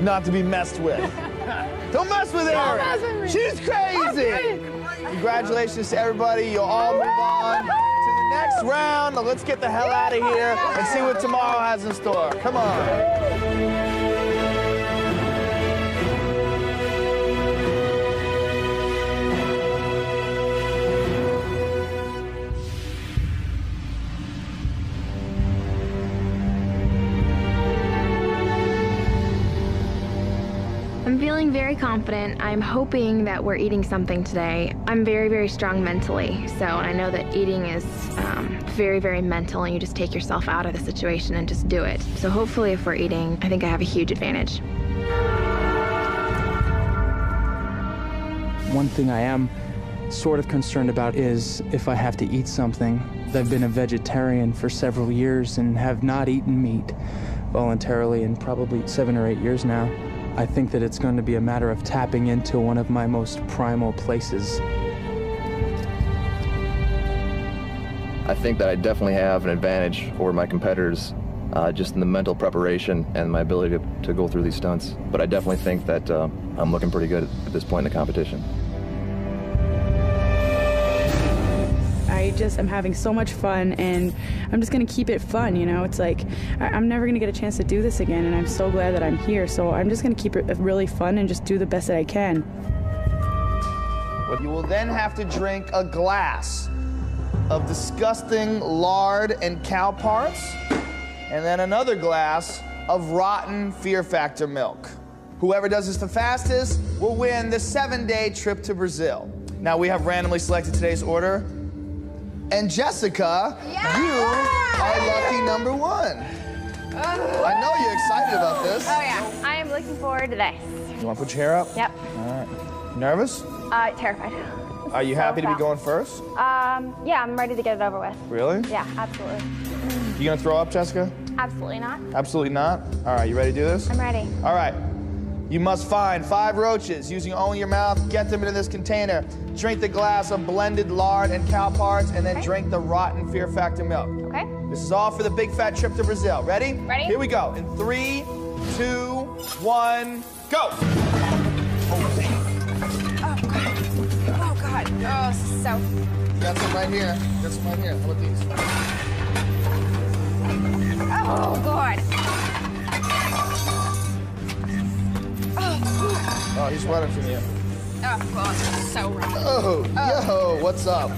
Not to be messed with. (laughs) Don't mess with her. mess with. She's crazy. Congratulations to everybody. You'll all move on to the next round. Let's get the hell out of here and see what tomorrow has in store. Come on. Feeling very confident. I'm hoping that we're eating something today. I'm very, very strong mentally, so I know that eating is um, very, very mental, and you just take yourself out of the situation and just do it. So hopefully, if we're eating, I think I have a huge advantage. One thing I am sort of concerned about is if I have to eat something. I've been a vegetarian for several years and have not eaten meat voluntarily in probably seven or eight years now. I think that it's going to be a matter of tapping into one of my most primal places. I think that I definitely have an advantage over my competitors uh, just in the mental preparation and my ability to, to go through these stunts. But I definitely think that uh, I'm looking pretty good at this point in the competition. I just am having so much fun and I'm just gonna keep it fun, you know? It's like I- I'm never gonna get a chance to do this again and I'm so glad that I'm here. So I'm just gonna keep it really fun and just do the best that I can. You will then have to drink a glass of disgusting lard and cow parts, and then another glass of rotten Fear Factor milk. Whoever does this the fastest will win the seven day trip to Brazil. Now, we have randomly selected today's order. And Jessica, you are lucky number one. I know you're excited about this. Oh yeah, I am looking forward to this. You want to put your hair up? Yep. All right. Nervous? Uh, terrified. Are you So happy to be going first? Um, yeah, I'm ready to get it over with. Really? Yeah, absolutely. You gonna throw up, Jessica? Absolutely not. Absolutely not. All right, you ready to do this? I'm ready. All right. You must find five roaches using only your mouth. Get them into this container. Drink the glass of blended lard and cow parts, and then drink the rotten Fear Factor milk. Okay. This is all for the big fat trip to Brazil. Ready? Ready. Here we go. In three, two, one, go. Oh, oh, oh God. Oh, this is so. Got some right here. Got some right here. How about these? Oh God. Oh, Oh, he's running from you. oh God. So wrong. Oh, yo, what's up?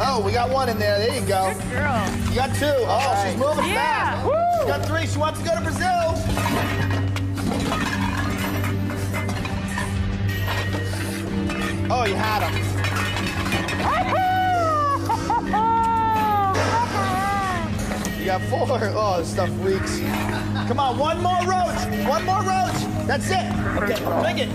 Oh, we got one in there. There you go. Good girl. You got two. Oh, she's moving Yeah. fast. She got three. She wants to go to Brazil. Oh, you had him. You got four. Oh, this stuff reeks. Come on, one more roach. One more roach. That's it. Okay, drink it.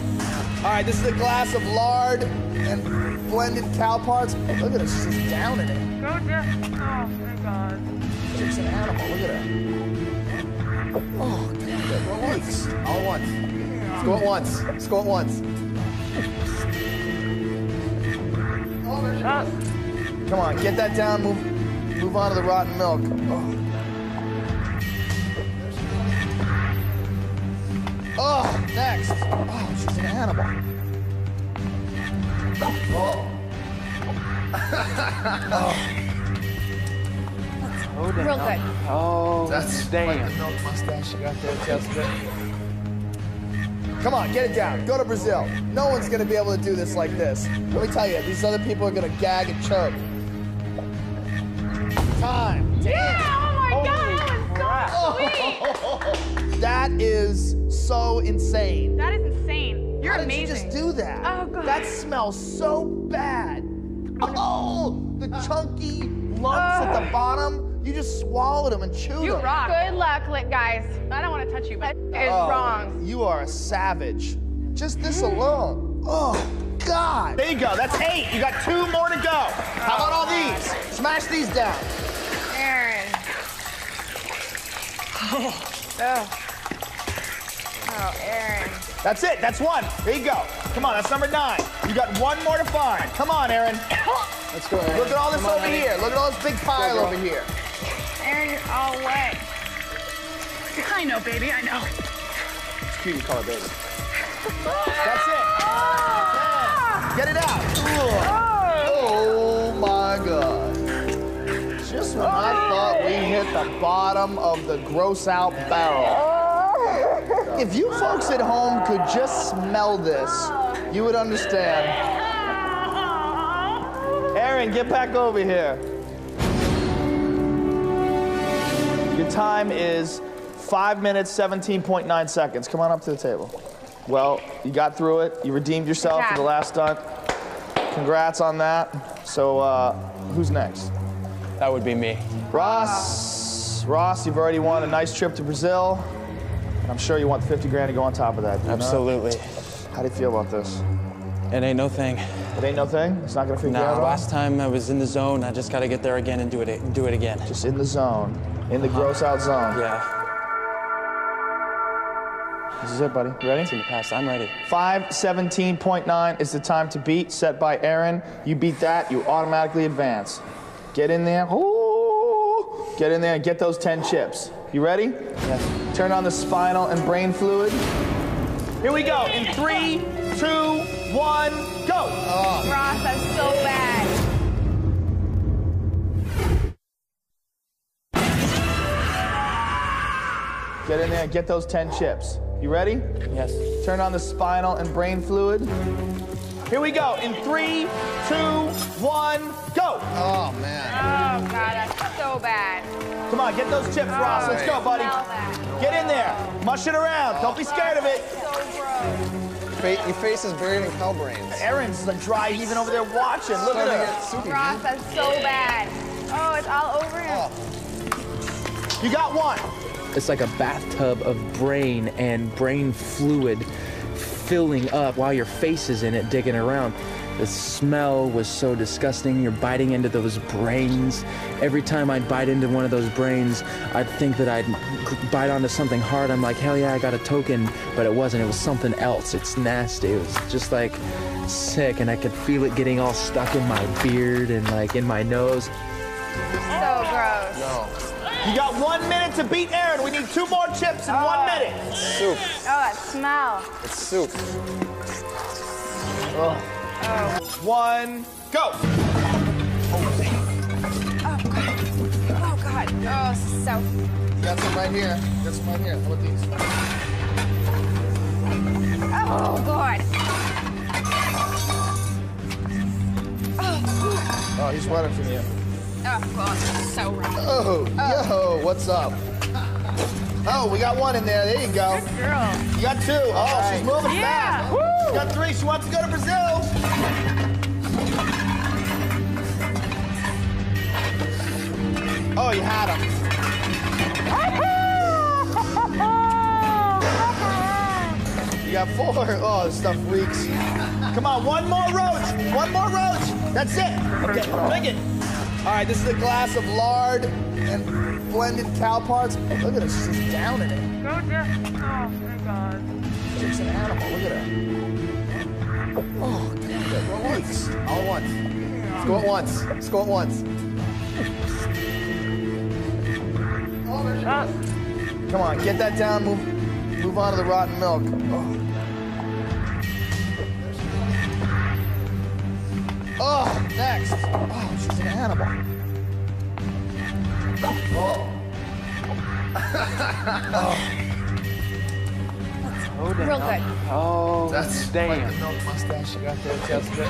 All right, this is a glass of lard and blended cow parts. Look at her, she's just down in it. Go down. Oh my God. She's an animal. Look at her. Oh, God. All at once. All at once. Let's go at once. Let's go at once. Come on, get that down. Move, move on to the rotten milk. Oh. Oh, next. Oh, she's an animal. Oh. oh. Real good. Oh, That's damn. like the milk mustache you got there, Jessica. Come on, get it down. Go to Brazil. No one's gonna be able to do this like this. Let me tell you, these other people are gonna gag and choke. Time. Damn. Oh my God. That was so sweet. (laughs) That is so insane. That is insane. You're How did you just do that? Oh God. That smells so bad. Oh, the uh. chunky lumps at the bottom. You just swallowed them and chewed You them. You rock. Good luck, lit guys. I don't want to touch you, but it's Oh, wrong. You are a savage. Just this alone. Oh, God. There you go. That's eight. You got two more to go. How about all these? Smash these down. Erin. Oh. oh. Oh, Erin. That's it. That's one. There you go. Come on. That's number nine. You got one more to find. Come on, Erin. Let's go, Erin. Look at all this on, over Erin. here. Look at all this big pile girl. over here. Erin, you're all wet. I know, baby, I know. It's cute you call it baby. That's it. Ah! Get it out. Oh Just when I thought we hit the bottom of the gross out barrel. If you folks at home could just smell this, you would understand. Erin, get back over here. Your time is 5 minutes, 17.9 seconds. Come on up to the table. Well, you got through it. You redeemed yourself for the last stunt. Congrats on that. So, uh, who's next? That would be me. Ross. Ross, you've already won a nice trip to Brazil. I'm sure you want the 50 grand to go on top of that. do you not? Absolutely. How do you feel about this? It ain't no thing. It ain't no thing? It's not gonna freak you out? Nah, last time I was in the zone. I just got to get there again and do it. Do it again. Just in the zone, in the gross out zone. Yeah. This is it, buddy. You ready? It's in the past. I'm ready. 517.9 is the time to beat, set by Erin. You beat that, you automatically advance. Get in there. Ooh. Get in there and get those 10 chips. You ready? Yes. Turn on the spinal and brain fluid. Here we go. In three, two, one, go. Oh. Ross, that's so bad. Get in there and get those 10 chips. You ready? Yes. Turn on the spinal and brain fluid. Here we go. In three, two, one, go. Oh, man. Oh, God, that's so bad. Come on, get those chips, oh, Ross. Let's go, buddy. Get in there. Mush it around. Don't be oh, scared of it. So gross. Your face is buried in cow brains. Erin's like dry heaving over there watching. Look at get her. soupy. Ross, that's so bad. Oh, it's all over him. Oh. You got one. It's like a bathtub of brain and brain fluid filling up while your face is in it, digging around. The smell was so disgusting. You're biting into those brains. Every time I'd bite into one of those brains, I'd think that I'd bite onto something hard. I'm like, hell yeah, I got a token, but it wasn't. It was something else. It's nasty. It was just like sick, and I could feel it getting all stuck in my beard and like in my nose. So gross. No. You got one minute to beat Erin. We need two more chips in one ah. minute. Soup. Oh, that smell. It's soup. One, go. Oh, God. Oh, God. Oh, so. Got some right here. Got some right here. How about these? Oh, God. Oh, he's running from you. Oh, God. So rough. Oh, yo, what's up? Oh, we got one in there. There you go. Good girl. You got two. Oh, she's moving Yeah. fast. She got three. She wants to go to Brazil. Oh, you had him. You got four. Oh, this stuff reeks. Come on, one more roach. One more roach. That's it. Okay, drink it. All right, this is a glass of lard and blended cow parts. Look at her, she's just down in it. Go just. Oh, my God. She's an animal. Look at her. Oh, damn it. Go once. All at once. Let's go at once. Let's go at once. Come on, get that down. Move, move on to the rotten milk. Oh. Oh, next. Oh, she's an animal. Oh. oh. Real good. Oh, That's damn. like the milk mustache you got there, Jessica.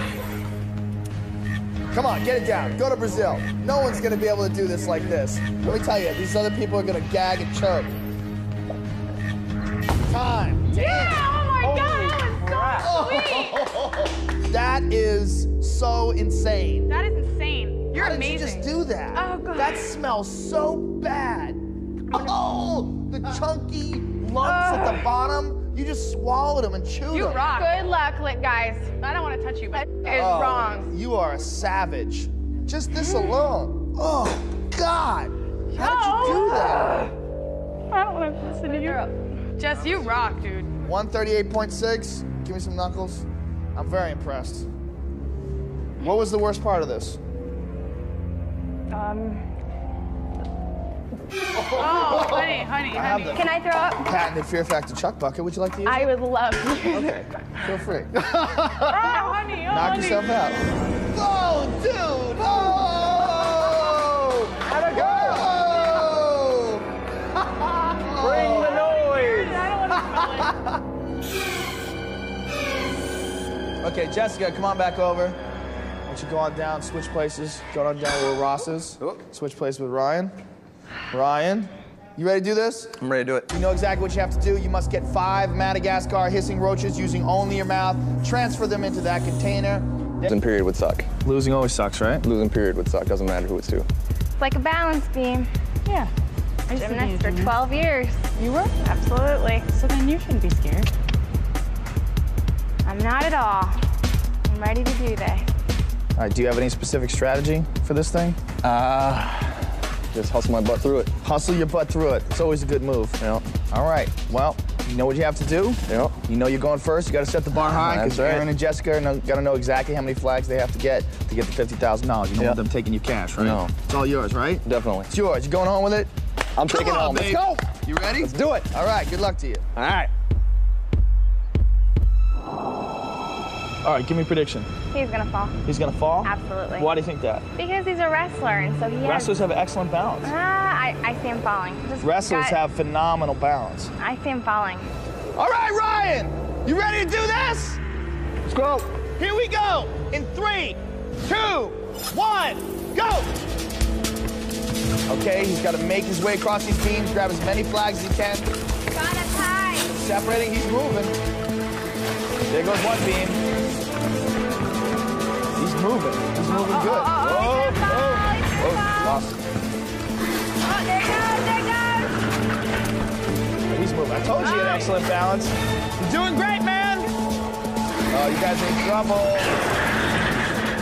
Come on, get it down. Go to Brazil. No one's gonna be able to do this like this. Let me tell you, these other people are gonna gag and choke. Time. Yeah, oh, my God. That was (laughs) so sweet. That is so insane. That is insane. You're How did you just do that? Oh, God. That smells so bad. Oh, oh the uh. chunky lumps at the bottom. You just swallowed them and chewed You them. You rock. Good luck, lit guys. I don't want to touch you, but it's Oh, wrong. You are a savage. Just this (gasps) alone. Oh, God. How did you do that? I don't want to listen to you. Jess, you rock, dude. 138.6. Give me some knuckles. I'm very impressed. What was the worst part of this? Um. (laughs) Oh, honey, honey, I have honey. the Can I throw up? patented Fear Factor Chuck bucket. Would you like to use I it? would love to. Okay, feel free. Oh, (laughs) honey, oh, Knock honey. yourself out. Oh, dude! Oh! How'd it go? (laughs) Bring the noise. I don't want to smell it. Okay, Jessica, come on back over. Why don't you go on down, switch places, go on down where Ross is. Oh. Switch places with Ryan. Ryan, you ready to do this? I'm ready to do it. You know exactly what you have to do. You must get five Madagascar hissing roaches using only your mouth. Transfer them into that container. Losing period would suck. Losing always sucks, right? Losing period would suck. Doesn't matter who it's to. It's like a balance beam. Yeah. I used to be Gymnast for 12 years. You were? Absolutely. So then you shouldn't be scared. I'm not at all. I'm ready to do this. All right, do you have any specific strategy for this thing? Uh, just hustle my butt through it. Hustle your butt through it. It's always a good move. Yeah. All right, well, you know what you have to do? Yeah. You know you're going first. You got to set the bar high because right. Erin and Jessica got to know exactly how many flags they have to get to get the fifty thousand dollars. You don't Yeah. want them taking your cash, right? No. It's all yours, right? Definitely. It's yours. You going home with it? I'm Come taking it on, home. Let's go. You ready? Let's do it. All right. Good luck to you. All right. All right. Give me a prediction. He's gonna fall. He's gonna fall. Absolutely. Why do you think that? Because he's a wrestler, and so he has. Wrestlers have excellent balance. Ah, I, I see him falling. Just Wrestlers gut- have phenomenal balance. I see him falling. All right, Ryan, you ready to do this? Let's go. Here we go. In three, two, one, go. Okay, he's got to make his way across these beams, grab as many flags as he can. Got a tie. Separating, he's moving. There goes one beam. He's moving. He's moving oh, oh, good. oh, oh he's gonna fall, Whoa, fall. lost. Oh, there he goes, there he goes. He's moving. I told you he had excellent balance. You're doing great, man. Oh, you guys are in trouble.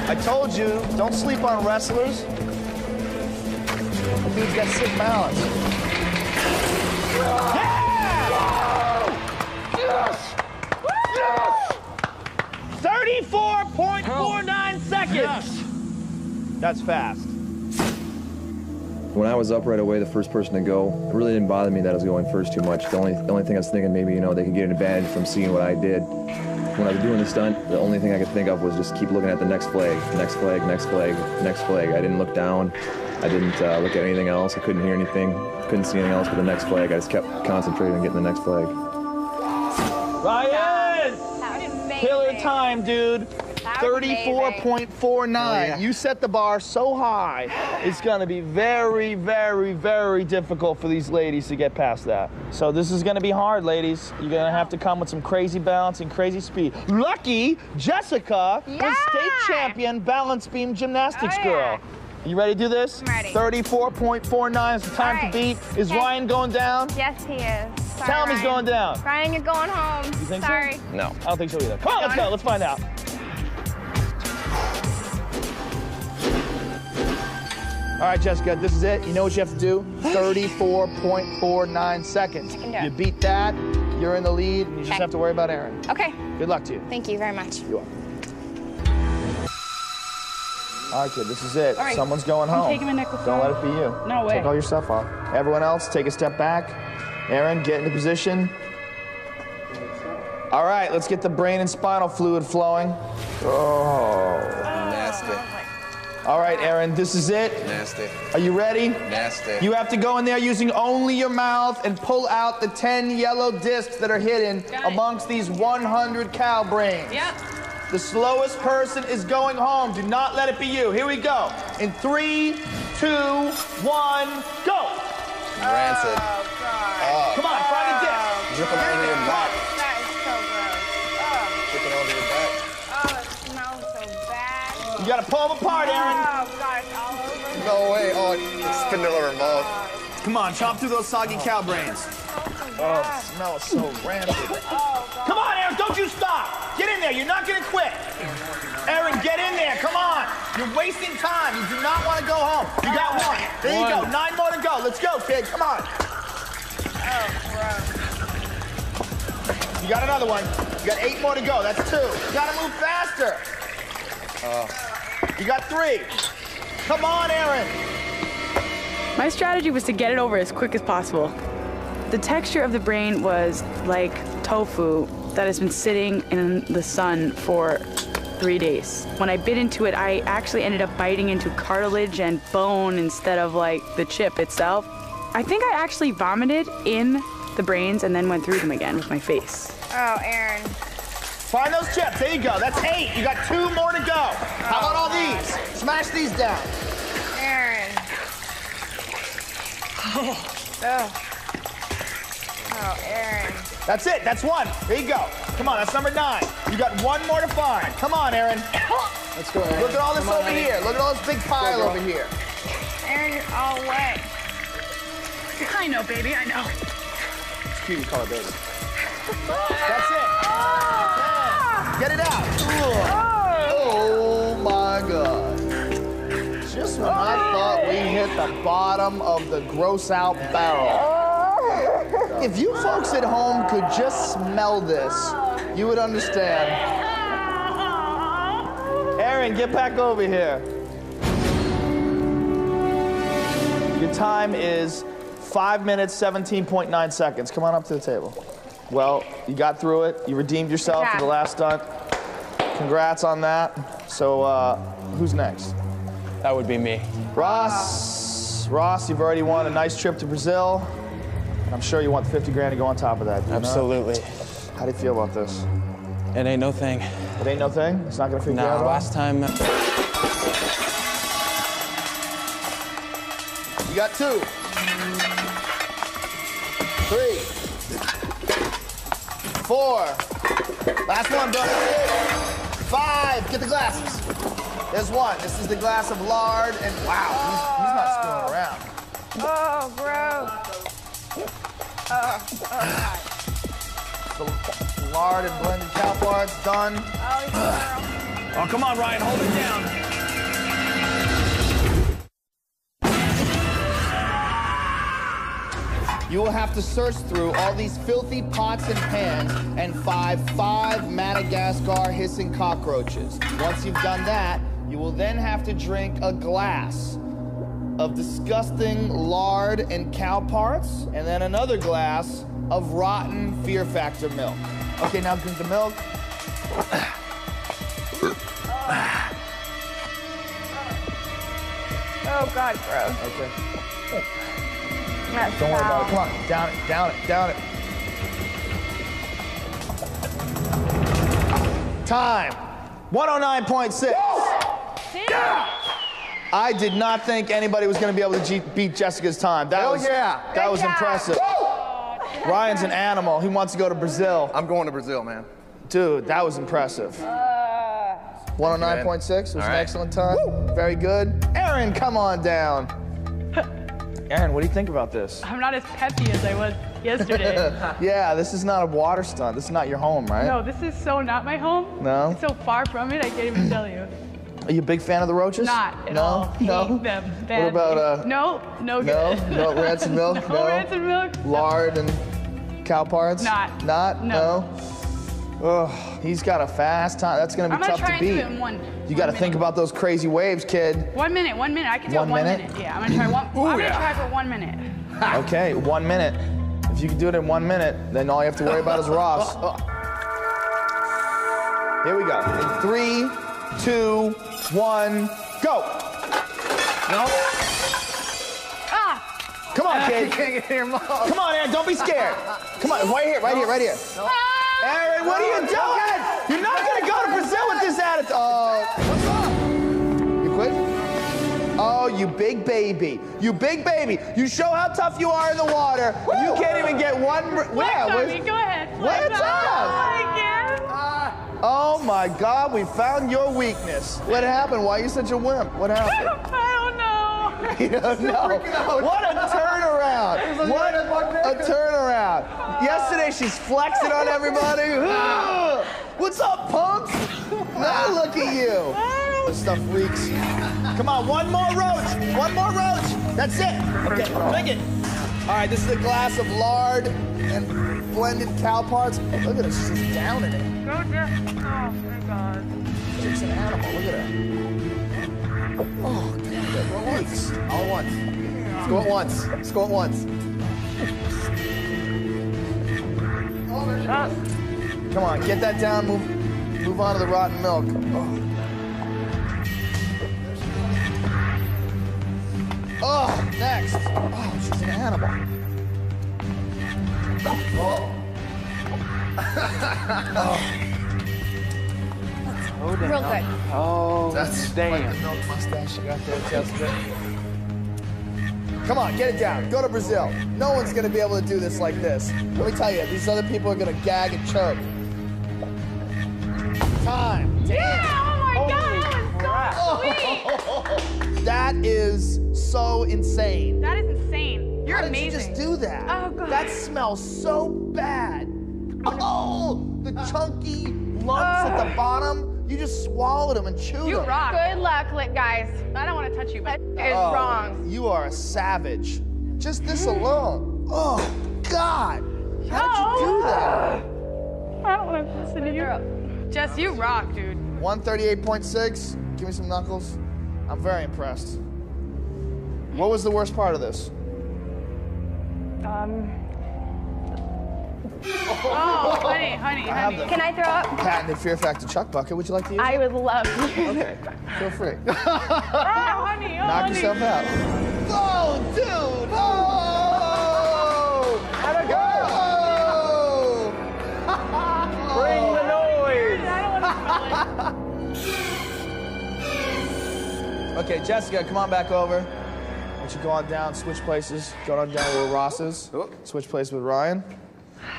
I told you, don't sleep on wrestlers. The dude's got sick balance. Yes! Yes! 34.49 seconds. That's fast. When I was up right away, the first person to go, it really didn't bother me that I was going first too much. The only, the only thing I was thinking maybe, you know, they could get an advantage from seeing what I did. When I was doing the stunt, the only thing I could think of was just keep looking at the next flag, next flag, next flag, next flag. I didn't look down. I didn't uh, look at anything else. I couldn't hear anything. Couldn't see anything else but the next flag. I just kept concentrating on getting the next flag. Ryan! That was amazing. Killer time, dude. That was amazing. 34.49. You set the bar so high, it's going to be very, very, very difficult for these ladies to get past that. So this is going to be hard, ladies. You're going to have to come with some crazy balance and crazy speed. Lucky Jessica Yeah. is state champion balance beam gymnastics Oh, girl. yeah. You ready to do this? I'm ready. 34.49 is the time All right. to beat. Is Okay. Ryan going down? Yes, he is. Sorry, Tell him he's going down. Ryan, you're going home. You think so? No. I don't think so either. Come on, let's go. Let's find out. All right, Jessica, this is it. You know what you have to do? 34.49 seconds. can do it. You beat that, you're in the lead, and you just Okay. have to worry about Erin. Okay. Good luck to you. Thank you very much. You are. All right, kid, this is it. All right. Someone's going I'm home. taking my necklace Don't let it be you. No way. Take all your stuff off. Everyone else, take a step back. Erin, get into position. All right, let's get the brain and spinal fluid flowing. Oh. Nasty. Oh All right, Erin, this is it. Nasty. Are you ready? Nasty. You have to go in there using only your mouth and pull out the 10 yellow discs that are hidden amongst these 100 cow brains. Yep. The slowest person is going home. Do not let it be you. Here we go. In three, two, one, go. Rancid. Oh. oh. Come on, find a disc. Dripping over your back. That is You gotta pull them apart, Erin. Oh, God, it's all over. No way. Oh, it's spinning all over mouth. Come on, chop through those soggy cow brains. Oh, oh it smells so rancid. Oh, Come on, Erin, don't you stop. Get in there. You're not gonna quit. Erin, get in there. Come on. You're wasting time. You do not want to go home. You got one. There you go. Nine more to go. Let's go, kid. Come on. Oh, bro. You got another one. You got eight more to go. That's two. You gotta move faster. Oh. You got three. Come on, Erin. My strategy was to get it over as quick as possible. The texture of the brain was like tofu that has been sitting in the sun for three days. When I bit into it, I actually ended up biting into cartilage and bone instead of like the chip itself. I think I actually vomited in the brains and then went through them again with my face. Oh, Erin. Find those chips. There you go. That's eight. You got two more to go. How about all these? Smash these down. Erin. (laughs) Oh. Oh, Erin. That's it. That's one. There you go. Come on. That's number nine. You got one more to find. Come on, Erin. Let's go, Erin. Look at all this Come on, over honey. here. Look at all this big pile girl. over here. Erin, you're all wet. I know, baby, I know. It's cute. You call it baby. That's it. Ten. Get it out. Oh my God. Just when I thought we hit the bottom of the gross out barrel, If you folks at home could just smell this, you would understand. Erin, get back over here. Your time is five minutes, 17.9 seconds. Come on up to the table. Well, you got through it. You redeemed yourself for the last stunt. Congrats on that. So, uh, who's next? That would be me. Ross. Ross, you've already won a nice trip to Brazil. And I'm sure you want the 50 grand to go on top of that. do you not? Absolutely. How do you feel about this? It ain't no thing. It ain't no thing? It's not gonna freak No, you out? at last time. You got two. Three. Four. Last one, brother. Five. Get the glasses. There's one. This is the glass of lard, and wow, he's, he's not screwing oh. around. Oh, gross. Oh, oh, The lard and blended cow parts done. Oh, he's. Oh, come on, Ryan, hold it down. You will have to search through all these filthy pots and pans and find five Madagascar hissing cockroaches. Once you've done that, you will then have to drink a glass of disgusting lard and cow parts, and then another glass of rotten Fear Factor milk. Okay, now drink the milk. (sighs) Oh, God, gross. Okay. That's Don't worry about it. Come on, down it, down it, down it. Time. 109.6. Yeah! I did not think anybody was going to be able to beat Jessica's time. That Hell was yeah. That Good was job. impressive. Ryan's an animal. He wants to go to Brazil. I'm going to Brazil, man. Dude, that was impressive. Uh. 109.6 was All an right. excellent time. Very good. Erin, come on down. Erin, what do you think about this? I'm not as peppy as I was yesterday. (laughs) yeah, this is not a water stunt. This is not your home, right? No, this is so not my home. No? It's so far from it, I can't even tell you. Are you a big fan of the roaches? Not at no? all. No. Hate them What about uh? No, no No, good. no rancid milk. (laughs) no, No, rancid milk. Lard and cow parts. Not. Not. No. Ugh, he's got a fast time. That's gonna be I'm gonna tough try to and do beat. it in one. you got to think about those crazy waves, kid. One minute, one minute. I can do One it one minute? minute? Yeah, I'm gonna try one. (laughs) Ooh, I'm yeah. gonna try for one minute. (laughs) okay, one minute. If you can do it in one minute, then all you have to worry about is Ross. (laughs) Here we go. In three, two, one, go. No. Ah! Come on, kid. You can't get in your mouth. Come on, Erin. Don't be scared. Come on, right here, right here, right here. Erin, what are you doing? You're not gonna go to Brazil with this attitude. Oh, what's wrong? You quit? Oh, you big baby. You big baby. You show how tough you are in the water. You can't even get one. Flex Yeah, on. Go ahead. What's Flex up? me. Oh my God, we found your weakness. What happened? Why are you such a wimp? What (laughs) happened? I don't know. You don't know. What a turnaround. What a turnaround. Yesterday she's flexing on everybody. (laughs) (gasps) What's up, punks? Now look at you. This stuff reeks. Come on, one more roach. One more roach. That's it. Okay, drink it. All right, this is a glass of lard and blended cow parts. Look at her, she's down in it. Go down. Oh my god. She's an animal. Look at her. Oh, God, it reeks. All at once. Let's go at once. Let's go at once. Come on, get that down. Move, move on to the rotten milk. Oh. Oh, next. Oh, she's an animal. Oh. Real good. Oh, oh, That's damn. like the milk mustache you got there, Jessica. Come on, get it down. Go to Brazil. No one's gonna be able to do this like this. Let me tell you, these other people are gonna gag and choke. Time. Yeah, oh my God, that was so sweet. That is so insane. That is insane. You're How did amazing. you just do that? Oh, God. That smells so bad. Oh, the chunky lumps at the bottom. You just swallowed them and chewed You them. You rock. Good luck, lit guys. I don't want to touch you, but That is Oh, wrong. You are a savage. Just this alone. Oh, God! How'd you do that? I don't want to listen to you. Jess, you rock, dude. 138.6. Give me some knuckles. I'm very impressed. What was the worst part of this? Um. Oh, honey, honey, I have honey. the Can I throw up? patented Fear Factor Chuck bucket. Would you like to use I it? would love to. Okay, feel free. (laughs) Oh, honey, oh, Knock honey. yourself out. Oh, dude! Oh! How'd go? (laughs) Bring the oh. noise. (laughs) Okay, Jessica, come on back over. Why don't you go on down, switch places. Go on down where Ross is. Oh. Switch places with Ryan.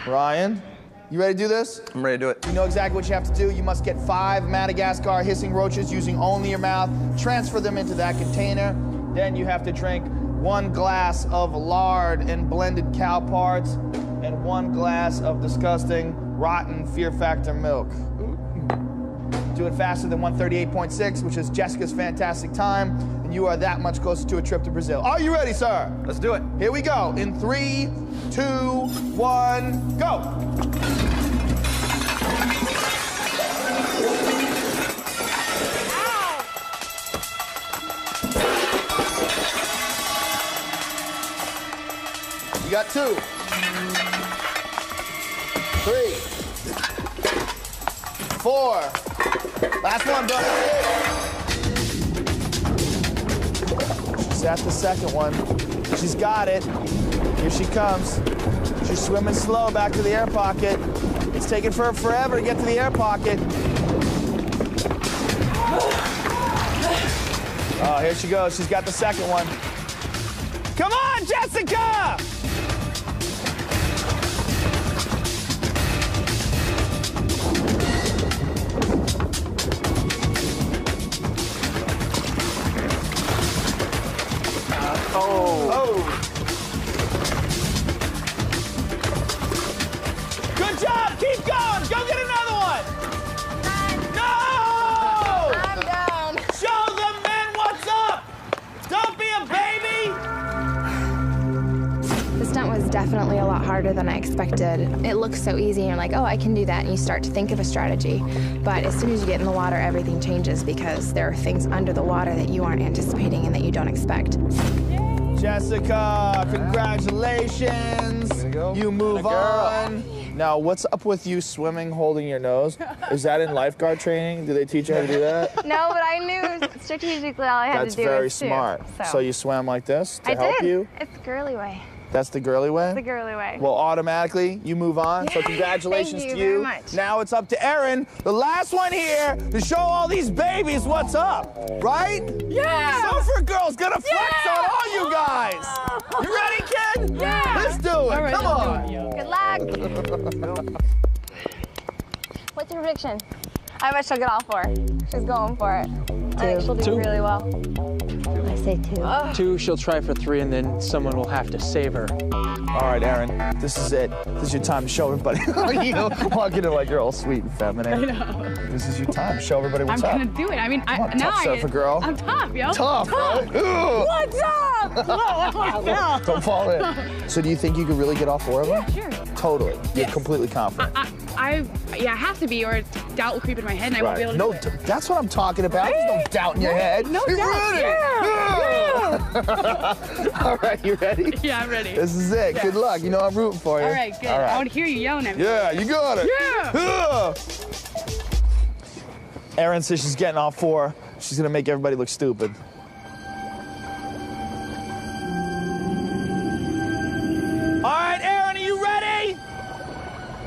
Ryan, you ready to do this? I'm ready to do it. You know exactly what you have to do. You must get five Madagascar hissing roaches using only your mouth. Transfer them into that container. Then you have to drink one glass of lard and blended cow parts and one glass of disgusting, rotten Fear Factor milk. Do it faster than 138.6, which is Jessica's fantastic time, and you are that much closer to a trip to Brazil. Are you ready, sir? Let's do it. Here we go. In three, two, one, go. You got two. Three. Four. Last one, bro. At the second one. She's got it. Here she comes. She's swimming slow back to the air pocket. It's taking her forever to get to the air pocket. Oh, here she goes. She's got the second one. Come on, Jessica! Harder than I expected. It looks so easy, and you're like, oh, I can do that, and you start to think of a strategy. But as soon as you get in the water, everything changes because there are things under the water that you aren't anticipating and that you don't expect. Jessica, congratulations. You move on. Now, what's up with you swimming holding your nose? Is that in lifeguard training? Do they teach you how to do that? (laughs) No, but I knew strategically all I had That's to do That's very was swim, smart. So, you swam like this to I help did. you? It's the girly way. That's the girly way? It's the girly way. Well, automatically, you move on. So (laughs) congratulations Thank you to you. very much. Now it's up to Erin, the last one here, to show all these babies what's up, right? Yeah. Surfer Girl's gonna flex on all you guys. (laughs) You ready, kid? Yeah. Let's do it. All right, Come let's on. Good luck. (laughs) What's your prediction? I bet she'll get all four. She's going for it. I think she'll do Two. really well. Say two. Two, she'll try for three, and then someone will have to save her. All right, Erin, this is it. This is your time to show everybody. (laughs) you know, (laughs) walking in like you're all sweet and feminine. I know. This is your time. Show everybody what's up. I'm gonna do it. I mean, I, on, now tough I surfer girl. I'm tough, yo. Tough, right? Ooh. What's up? (laughs) Whoa. Don't fall in. So do you think you could really get all four of them? Sure. Totally. You're completely confident. I, I, yeah, I have to be, or doubt will creep in my head, and I won't be able to no, do it. that's what I'm talking about. There's no doubt in your head. No You doubt. ready? Yeah. (laughs) all right, you ready? (laughs) Yeah, I'm ready. This is it. Yeah. Good luck. You know I'm rooting for you. All right, good. All I want to hear you yelling at me. Yeah, you got it. Yeah. Erin says she's getting all four. She's gonna make everybody look stupid. All right, Erin, are you ready?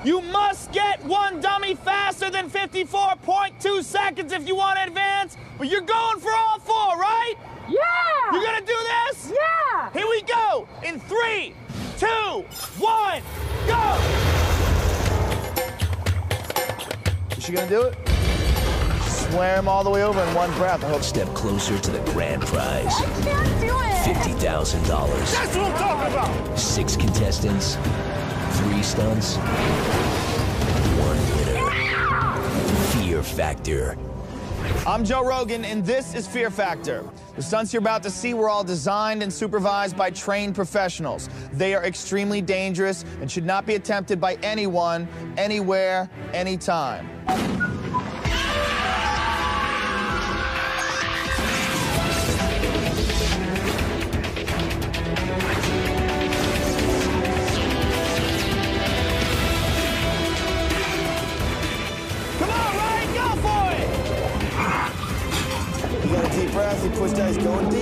You must get one dummy faster than 54.2 seconds if you want to advance, but you're going for all four, right? Yeah. You're gonna do this? Yeah. Here we go. In three, two, one, go. Is she gonna do it? Swam all the way over in one breath. I hope Step closer to the grand prize. Can't do it. $50,000. That's what I'm talking about. Six contestants, three stunts, one winner. Fear Factor. I'm Joe Rogan, and this is Fear Factor. The stunts you're about to see were all designed and supervised by trained professionals. They are extremely dangerous and should not be attempted by anyone, anywhere, anytime. You push down, going deep.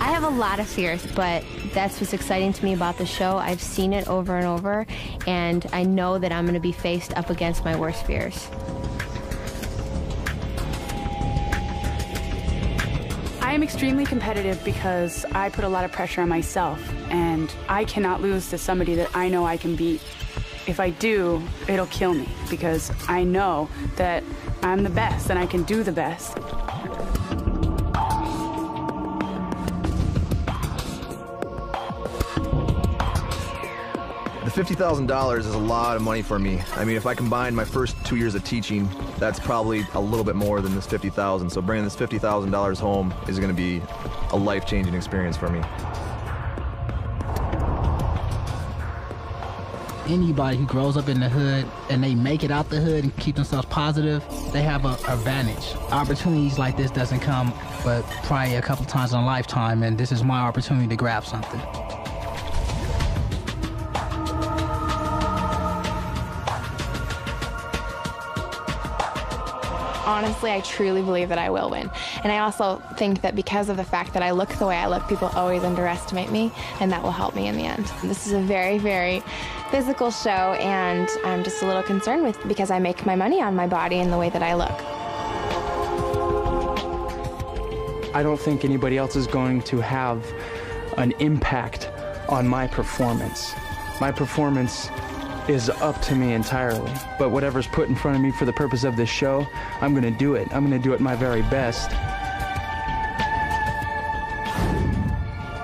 I have a lot of fears, but that's what's exciting to me about the show. I've seen it over and over, and I know that I'm going to be faced up against my worst fears. I am extremely competitive because I put a lot of pressure on myself, and I cannot lose to somebody that I know I can beat. If I do, it'll kill me because I know that I'm the best and I can do the best. $50,000 is a lot of money for me. I mean, if I combine my first two years of teaching, that's probably a little bit more than this 50,000. So bringing this $50,000 home is going to be a life-changing experience for me. Anybody who grows up in the hood and they make it out the hood and keep themselves positive, they have a advantage. Opportunities like this doesn't come, but probably a couple times in a lifetime, and this is my opportunity to grab something. Honestly, I truly believe that I will win. And I also think that because of the fact that I look the way I look, people always underestimate me, and that will help me in the end. This is a very, very physical show, and I'm just a little concerned with because I make my money on my body and the way that I look. I don't think anybody else is going to have an impact on my performance. My performance is up to me entirely. But whatever's put in front of me for the purpose of this show, I'm going to do it. I'm going to do it my very best.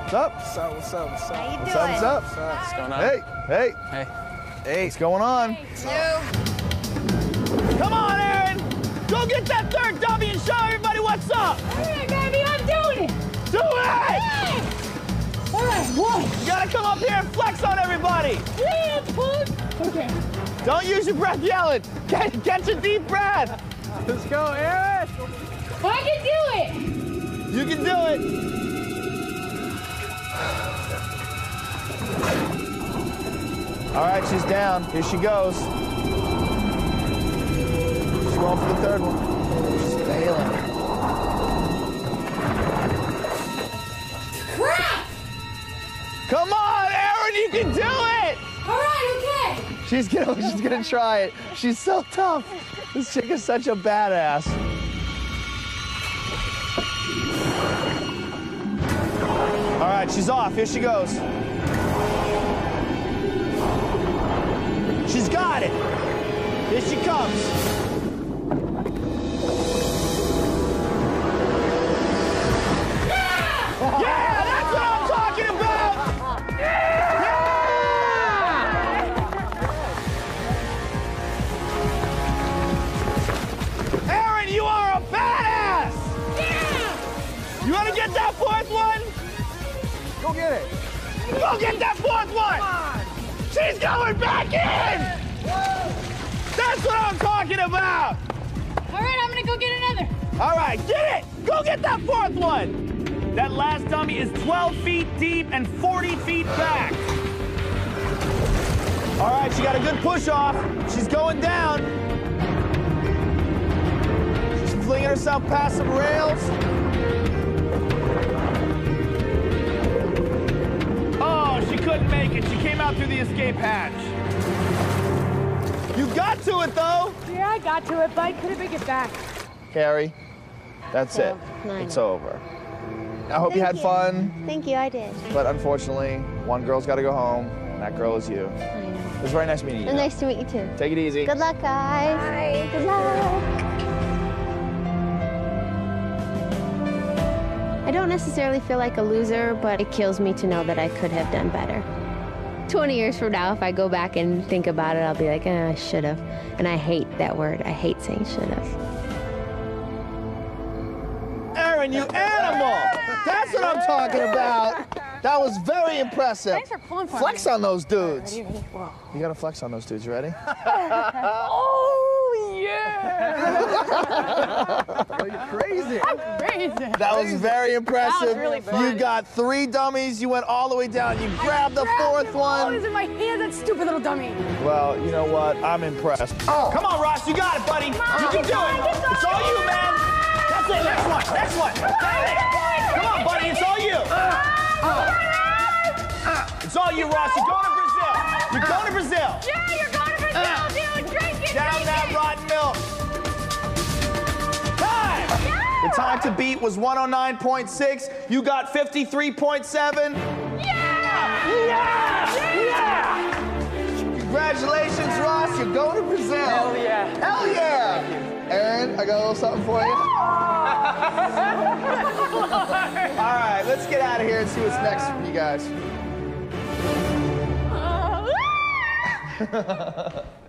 What's up? What's up, what's up, what's up? What's up? What's up? What's up? What's going on? Hey, hey, Hey. hey, what's going on? Come on, Erin! Go get that third dummy and show everybody what's up! All right, baby, I'm doing it. Do it! Hey! All right, one. You gotta come up here and flex on everybody! Yeah, pull. Okay. Don't use your breath yelling! Get, get your deep breath! Let's go, Erin. I can do it. You can do it! All right, she's down. Here she goes. She's going for the third one. She's failing. Crap! Come on, Erin, you can do it! All right, okay. She's gonna, she's gonna try it. She's so tough. This chick is such a badass. All right, she's off. Here she goes. She's got it. Here she comes. Yeah, Go get it. Go get that fourth one! She's going back in! That's what I'm talking about! All right, I'm gonna go get another. All right, get it! Go get that fourth one! That last dummy is 12 feet deep and 40 feet back. All right, she got a good push off. She's going down. She's flinging herself past some rails. She couldn't make it. She came out through the escape hatch. You got to it, though. Yeah, I got to it, but I couldn't make it back. Carrie, that's it. No, I It's over. I hope you Thank had fun, Thank you, I did. but unfortunately, one girl's got to go home, and that girl is you. I know. It was very nice meeting you. Nice to meet you too. Take it easy. Good luck, guys. Good luck. I don't necessarily feel like a loser, but it kills me to know that I could have done better. 20 years from now, if I go back and think about it, I'll be like, eh, I should have. And I hate that word. I hate saying should have. Erin, you animal! That's what I'm talking about. That was very impressive. Thanks for pulling for Flex me. on those dudes. Ready, ready, whoa. You gotta flex on those dudes. You ready? (laughs) oh, yeah. You crazy. I'm crazy. That was very impressive. That was really fun. You got three dummies. You went all the way down. You grabbed the fourth Oh, one. it's in my hand, that stupid little dummy. Well, you know what? I'm impressed. Oh, come on, Ross. You got it, buddy. You can do it. It's all you, man. That's it. Next one. Next one. Got it. Come on, buddy. It's all you. Uh, it's all you, Ross. You're going to Brazil. You're going to Brazil. Yeah, you're going to Brazil, uh, dude. Drink it, Down drink that it. rotten milk. Time. The time to beat was 109.6. You got 53.7. Yeah! Yeah! Yeah! Congratulations, Ross. You're going to Brazil. Hell yeah. Hell yeah. Erin, I got a little something for you. (laughs) All right, let's get out of here and see what's next for you guys. (laughs)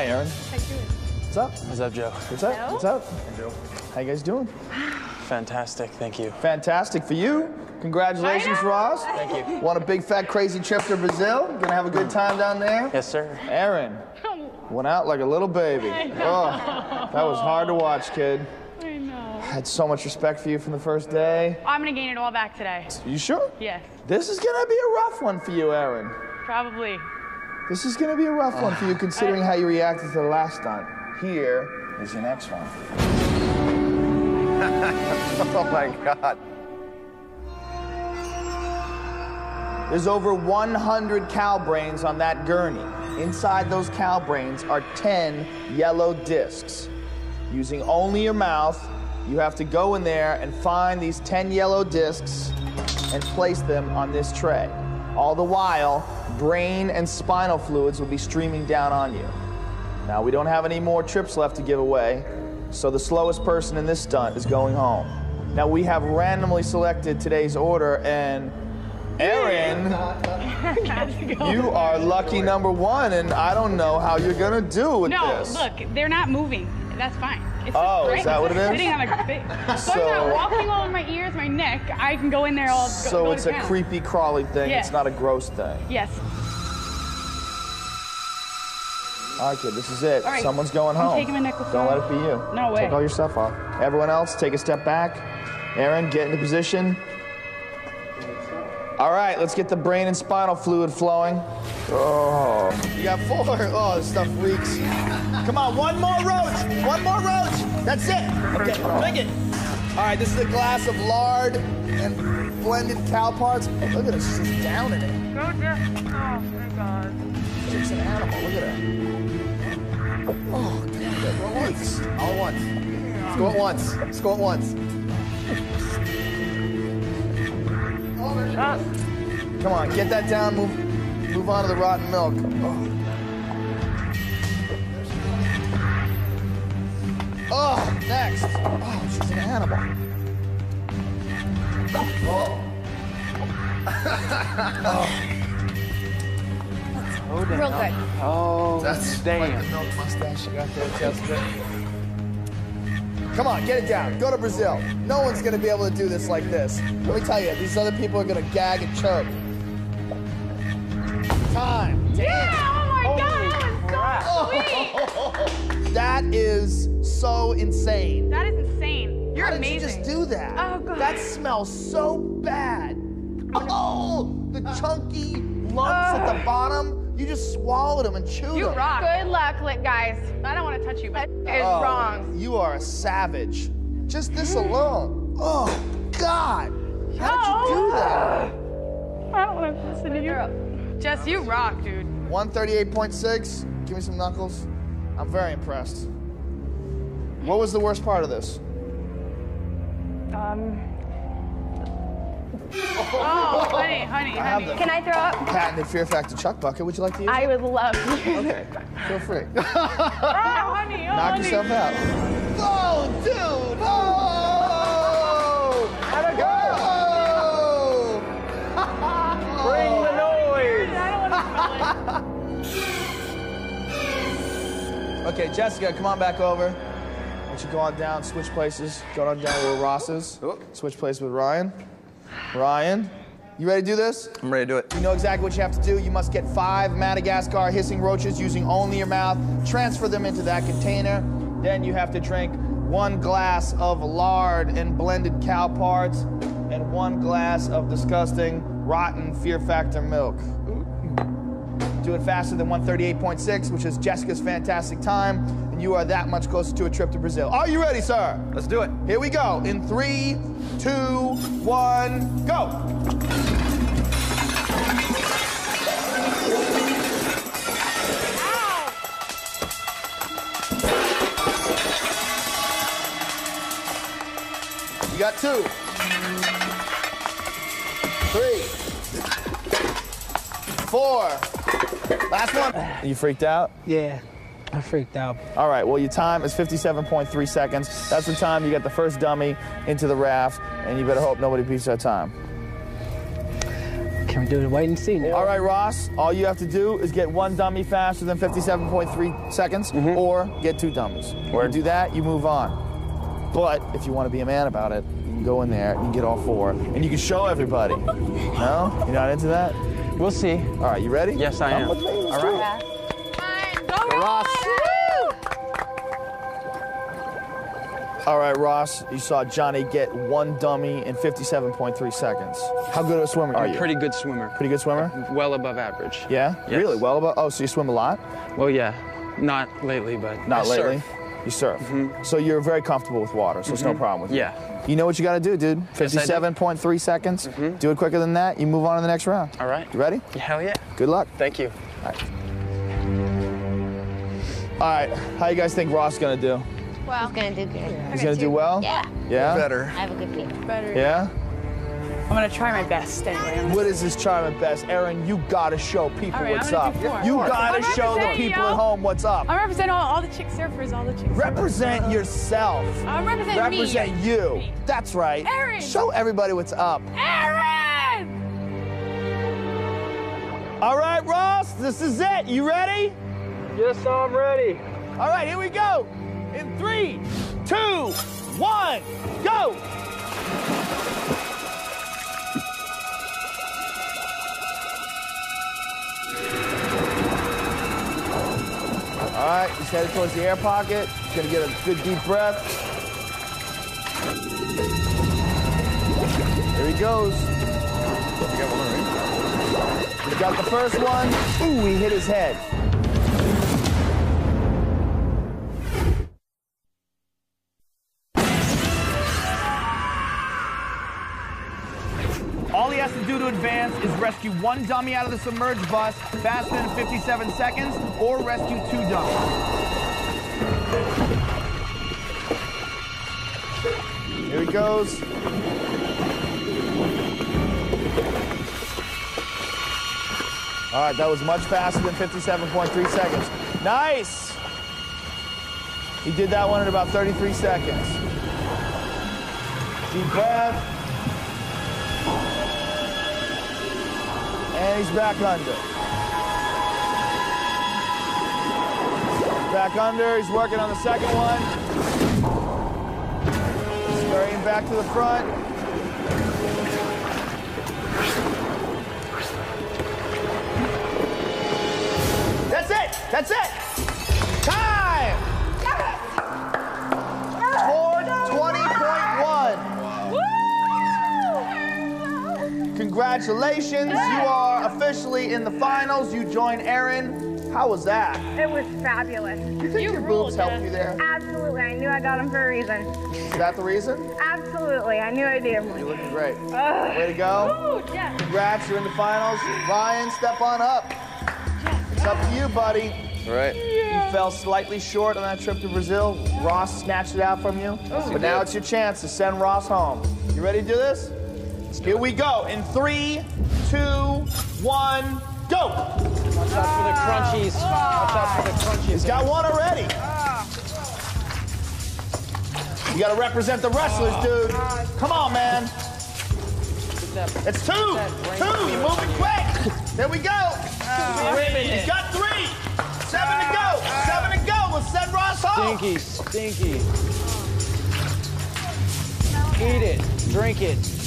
Hi, Erin. How you doing? What's up? What's up, Joe? What's up? Hello? What's up? How you guys doing? Fantastic. Thank you. Fantastic for you. Congratulations, I know. Ross. Thank you. Want a big fat crazy trip to Brazil? Gonna have a good time down there? Yes, sir. Erin went out like a little baby. Oh, that was hard to watch, kid. I know. Had so much respect for you from the first day. I'm gonna gain it all back today. You sure? Yes, This is gonna be a rough one for you, Erin. probably. This is gonna be a rough one for you considering how you reacted to the last stunt. Here is your next one. (laughs) oh my God. There's over 100 cow brains on that gurney. Inside those cow brains are 10 yellow discs. Using only your mouth, you have to go in there and find these 10 yellow discs and place them on this tray. All the while, brain and spinal fluids will be streaming down on you. Now, we don't have any more trips left to give away, so the slowest person in this stunt is going home. Now, we have randomly selected today's order, and Erin, (laughs) you are lucky number one, and I don't know how you're gonna do with no, this. No, look, they're not moving. That's fine. It's Oh, just is that what it is? Sitting on a bit. So, So- I'm not walking all in my ears, my neck. I can go in there all. So go it's a town. creepy, crawly thing. Yes. It's not a gross thing. Yes. All right, kid, this is it. Right. Someone's going home. taking my necklace Don't off. let it be you. No way. Take all your stuff off. Everyone else, take a step back. Erin, get into position. All right, let's get the brain and spinal fluid flowing. Oh, you got four. Oh, this stuff reeks. Come on, one more roach. One more roach. That's it. Okay, drink it. All right, this is a glass of lard and blended cow parts. Look at her, she's down in it. Go down. Oh my God. She's an animal. Look at her. Oh, God. All at once. All at once. Let's go at once. Let's go at once. Come on, get that down. Move, move on to the rotten milk. Oh, oh next. Oh, she's an animal. Oh. (laughs) Oh, damn. Real good. Oh, That's damn. like the milk mustache you got there, Jessica. Come on, get it down. Go to Brazil. No one's gonna be able to do this like this. Let me tell you, these other people are gonna gag and choke. Time. Yeah! Oh my God! That was so sweet! (laughs) That is so insane. That is insane. You're How did amazing. you just do that? Oh, God. That smells so bad. Oh, the chunky lumps at the bottom. You just swallowed them and chewed You them. You rock. Good luck, lit guys. I don't want to touch you, but it's Oh, wrong. You are a savage. Just this alone. Oh, God. How did you do that? I don't want to listen to you. Jess, you rock, dude. 138.6. Give me some knuckles. I'm very impressed. What was the worst part of this? Um. Oh, honey, honey, I honey. Can I throw up? patented Fear Factor Chuck bucket. Would you like to use I it? would love to. Okay, feel free. (laughs) oh, honey, oh, Knock honey. yourself out. Oh, dude! Oh! How'd it go? Bring the noise. (laughs) I don't want to smell it. Okay, Jessica, come on back over. Why don't you go on down, switch places. Go on down where Ross is. Oh. Switch places with Ryan. Ryan, you ready to do this? I'm ready to do it. You know exactly what you have to do. You must get five Madagascar hissing roaches using only your mouth. Transfer them into that container. Then you have to drink one glass of lard and blended cow parts and one glass of disgusting, rotten Fear Factor milk. Do it faster than 138.6, which is Jessica's fantastic time, and you are that much closer to a trip to Brazil. Are you ready, sir? Let's do it. Here we go. In three, two, one, go. You got two. Three. Four. Last one. You freaked out? Yeah, I freaked out. All right, well, your time is 57.3 seconds. That's the time you get the first dummy into the raft, and you better hope nobody beats that time. Can we do it? Wait and see. All right, Ross, all you have to do is get one dummy faster than 57.3 seconds, Mm-hmm. or get two dummies. Or do that, you move on. But if you want to be a man about it, you can go in there, and get all four, and you can show everybody. No? You're not into that? We'll see. All right, you ready? Yes, I Come am. with me, let's All do right. Go, Ross. All right, Ross, you saw Johnny get one dummy in 57.3 seconds. How good of a swimmer are I'm you? pretty good swimmer. Pretty good swimmer? Well above average. Yeah? Yes. Really? Well above? Oh, so you swim a lot? Well, yeah. Not lately, but Not I lately? surf. Mm-hmm. You surf. So you're very comfortable with water, so it's no Mhm. problem with you. Yeah. You know what you got to do, dude. Yes, I do. 57.3 seconds. Mm-hmm. Do it quicker than that. You move on to the next round. All right. You ready? Hell yeah. Good luck. Thank you. All right. All right. How you guys think Ross going to do? Well, he's gonna do good. He's going to do well? Yeah. Yeah? Better. I have a good feeling. Better. Yeah? I'm gonna try my best anyway. What is this charm at best? Erin, you gotta show people All right, what's up. gonna do four. You gotta I'm show the people yo. at home what's up. I represent all, all the chick surfers, all the chick surfers. Represent yourself. I represent me. Represent you. That's right. Erin. Show everybody what's up. Erin! All right, Ross, this is it. You ready? Yes, I'm ready. All right, here we go. In three, two, one, go. All right, he's headed towards the air pocket. He's gonna get a good deep breath. There he goes. He got the first one. Ooh, he hit his head. Rescue one dummy out of the submerged bus faster than 57 seconds, or rescue two dummies. Here he goes. All right, that was much faster than 57.3 seconds. Nice! He did that one in about 33 seconds. Deep breath. And he's back under. Back under, he's working on the second one. Scurrying back to the front. That's it! That's it! Time! 420.1. Congratulations, you are officially in the finals. You join Erin. How was that? It was fabulous. You think your boobs helped you there? Absolutely. I knew I got them for a reason. Is that the reason? Absolutely. I knew I did. You're looking great. Ugh. Way to go. Ooh, Jeff. Congrats, you're in the finals. Ryan, step on up. It's up to you, buddy. All right. You fell slightly short on that trip to Brazil. Ross snatched it out from you. Oh. but now it's your chance to send Ross home. You ready to do this? Here we go. In three, two, one, go. Watch out for the crunchies. Watch out for the crunchies. He's got one already. You got to represent the wrestlers, dude. Come on, man. It's two. Two. You're moving quick. There we go. He's got three. Seven to go. Seven to go. Let's send Ross home. Stinky, stinky. Eat it, drink it.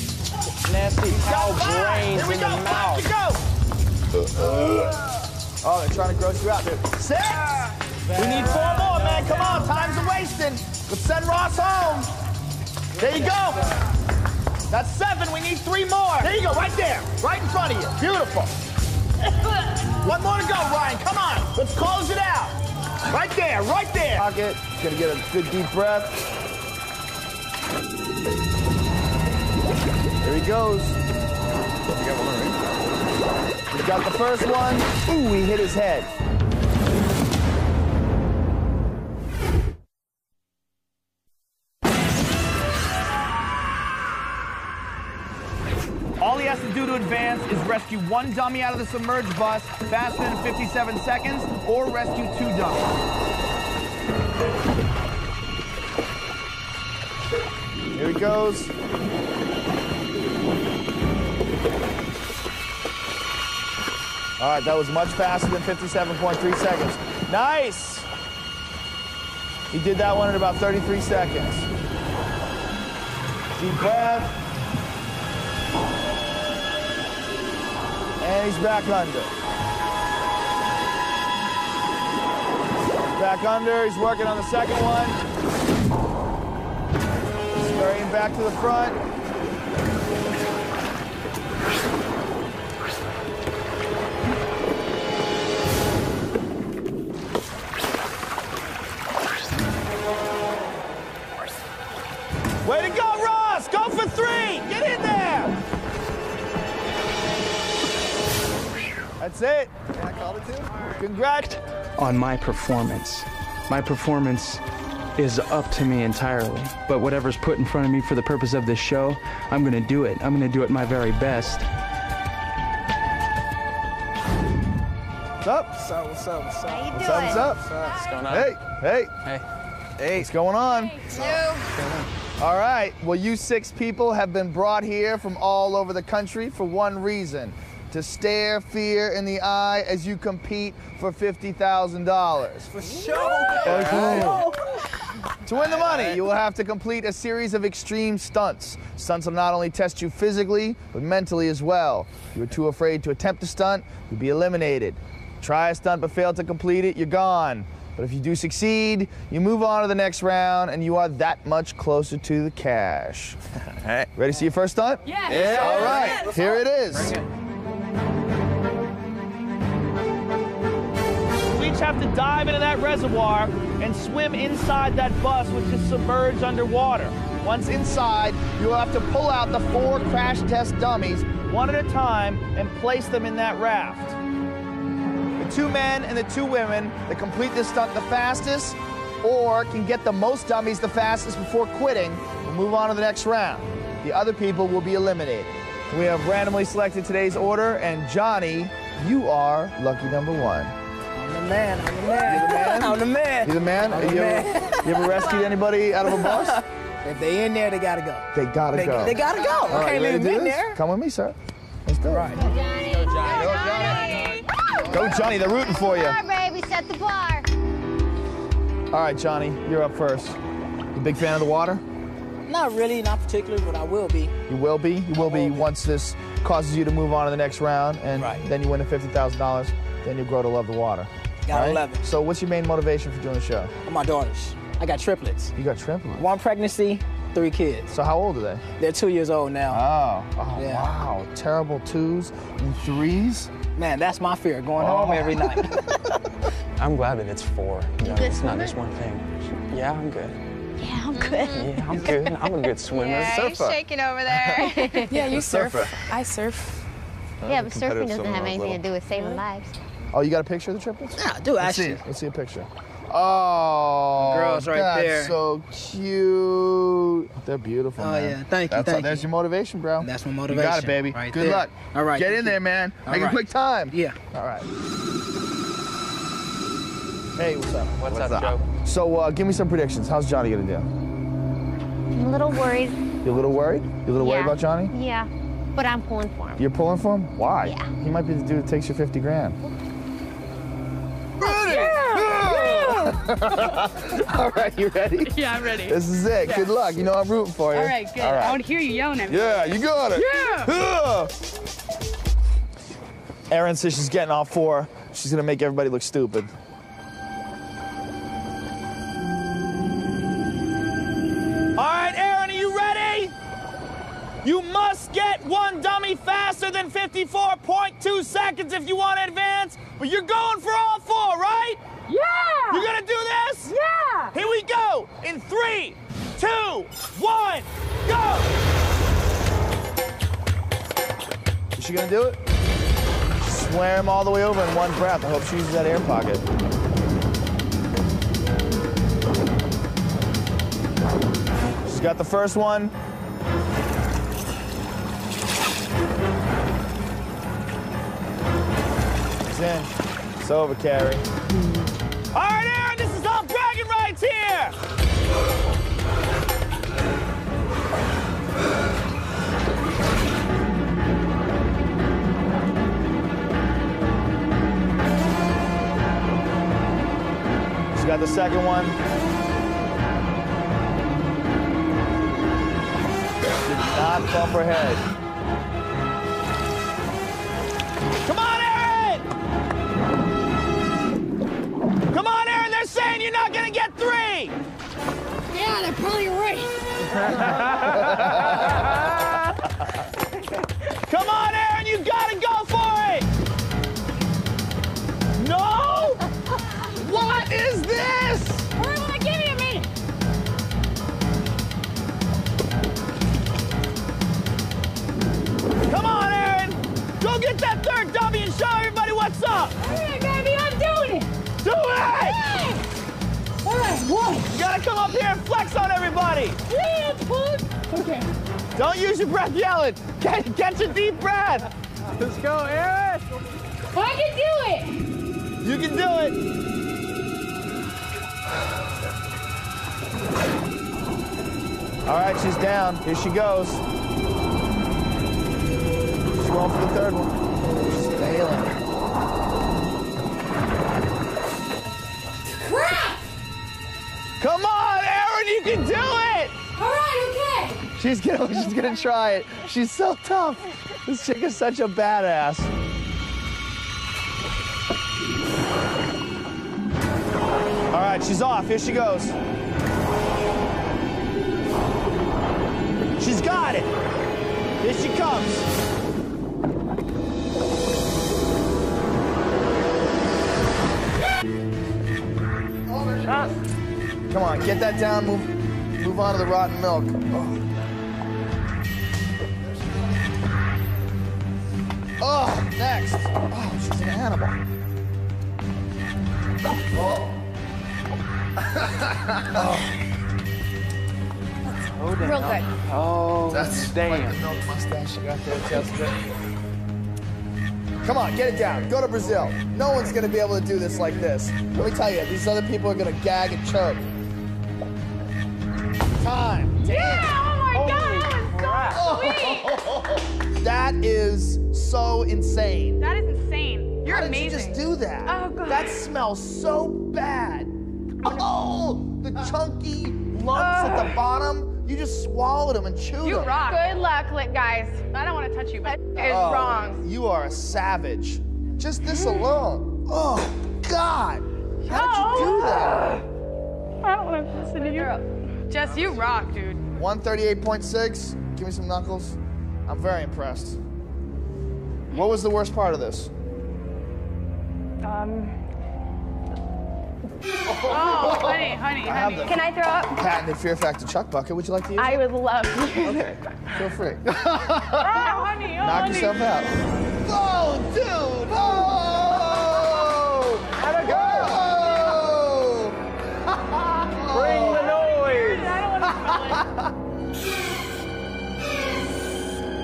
Nasty cow brains Here we in go. the Five mouth. to go. Oh, they're trying to gross you out, dude. Six. We need four more, man. Come on. Time's a wasting. Let's send Ross home. There you go. That's seven. We need three more. There you go. Right there. Right in front of you. Beautiful. One more to go, Ryan. Come on. Let's close it out. Right there. Right there. Pocket. Gonna get a good deep breath. There he goes. You got one, right? He got the first one. Ooh, he hit his head. All he has to do to advance is rescue one dummy out of the submerged bus faster than 57 seconds or rescue two dummies. Here he goes. All right, that was much faster than 57.3 seconds. Nice! He did that one in about 33 seconds. Deep breath. And he's back under. Back under, he's working on the second one. Scurrying back to the front. That's it. Can I call it two? Congrats. on my performance. My performance is up to me entirely. But whatever's put in front of me for the purpose of this show, I'm going to do it. I'm going to do it my very best. What's up? What's up? What's up? What's up? How you What's up? What's up? What's up? What's going on? Hey, hey, Hey. hey, what's going on? All right, well, you six people have been brought here from all over the country for one reason to stare fear in the eye as you compete for $50,000. For sure. To win the money, you will have to complete a series of extreme stunts. Stunts will not only test you physically, but mentally as well. If you're too afraid to attempt a stunt, you'll be eliminated. Try a stunt but fail to complete it, you're gone. But if you do succeed, you move on to the next round and you are that much closer to the cash. All right, ready to see your first stunt? Yes. Yeah. All right, Yes. here it is. Each have to dive into that reservoir and swim inside that bus, which is submerged underwater. Once inside, you'll have to pull out the four crash test dummies one at a time and place them in that raft. The two men and the two women that complete this stunt the fastest or can get the most dummies the fastest before quitting will move on to the next round. The other people will be eliminated. We have randomly selected today's order, and Johnny, you are lucky number one. I'm the man. (laughs) I'm the man. You're the man? I'm the man. You the man? I'm the you, man. Ever, you ever rescued anybody out of a bus? (laughs) If they in there, they gotta go. They gotta They- go. they gotta go. All I right, can't you ready leave to them do in this? there. Come with me, sir. Let's go. Right. Go, Johnny. They're rooting for you. Bar, baby, set the bar. All right, Johnny, you're up first. You big fan of the water? Not really, not particularly, but I will be. You will be. You will be once this causes you to move on to the next round, and then you win the fifty thousand dollars. Then you'll grow to love the water. Gotta All love it. So, what's your main motivation for doing the show? My daughters. I got triplets. You got triplets. One pregnancy, three kids. So how old are they? They're two years old now. Oh, oh Yeah. wow. Terrible twos and threes. Man, that's my fear, going home Oh. every night. (laughs) I'm glad that it's four. You know, good it's not just one thing. Yeah, I'm good. Yeah, I'm good. Yeah, I'm good. I'm a good (laughs) swimmer. Yeah, he's shaking over there. (laughs) Yeah, you surf. surfer. I surf. Yeah, but surfing doesn't have when I anything to do with saving lives. Oh, you got a picture of the triplets? Yeah, I do Let's see actually. it. Let's see a picture. Oh, Girls right that's there. so cute. They're beautiful, Oh, man. yeah. Thank you, That's thank There's you. your motivation, bro. That's my motivation. You got it, baby. Right Good there. luck. All right. Get in you. there, man. All Make a quick time. Yeah. All right. Hey, what's up? What's, up, Joe? So, uh, give me some predictions. How's Johnny gonna do? I'm a little worried. You're a little worried? You're a little worried about Johnny? Yeah, but I'm pulling for him. You're pulling for him? Why? Yeah. He might be the dude that takes your 50 grand. (laughs) All right, you ready? Yeah, I'm ready. This is it. Good luck. You know I'm rooting for you. All right, good. All I want to hear you yelling at me. Yeah, you got it. Yeah. Erin says she's getting all four. She's gonna make everybody look stupid. You must get one dummy faster than 54.2 seconds if you want to advance, but you're going for all four, right? Yeah! You're gonna do this? Yeah! Here we go. In three, two, one, go! Is she gonna do it? Swear him all the way over in one breath. I hope she uses that air pocket. She's got the first one. In. It's over, Carrie. All right, Erin, this is all bragging rights here. She's got the second one. Did not bump her head. Come on, Come on, Erin, they're saying you're not gonna get three! Yeah, they're probably right. (laughs) Come on, Erin, you gotta go for it! No! What is this? Hurry, will give me a minute. Come on, Erin! Go get that third dummy and show everybody what's up! Gotta come up here and flex on everybody! Yeah, pull. Okay. Don't use your breath yelling! Get, get your deep breath! Let's go, Eric. I can do it. You can do it! All right, she's down. Here she goes. She's going for the third one. She's failing. Can do it! All right, okay. She's gonna, she's gonna try it. She's so tough. This chick is such a badass. All right, she's off. Here she goes. She's got it. Here she comes. Come on, get that down. Move, move on to the rotten milk. Oh, oh next. Oh, she's an animal. Oh. Real good. Oh, That's damn. like the milk mustache you got there, Jessica. Come on, get it down. Go to Brazil. No one's gonna be able to do this like this. Let me tell you, these other people are gonna gag and choke. Time. Yeah, oh my God, that was so sweet. (laughs) That is so insane. That is insane. You're How did you just do that? Oh, God. That smells so bad. Oh, the uh. chunky lumps at the bottom. You just swallowed them and chewed You them. rock. Good luck, lit guys. I don't want to touch you, but is Oh, wrong. You are a savage. Just this alone. Oh, God. How did you do that? (gasps) I don't want to listen to you. Jess, you rock, dude. 138.6. Give me some knuckles. I'm very impressed. What was the worst part of this? Um. Oh, honey, honey, honey. the- Can I throw up? Patented Fear Factor Chuck Bucket. Would you like to use I it? would love to. Okay, feel free. (laughs) Oh, honey, oh, Knock honey. yourself out. Oh, dude! Oh! (laughs)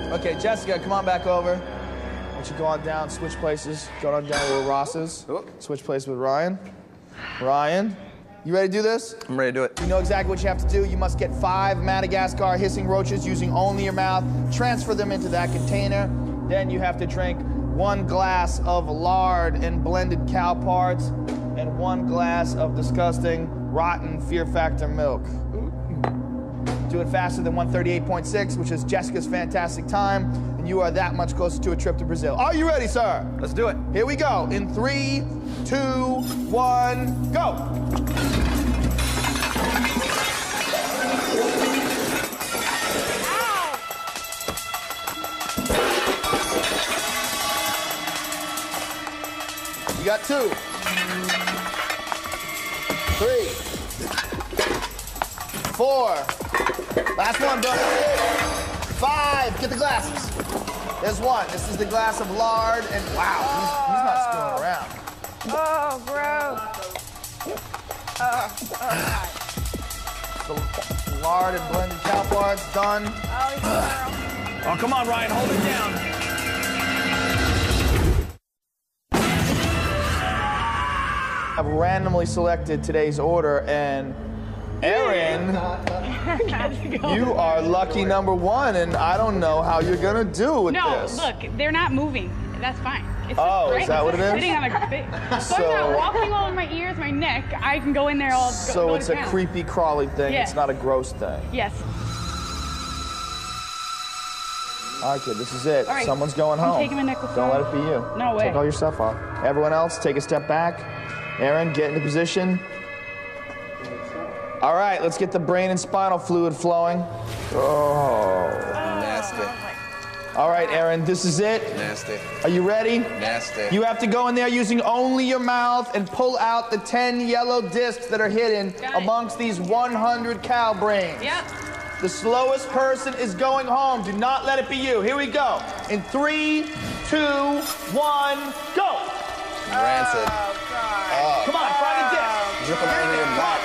Okay, Jessica, come on back over. Why don't you go on down, switch places. Go on down where Ross is. Oh. Switch places with Ryan. Ryan, you ready to do this? I'm ready to do it. You know exactly what you have to do. You must get five Madagascar hissing roaches using only your mouth, transfer them into that container. Then you have to drink one glass of lard and blended cow parts and one glass of disgusting, rotten Fear Factor milk. Do it faster than 138.6, which is Jessica's fantastic time, and you are that much closer to a trip to Brazil. Are you ready, sir? Let's do it. Here we go. In three, two, one, go. You got two. Three. Four. Last one, Bill. Five. Get the glasses. There's one. This is the glass of lard, and wow, he's, he's not screwing around. Oh, gross. Oh, oh, The lard and blended cow parts done. God. Oh, Oh, come on, Ryan, hold it down. I've randomly selected today's order, and Erin, (laughs) you are lucky number one, and I don't know how you're gonna do with No, this. look, they're not moving. That's fine. It's just Oh, is that what it is? Sitting on a, long as (laughs) So- not walking all over my ears, my neck, I can go in there all. So go, it's a town. creepy, crawly thing. Yeah. It's not a gross thing. Yes. All right, kid, this is it. Right. Someone's going I'm home. taking my necklace Don't off. let it be you. No way. Take all your stuff off. Everyone else, take a step back. Erin, get into position. All right, let's get the brain and spinal fluid flowing. Oh. Nasty. All right, Erin, this is it. Nasty. Are you ready? Nasty. You have to go in there using only your mouth and pull out the 10 yellow discs that are hidden amongst these 100 cow brains. Yep. The slowest person is going home. Do not let it be you. Here we go. In three, two, one, go. Rancid. Oh. God. Oh. Come on, find a disc. Dripping over your back.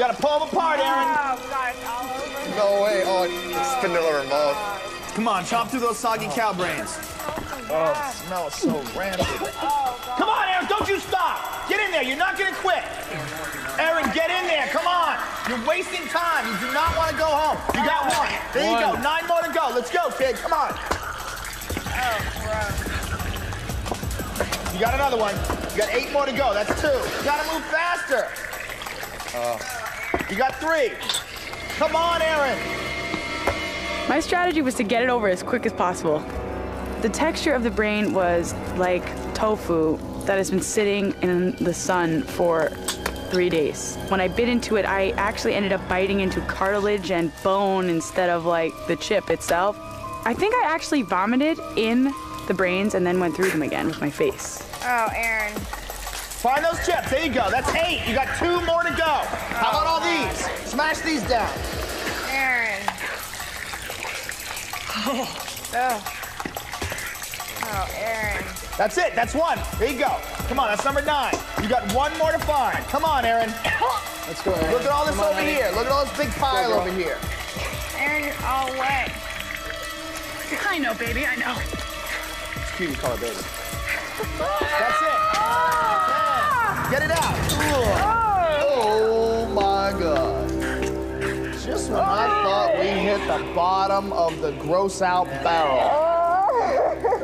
Gotta pull them apart, Erin. Oh, God, all over. No way. Oh, it's spinning all over mouth. Come on, chop through those soggy cow brains. Oh, oh it smells so rancid. Oh, Come on, Erin, don't you stop. Get in there. You're not gonna quit. Erin, get in there. Come on. You're wasting time. You do not want to go home. You got oh, one. There you go. Nine more to go. Let's go, kid. Come on. You got another one. You got eight more to go. That's two. You gotta move faster. You got three. Come on, Erin. My strategy was to get it over as quick as possible. The texture of the brain was like tofu that has been sitting in the sun for three days. When I bit into it, I actually ended up biting into cartilage and bone instead of like the chip itself. I think I actually vomited in the brains and then went through them again with my face. Oh, Erin. Find those chips. There you go. That's eight. You got two more to go. How about all these? Smash these down. Erin. (laughs) Oh. Oh, Erin. That's it. That's one. There you go. Come on. That's number nine. You got one more to find. Come on, Erin. (coughs) Let's go, Erin. Look at all this Come on, over honey. here. Look at all this big pile girl. over here. Erin, you're all wet. I know, baby, I know. It's cute. You call it baby. That's it. Ten. Get it out. Oh my God. Just when I thought we hit the bottom of the gross out barrel.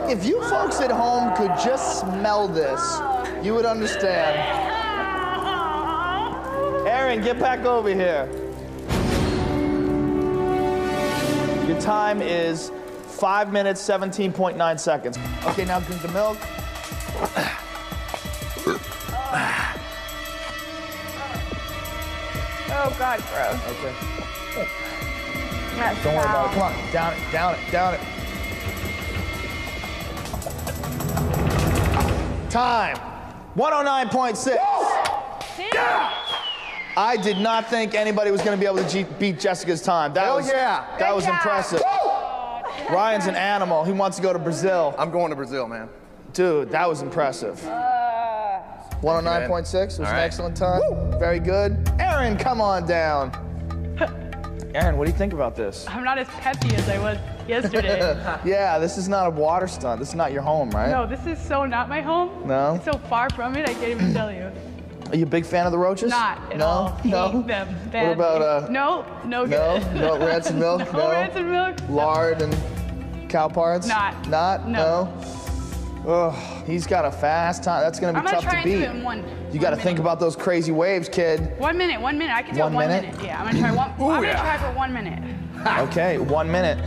If you folks at home could just smell this, you would understand. Erin, get back over here. Your time is 5 minutes, 17.9 seconds. Okay, now drink the milk. Oh God, bro. Okay. That's Don't worry about it. Come on, down it, down it, down it. Time. 109.6. Yeah! I did not think anybody was going to be able to beat Jessica's time. That Hell was yeah. That Good was job. impressive. Ryan's an animal. He wants to go to Brazil. I'm going to Brazil, man. Dude, that was impressive. Oh, 109.6 was All an excellent time. Very good. Erin, come on down. (laughs) Erin, what do you think about this? I'm not as peppy as I was yesterday. (laughs) yeah, this is not a water stunt. This is not your home, right? No, this is so not my home. No? It's so far from it, I can't even tell you. (clears throat) Are you a big fan of the roaches? Not at no? all. No? Hate them What about, uh, No, no no? good. No (laughs) rancid milk? no, No? rancid milk. Lard and cow parts? Not. Not? No. Ugh, he's got a fast time. That's going to I'm be gonna tough try to and do beat. it in one. You got to think about those crazy waves, kid. One minute, one minute. I can do One it one minute? minute. Yeah, I'm gonna try one. (laughs) I'm gonna yeah. try for one minute. (laughs) (laughs) Okay, one minute.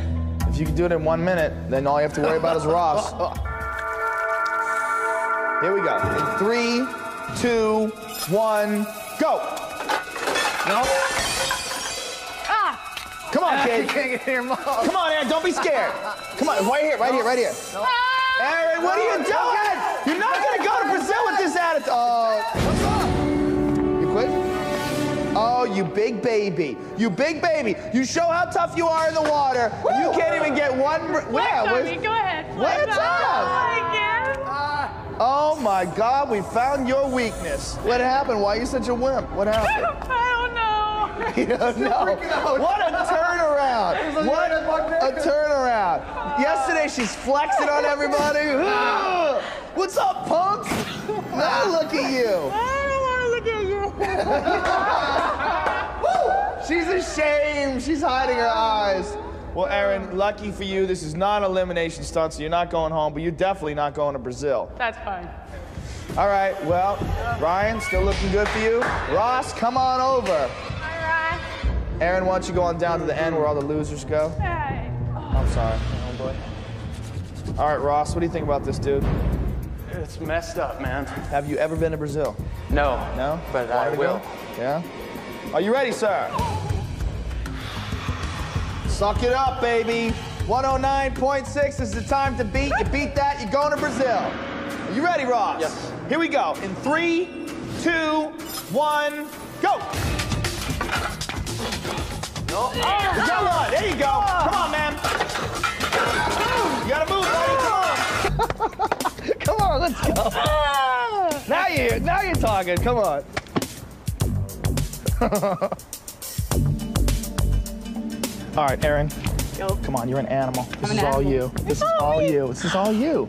If you can do it in one minute, then all you have to worry about is Ross. Here we go. In three, two, one, go. No. Ah! Come on, kid. You can't get your mom. Come on, Erin. Don't be scared. Come on, right here, right here, right here. Erin, what are you doing? You're not gonna go to Brazil with this attitude. Oh, what's up? You quit? Oh, you big baby. You big baby. You show how tough you are in the water. You can't even get one. br- Flex Yeah, on where's- Go ahead. What's Flex on me. up? I guess. Oh my God, we found your weakness. What happened? Why are you such a wimp? What happened? (laughs) I don't know. (laughs) You don't know. What a turnaround. (laughs) What a turnaround. (laughs) Yesterday she's flexing on everybody. (gasps) What's up, punk? Now look at you. I don't want to look at you. She's ashamed. She's hiding her eyes. Well, Erin, lucky for you, this is not an elimination stunt, so you're not going home, but you're definitely not going to Brazil. That's fine. All right, well, Ryan, still looking good for you. Ross, come on over. Erin, why don't you go on down to the end where all the losers go? Hey. I'm sorry. Oh, boy. All right, Ross, what do you think about this, dude? It's messed up, man. Have you ever been to Brazil? No. No? But I Wanted to will. go? Yeah? Are you ready, sir? Suck it up, baby. 109.6 is the time to beat. You beat that, you're going to Brazil. Are you ready, Ross? Yes. Here we go. In three, two, one, go. No. You got one. There you go. Come on, man. You gotta move, buddy. Come on. (laughs) Come on, let's go. Ah. Now you're now you're talking. Come on. (laughs) all right, Erin. Go. Come on, you're an animal. This I'm is an all animal. you. This It's is all all me. you. This is all you.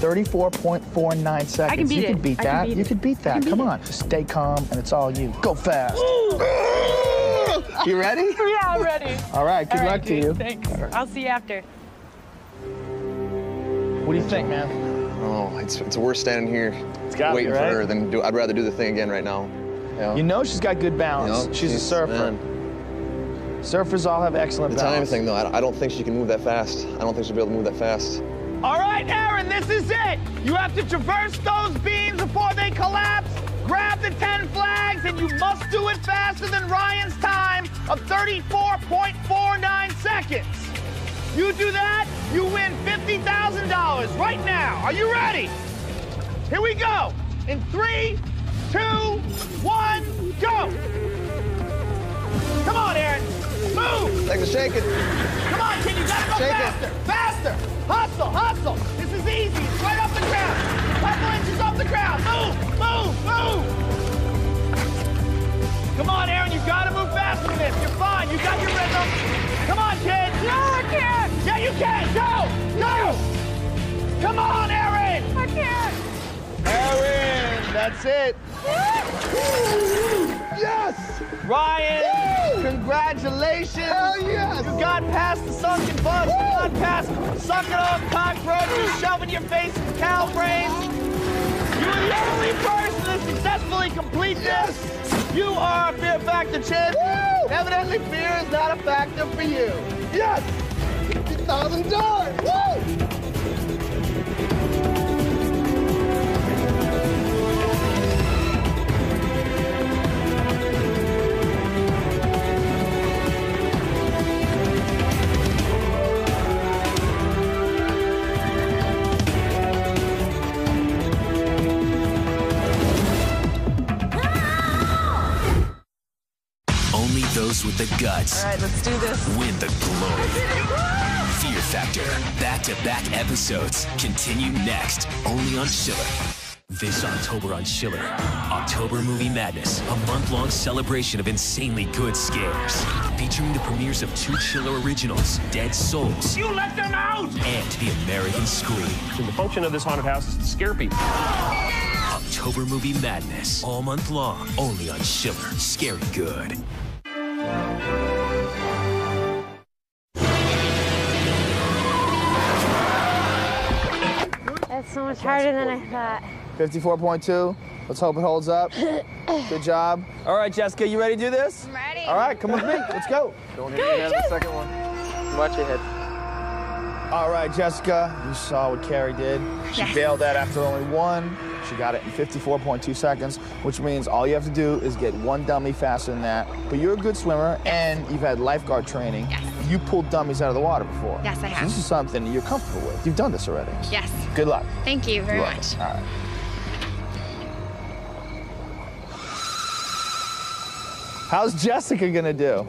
34.49 seconds. beat you can beat I can that. beat you it. can beat that. Come on. Just stay calm and it's all you. Go fast. (gasps) you ready? (laughs) Yeah, I'm ready. All right, good All right, luck to dude, you. Thanks. I'll see you after. What do you think, man? Oh, it's, it's worse standing here gotta waiting be, right? for her than do. I'd rather do the thing again right now. Yeah. You know she's got good balance. You know, she's, a surfer. man. Surfers all have excellent The time thing, though, I, I don't think she can move that fast. I don't think she'll be able to move that fast. All right, Erin, this is it. You have to traverse those beams before they collapse. Grab the 10 flags, and you must do it faster than Ryan's time of 34.49 seconds. You do that, you win $50,000 right now. Are you ready? Here we go. In three, two, one, go. Come on, Erin. Move. Thanks for shaking. Come on, kid, you gotta go Shake it. faster. Faster. Hustle, hustle. This is easy. It's right off the ground. A couple inches off the ground. Move, move, move. Come on, Erin, you gotta move faster than this. You're fine. You got your rhythm. Come on, kid. No, I can't. Yeah, you can. Go, go. Come on, Erin. I can't. Erin, that's it. yes! Ryan, congratulations. Hell yes. You got past the sunken bus. You got past sucking off cockroaches, shoving your face in cow brains. You were the only person to successfully complete this. You are a Fear Factor champion. Evidently, fear is not a factor for you. Yes! $50,000! Woo! Those with the guts. All right, let's do this. Win the glory. Fear Factor. Back to back episodes continue next, only on Chiller. This October on Chiller, October Movie Madness, a month long celebration of insanely good scares. Featuring the premieres of two Chiller originals, Dead Souls. You let them out! And The American Scream. the function of this haunted house is to scare people. October Movie Madness, all month long, only on Chiller. Scary good. That's so much harder than I thought. 54.2. Let's hope it holds up. (coughs) Good job. All right, Jessica, you ready to do this? I'm ready. All right, come with me. Let's go. Don't hit your head the second one. Watch your head. All right, Jessica, you saw what Carrie did. She Yes. bailed that after only one. She got it in 54.2 seconds, which means all you have to do is get one dummy faster than that. But you're a good swimmer, and you've had lifeguard training. Yes. You pulled dummies out of the water before. Yes, I So have. this is something you're comfortable with. You've done this already. Yes. Good luck. Thank you very You're much. All right. How's Jessica gonna do?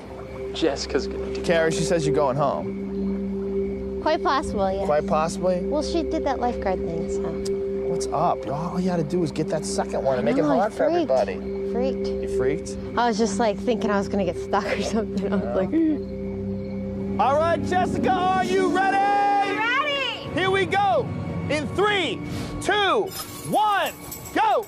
Jessica's gonna do. Carrie, she says you're going home. Quite possible, yeah. Quite possibly. Well, she did that lifeguard thing, so. What's up? All you gotta do is get that second one and make it oh, know, I hard for freaked. everybody. Freaked. You freaked? I was just like thinking I was gonna get stuck or something. I was like, All right, Jessica, are you ready? Ready! Here we go. In three, two, one, go.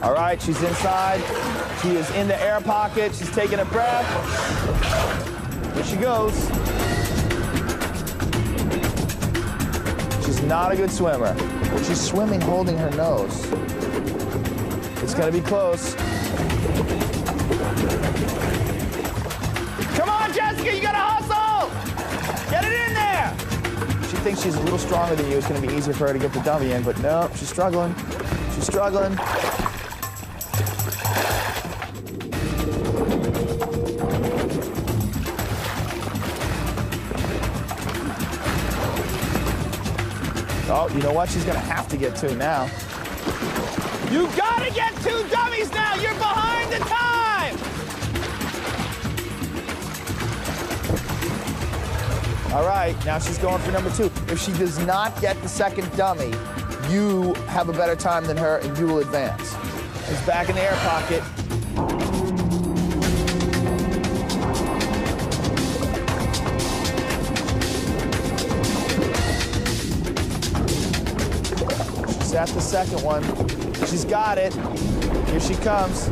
All right, she's inside. She is in the air pocket. She's taking a breath. Here she goes. She's not a good swimmer. She's swimming holding her nose. It's gonna be close. Come on, Jessica, you gotta hustle! Get it in there! She thinks she's a little stronger than you. It's gonna be easier for her to get the dummy in, but no, she's struggling. She's struggling. You know what? She's gonna have to get two now. You gotta get two dummies now! You're behind the time! All right, now she's going for number two. If she does not get the second dummy, you have a better time than her and you will advance. She's back in the air pocket. The second one. She's got it. Here she comes.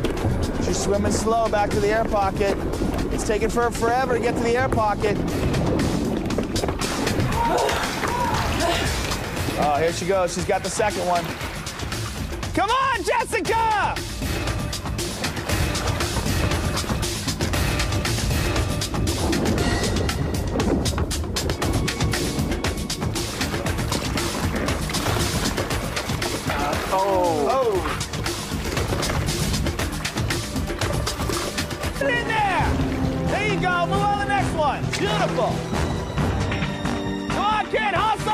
She's swimming slow back to the air pocket. It's taking her forever to get to the air pocket. Oh, here she goes. She's got the second one. Come on, Jessica! Beautiful. Come on, kid. Hustle!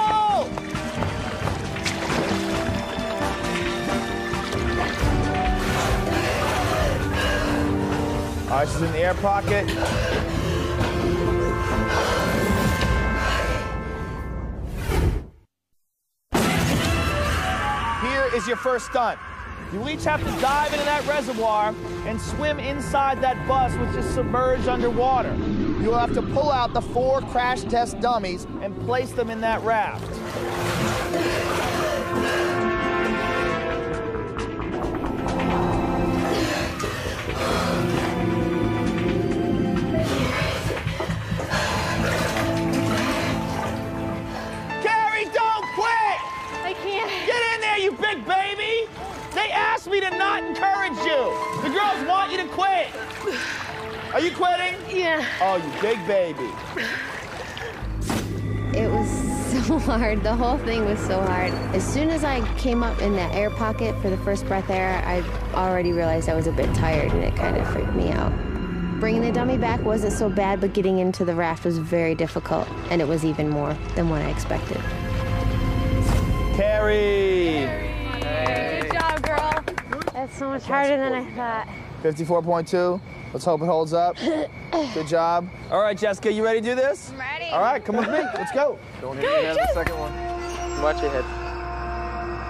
All right, she's in the air pocket. Here is your first stunt. You each have to dive into that reservoir and swim inside that bus, which is submerged underwater. You'll have to pull out the four crash test dummies and place them in that raft. Carrie, don't quit! I can't. Get in there, you big baby! They asked me to not encourage you. The girls want you to quit. Are you quitting? Yeah. Oh, you big baby. It was so (laughs) hard. The whole thing was so hard. As soon as I came up in that air pocket for the first breath air, I already realized I was a bit tired and it kind of freaked me out. Bringing the dummy back wasn't so bad, but getting into the raft was very difficult, and it was even more than what I expected. Carrie. Good job, girl. That's so much harder than I thought. 54.2. Let's hope it holds up. (coughs) Good job. All right, Jessica, you ready to do this? I'm ready. All right, come with me. Let's go. Don't hit your head the second one. Watch your head.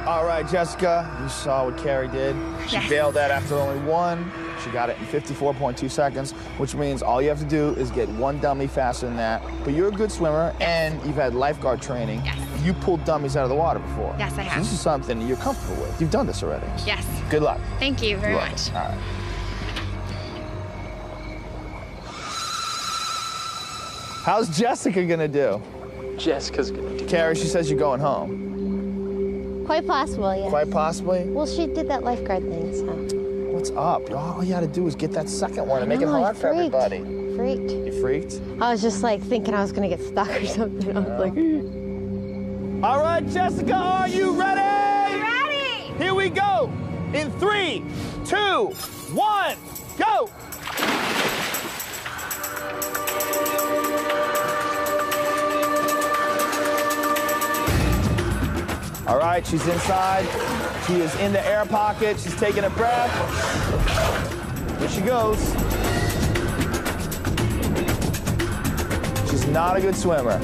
All right, Jessica, you saw what Carrie did. She Yes. bailed that after only one. She got it in 54.2 seconds, which means all you have to do is get one dummy faster than that. But you're a good swimmer, and you've had lifeguard training. Yes. You pulled dummies out of the water before. Yes, I So have. this is something you're comfortable with. You've done this already. Yes. Good luck. Thank you very much. All right. How's Jessica gonna do? Jessica's gonna do. Carrie, she says you're going home. Quite possible, yeah. Quite possibly. Well, she did that lifeguard thing, so. What's up? All you gotta do is get that second one and make it know, I hard for freaked. everybody. Freaked. You freaked? I was just like thinking I was gonna get stuck or something. I was like, All right, Jessica, are you ready? Ready. Here we go. In three, two, one, go. All right, she's inside. She is in the air pocket. She's taking a breath. Here she goes. She's not a good swimmer.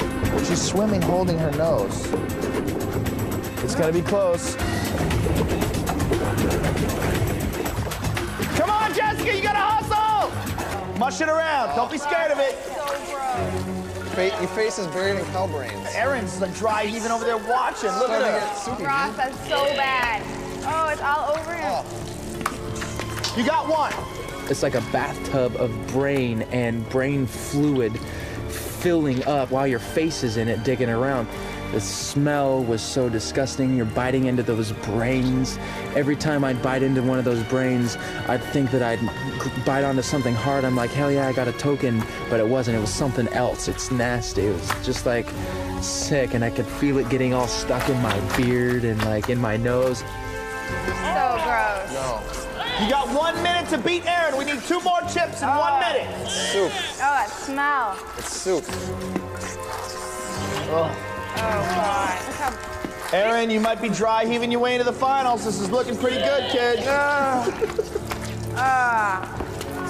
She's swimming holding her nose. It's gonna be close. Come on, Jessica, you gotta hustle! Mush it around. Don't be scared of it. Fa- your face is buried in cow brains. Aaron's like dry heaving over there watching. Look at Starting to her. Ross, that's so bad. Oh, it's all over him. Oh. You got one. It's like a bathtub of brain and brain fluid filling up while your face is in it, digging around. The smell was so disgusting. You're biting into those brains. Every time I'd bite into one of those brains, I'd think that I'd bite onto something hard. I'm like, hell yeah, I got a token, but it wasn't. It was something else. It's nasty. It was just like sick, and I could feel it getting all stuck in my beard and like in my nose. So gross. No. You got one minute to beat Aaron. We need two more chips in one oh. minute. It's Soup. Oh, that smell. It's soup. Oh. Oh, God. Look you might be dry heaving your way into the finals. This is looking pretty good, kid. Ah. (laughs)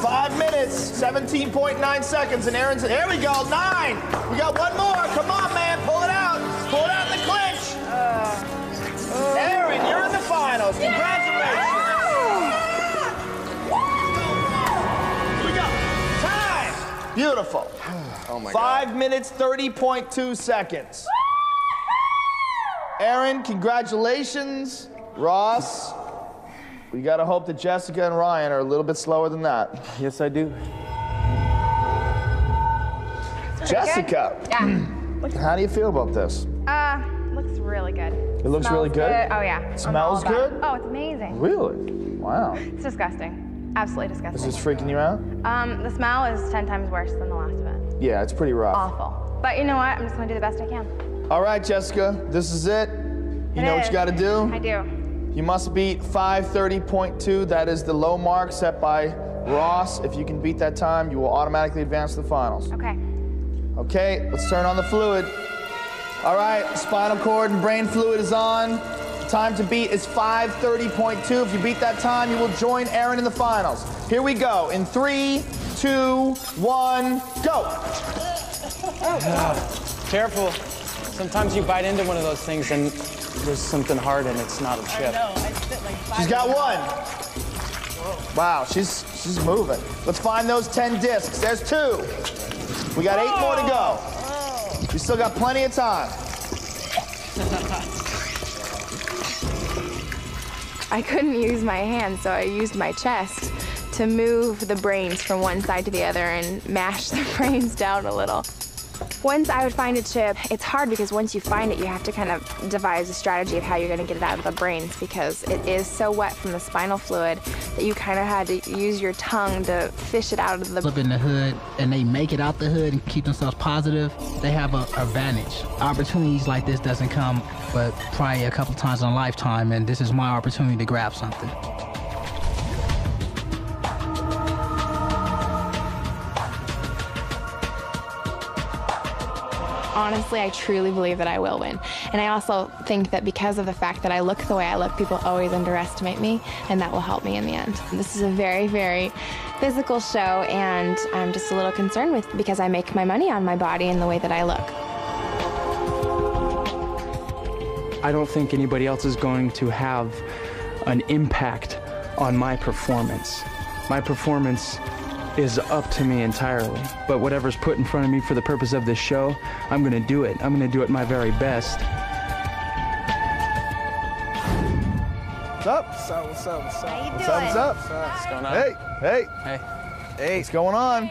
Five minutes, 17.9 seconds, and Erin's. There we go, nine. We got one more. Come on, man, pull it out. Pull it out in the clinch. Aaron, you're in the finals. Congratulations. Here we go. Time. Beautiful. (sighs) Oh my Five minutes, 30.2 seconds. Aaron, congratulations. Ross, we gotta hope that Jessica and Ryan are a little bit slower than that. Yes, I do. Jessica, Yeah. (clears throat) how do you feel about this? Uh, looks really good. It looks really Smells good? Oh, yeah. I'm Smells good? it. Oh, it's amazing. Really? Wow. It's disgusting. Absolutely disgusting. Is disgusting. this freaking you out? Um, the smell is 10 times worse than the last event. Yeah, it's pretty rough. Awful. But you know what? I'm just gonna do the best I can. All right, Jessica, this is it. You It know what you gotta do? I do. You must beat 530.2. That is the low mark set by Ross. If you can beat that time, you will automatically advance to the finals. Okay. Okay, let's turn on the fluid. All right, spinal cord and brain fluid is on. The time to beat is 530.2. If you beat that time, you will join Aaron in the finals. Here we go. In three, two, one, go. Careful. Sometimes you bite into one of those things and there's something hard and it's not a chip. She's got one. Wow, she's she's moving. Let's find those 10 discs. There's two. We got eight more to go. We still got plenty of time. I couldn't use my hands, so I used my chest to move the brains from one side to the other and mash the (laughs) brains down a little. Once I would find a chip, it's hard because once you find it, you have to kind of devise a strategy of how you're going to get it out of the brains because it is so wet from the spinal fluid that you kind of had to use your tongue to fish it out of the up in the hood and they make it out the hood and keep themselves positive, they have a advantage. Opportunities like this doesn't come but probably a couple times in a lifetime and this is my opportunity to grab something. Honestly, I truly believe that I will win. And I also think that because of the fact that I look the way I look, people always underestimate me, and that will help me in the end. This is a very, very physical show, and I'm just a little concerned with because I make my money on my body and the way that I look. I don't think anybody else is going to have an impact on my performance. My performance is up to me entirely. But whatever's put in front of me for the purpose of this show, I'm going to do it. I'm going to do it my very best. What's up? What's up? What's up? What's up? How you What's up? What's up? What's going on? Hey, hey, Hey. hey, what's going on?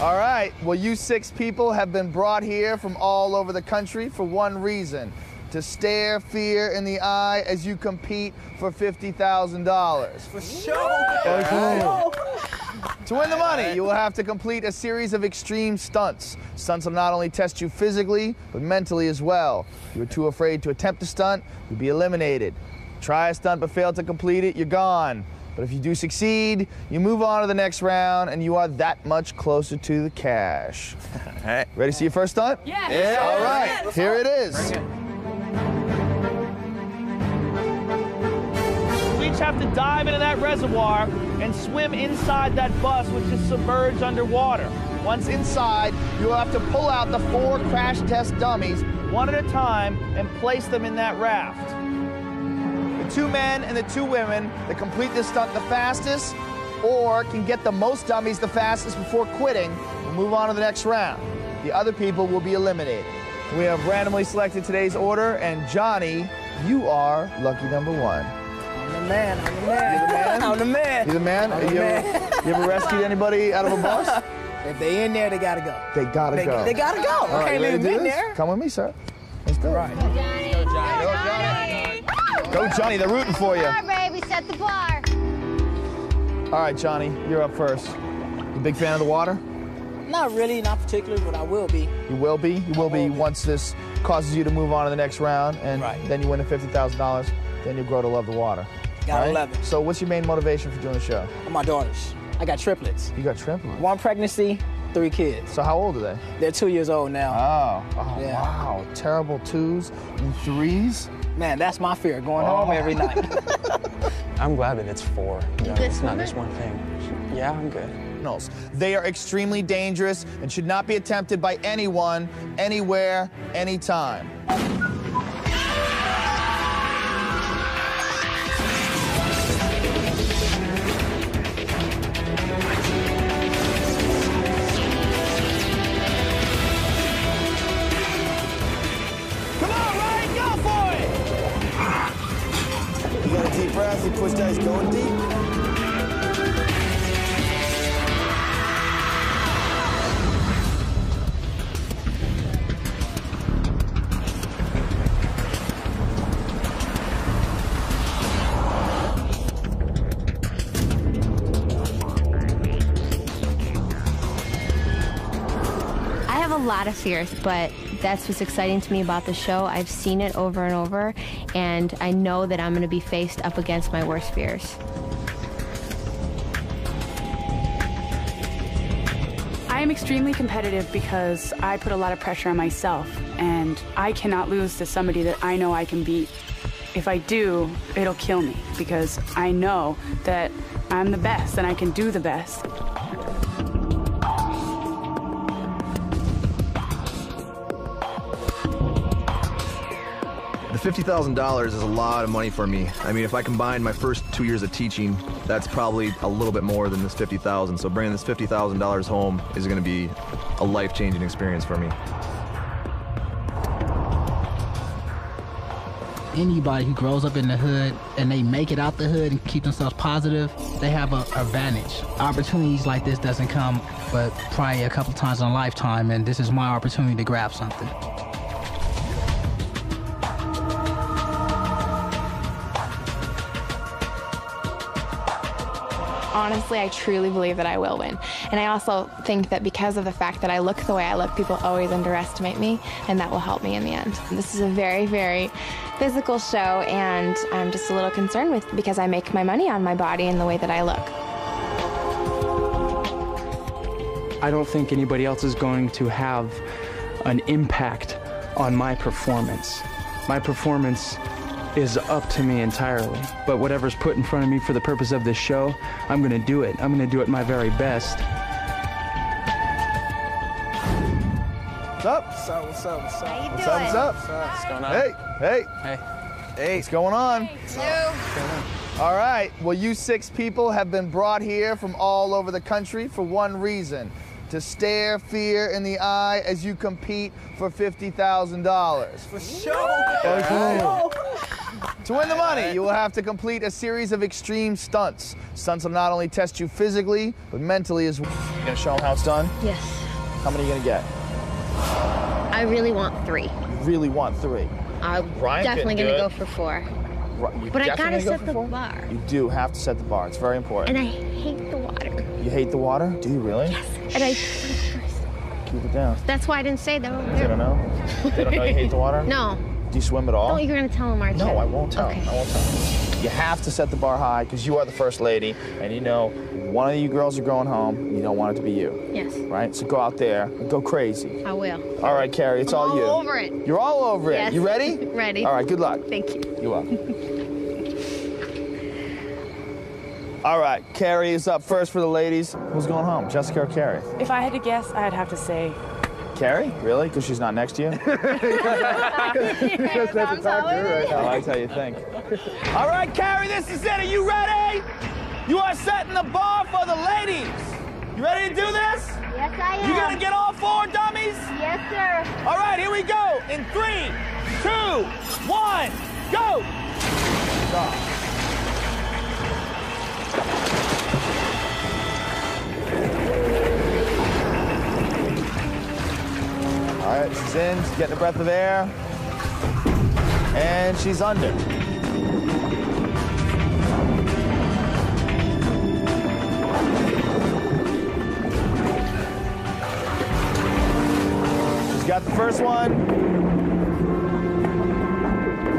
All right, well, you six people have been brought here from all over the country for one reason to stare fear in the eye as you compete for $50,000. For sure. To win the money, you will have to complete a series of extreme stunts. Stunts will not only test you physically, but mentally as well. If you're too afraid to attempt a stunt, you'll be eliminated. Try a stunt but fail to complete it, you're gone. But if you do succeed, you move on to the next round and you are that much closer to the cash. All right. Ready to see your first stunt? Yes. Yeah. All right, here it is. We each have to dive into that reservoir and swim inside that bus, which is submerged underwater. Once inside, you will have to pull out the four crash test dummies one at a time and place them in that raft. The two men and the two women that complete this stunt the fastest or can get the most dummies the fastest before quitting will move on to the next round. The other people will be eliminated. We have randomly selected today's order, and Johnny, you are lucky number one. I'm the man. I'm the man. You're the man? (laughs) I'm the man. You the man? I'm the you, man. Ever, you ever rescued anybody out of a bus? (laughs) If they in there, they gotta go. They gotta They- go. they gotta go. All right, Can't you ready to do in this? there. Come with me, sir. Let's do it. Right. Go, Johnny. They're rooting for you. Bar, baby, set the bar. All right, Johnny, you're up first. You big fan of the water? Not really, not particularly, but I will be. You will be. You will be once this causes you to move on to the next round, and then you win the fifty thousand dollars. Then you'll grow to love the water. Gotta Right? love it. So, what's your main motivation for doing the show? Oh, my daughters. I got triplets. You got triplets. One pregnancy, three kids. So how old are they? They're two years old now. Oh, oh Yeah. wow! Terrible twos and threes. Man, that's my fear. Going home oh. every night. (laughs) I'm glad that it's four. You know, it's not just one thing. Yeah, I'm good. They are extremely dangerous and should not be attempted by anyone, anywhere, anytime. But that's what's exciting to me about the show. I've seen it over and over, and I know that I'm going to be faced up against my worst fears. I am extremely competitive because I put a lot of pressure on myself, and I cannot lose to somebody that I know I can beat. If I do, it'll kill me because I know that I'm the best and I can do the best. $50,000 is a lot of money for me. I mean, if I combine my first two years of teaching, that's probably a little bit more than this 50,000. So bringing this $50,000 home is going to be a life-changing experience for me. Anybody who grows up in the hood and they make it out the hood and keep themselves positive, they have a advantage. Opportunities like this doesn't come, but probably a couple times in a lifetime, and this is my opportunity to grab something. Honestly, I truly believe that I will win. And I also think that because of the fact that I look the way I look, people always underestimate me, and that will help me in the end. This is a very, very physical show, and I'm just a little concerned with because I make my money on my body and the way that I look. I don't think anybody else is going to have an impact on my performance. My performance is up to me entirely. But whatever's put in front of me for the purpose of this show, I'm gonna do it. I'm gonna do it my very best. What's up? What's up? What's up? What's up? How you What's up? What's up? What's going on? Hey, hey, Hey. hey, what's going on? All right, well, you six people have been brought here from all over the country for one reason to stare fear in the eye as you compete for $50,000. For sure. To win the money, you will have to complete a series of extreme stunts. Stunts will not only test you physically, but mentally as well. You gonna show them how it's done? Yes. How many are you gonna get? I really want three. You really want three. I'm Ryan's definitely gonna go for four. Right, you But I gotta go set the four? bar. You do have to set the bar. It's very important. And I hate the water. You hate the water? Do you really? Yes. And I Keep it down. that's why I didn't say that. They don't know? They don't know you hate the water? (laughs) No. Do you swim at all? Oh, you're gonna tell them, aren't you? No, I won't tell. Okay. I won't tell. You have to set the bar high because you are the first lady, and you know one of you girls are going home. You don't want it to be you, Yes, right? So go out there and go crazy. I will. All right, Carrie, it's I'm all all you. over it. You're all over it. Yes. You ready? (laughs) Ready. All right, good luck. Thank you. You up? (laughs) all right, Carrie is up first for the ladies. Who's going home, Jessica or Carrie? If I had to guess, I'd have to say Carrie? Really? Because she's not next to you? Thumbs up. I like how you think. All right, Carrie, this is it. Are you ready? You are setting the bar for the ladies. You ready to do this? Yes, I am. You gonna get all four dummies? Yes, sir. All right, here we go. In three, two, one, go. Stop. All right, she's in. She's getting a breath of air. And she's under. She's got the first one.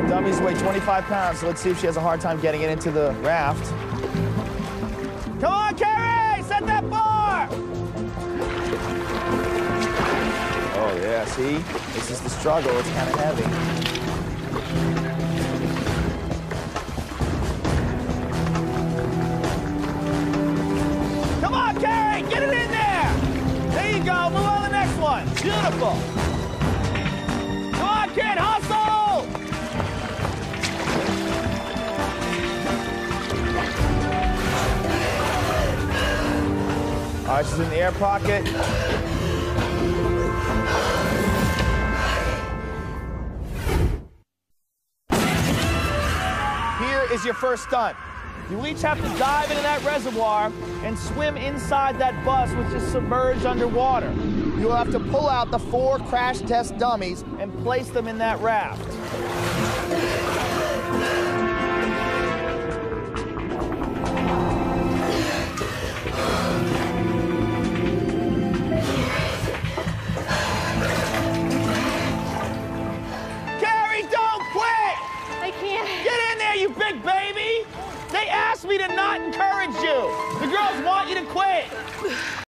Dummies weigh 25 pounds, so let's see if she has a hard time getting it into the raft. Come on, Carrie! Yeah, see? This is the struggle. It's kind of heavy. Come on, Carrie! Get it in there! There you go. Move on to the next one. Beautiful. Come on, kid. Hustle! All right, she's in the air pocket. Is your first stunt. You each have to dive into that reservoir and swim inside that bus, which is submerged underwater. You will have to pull out the four crash test dummies and place them in that raft. you big baby! They asked me to not encourage you. The girls want you to quit.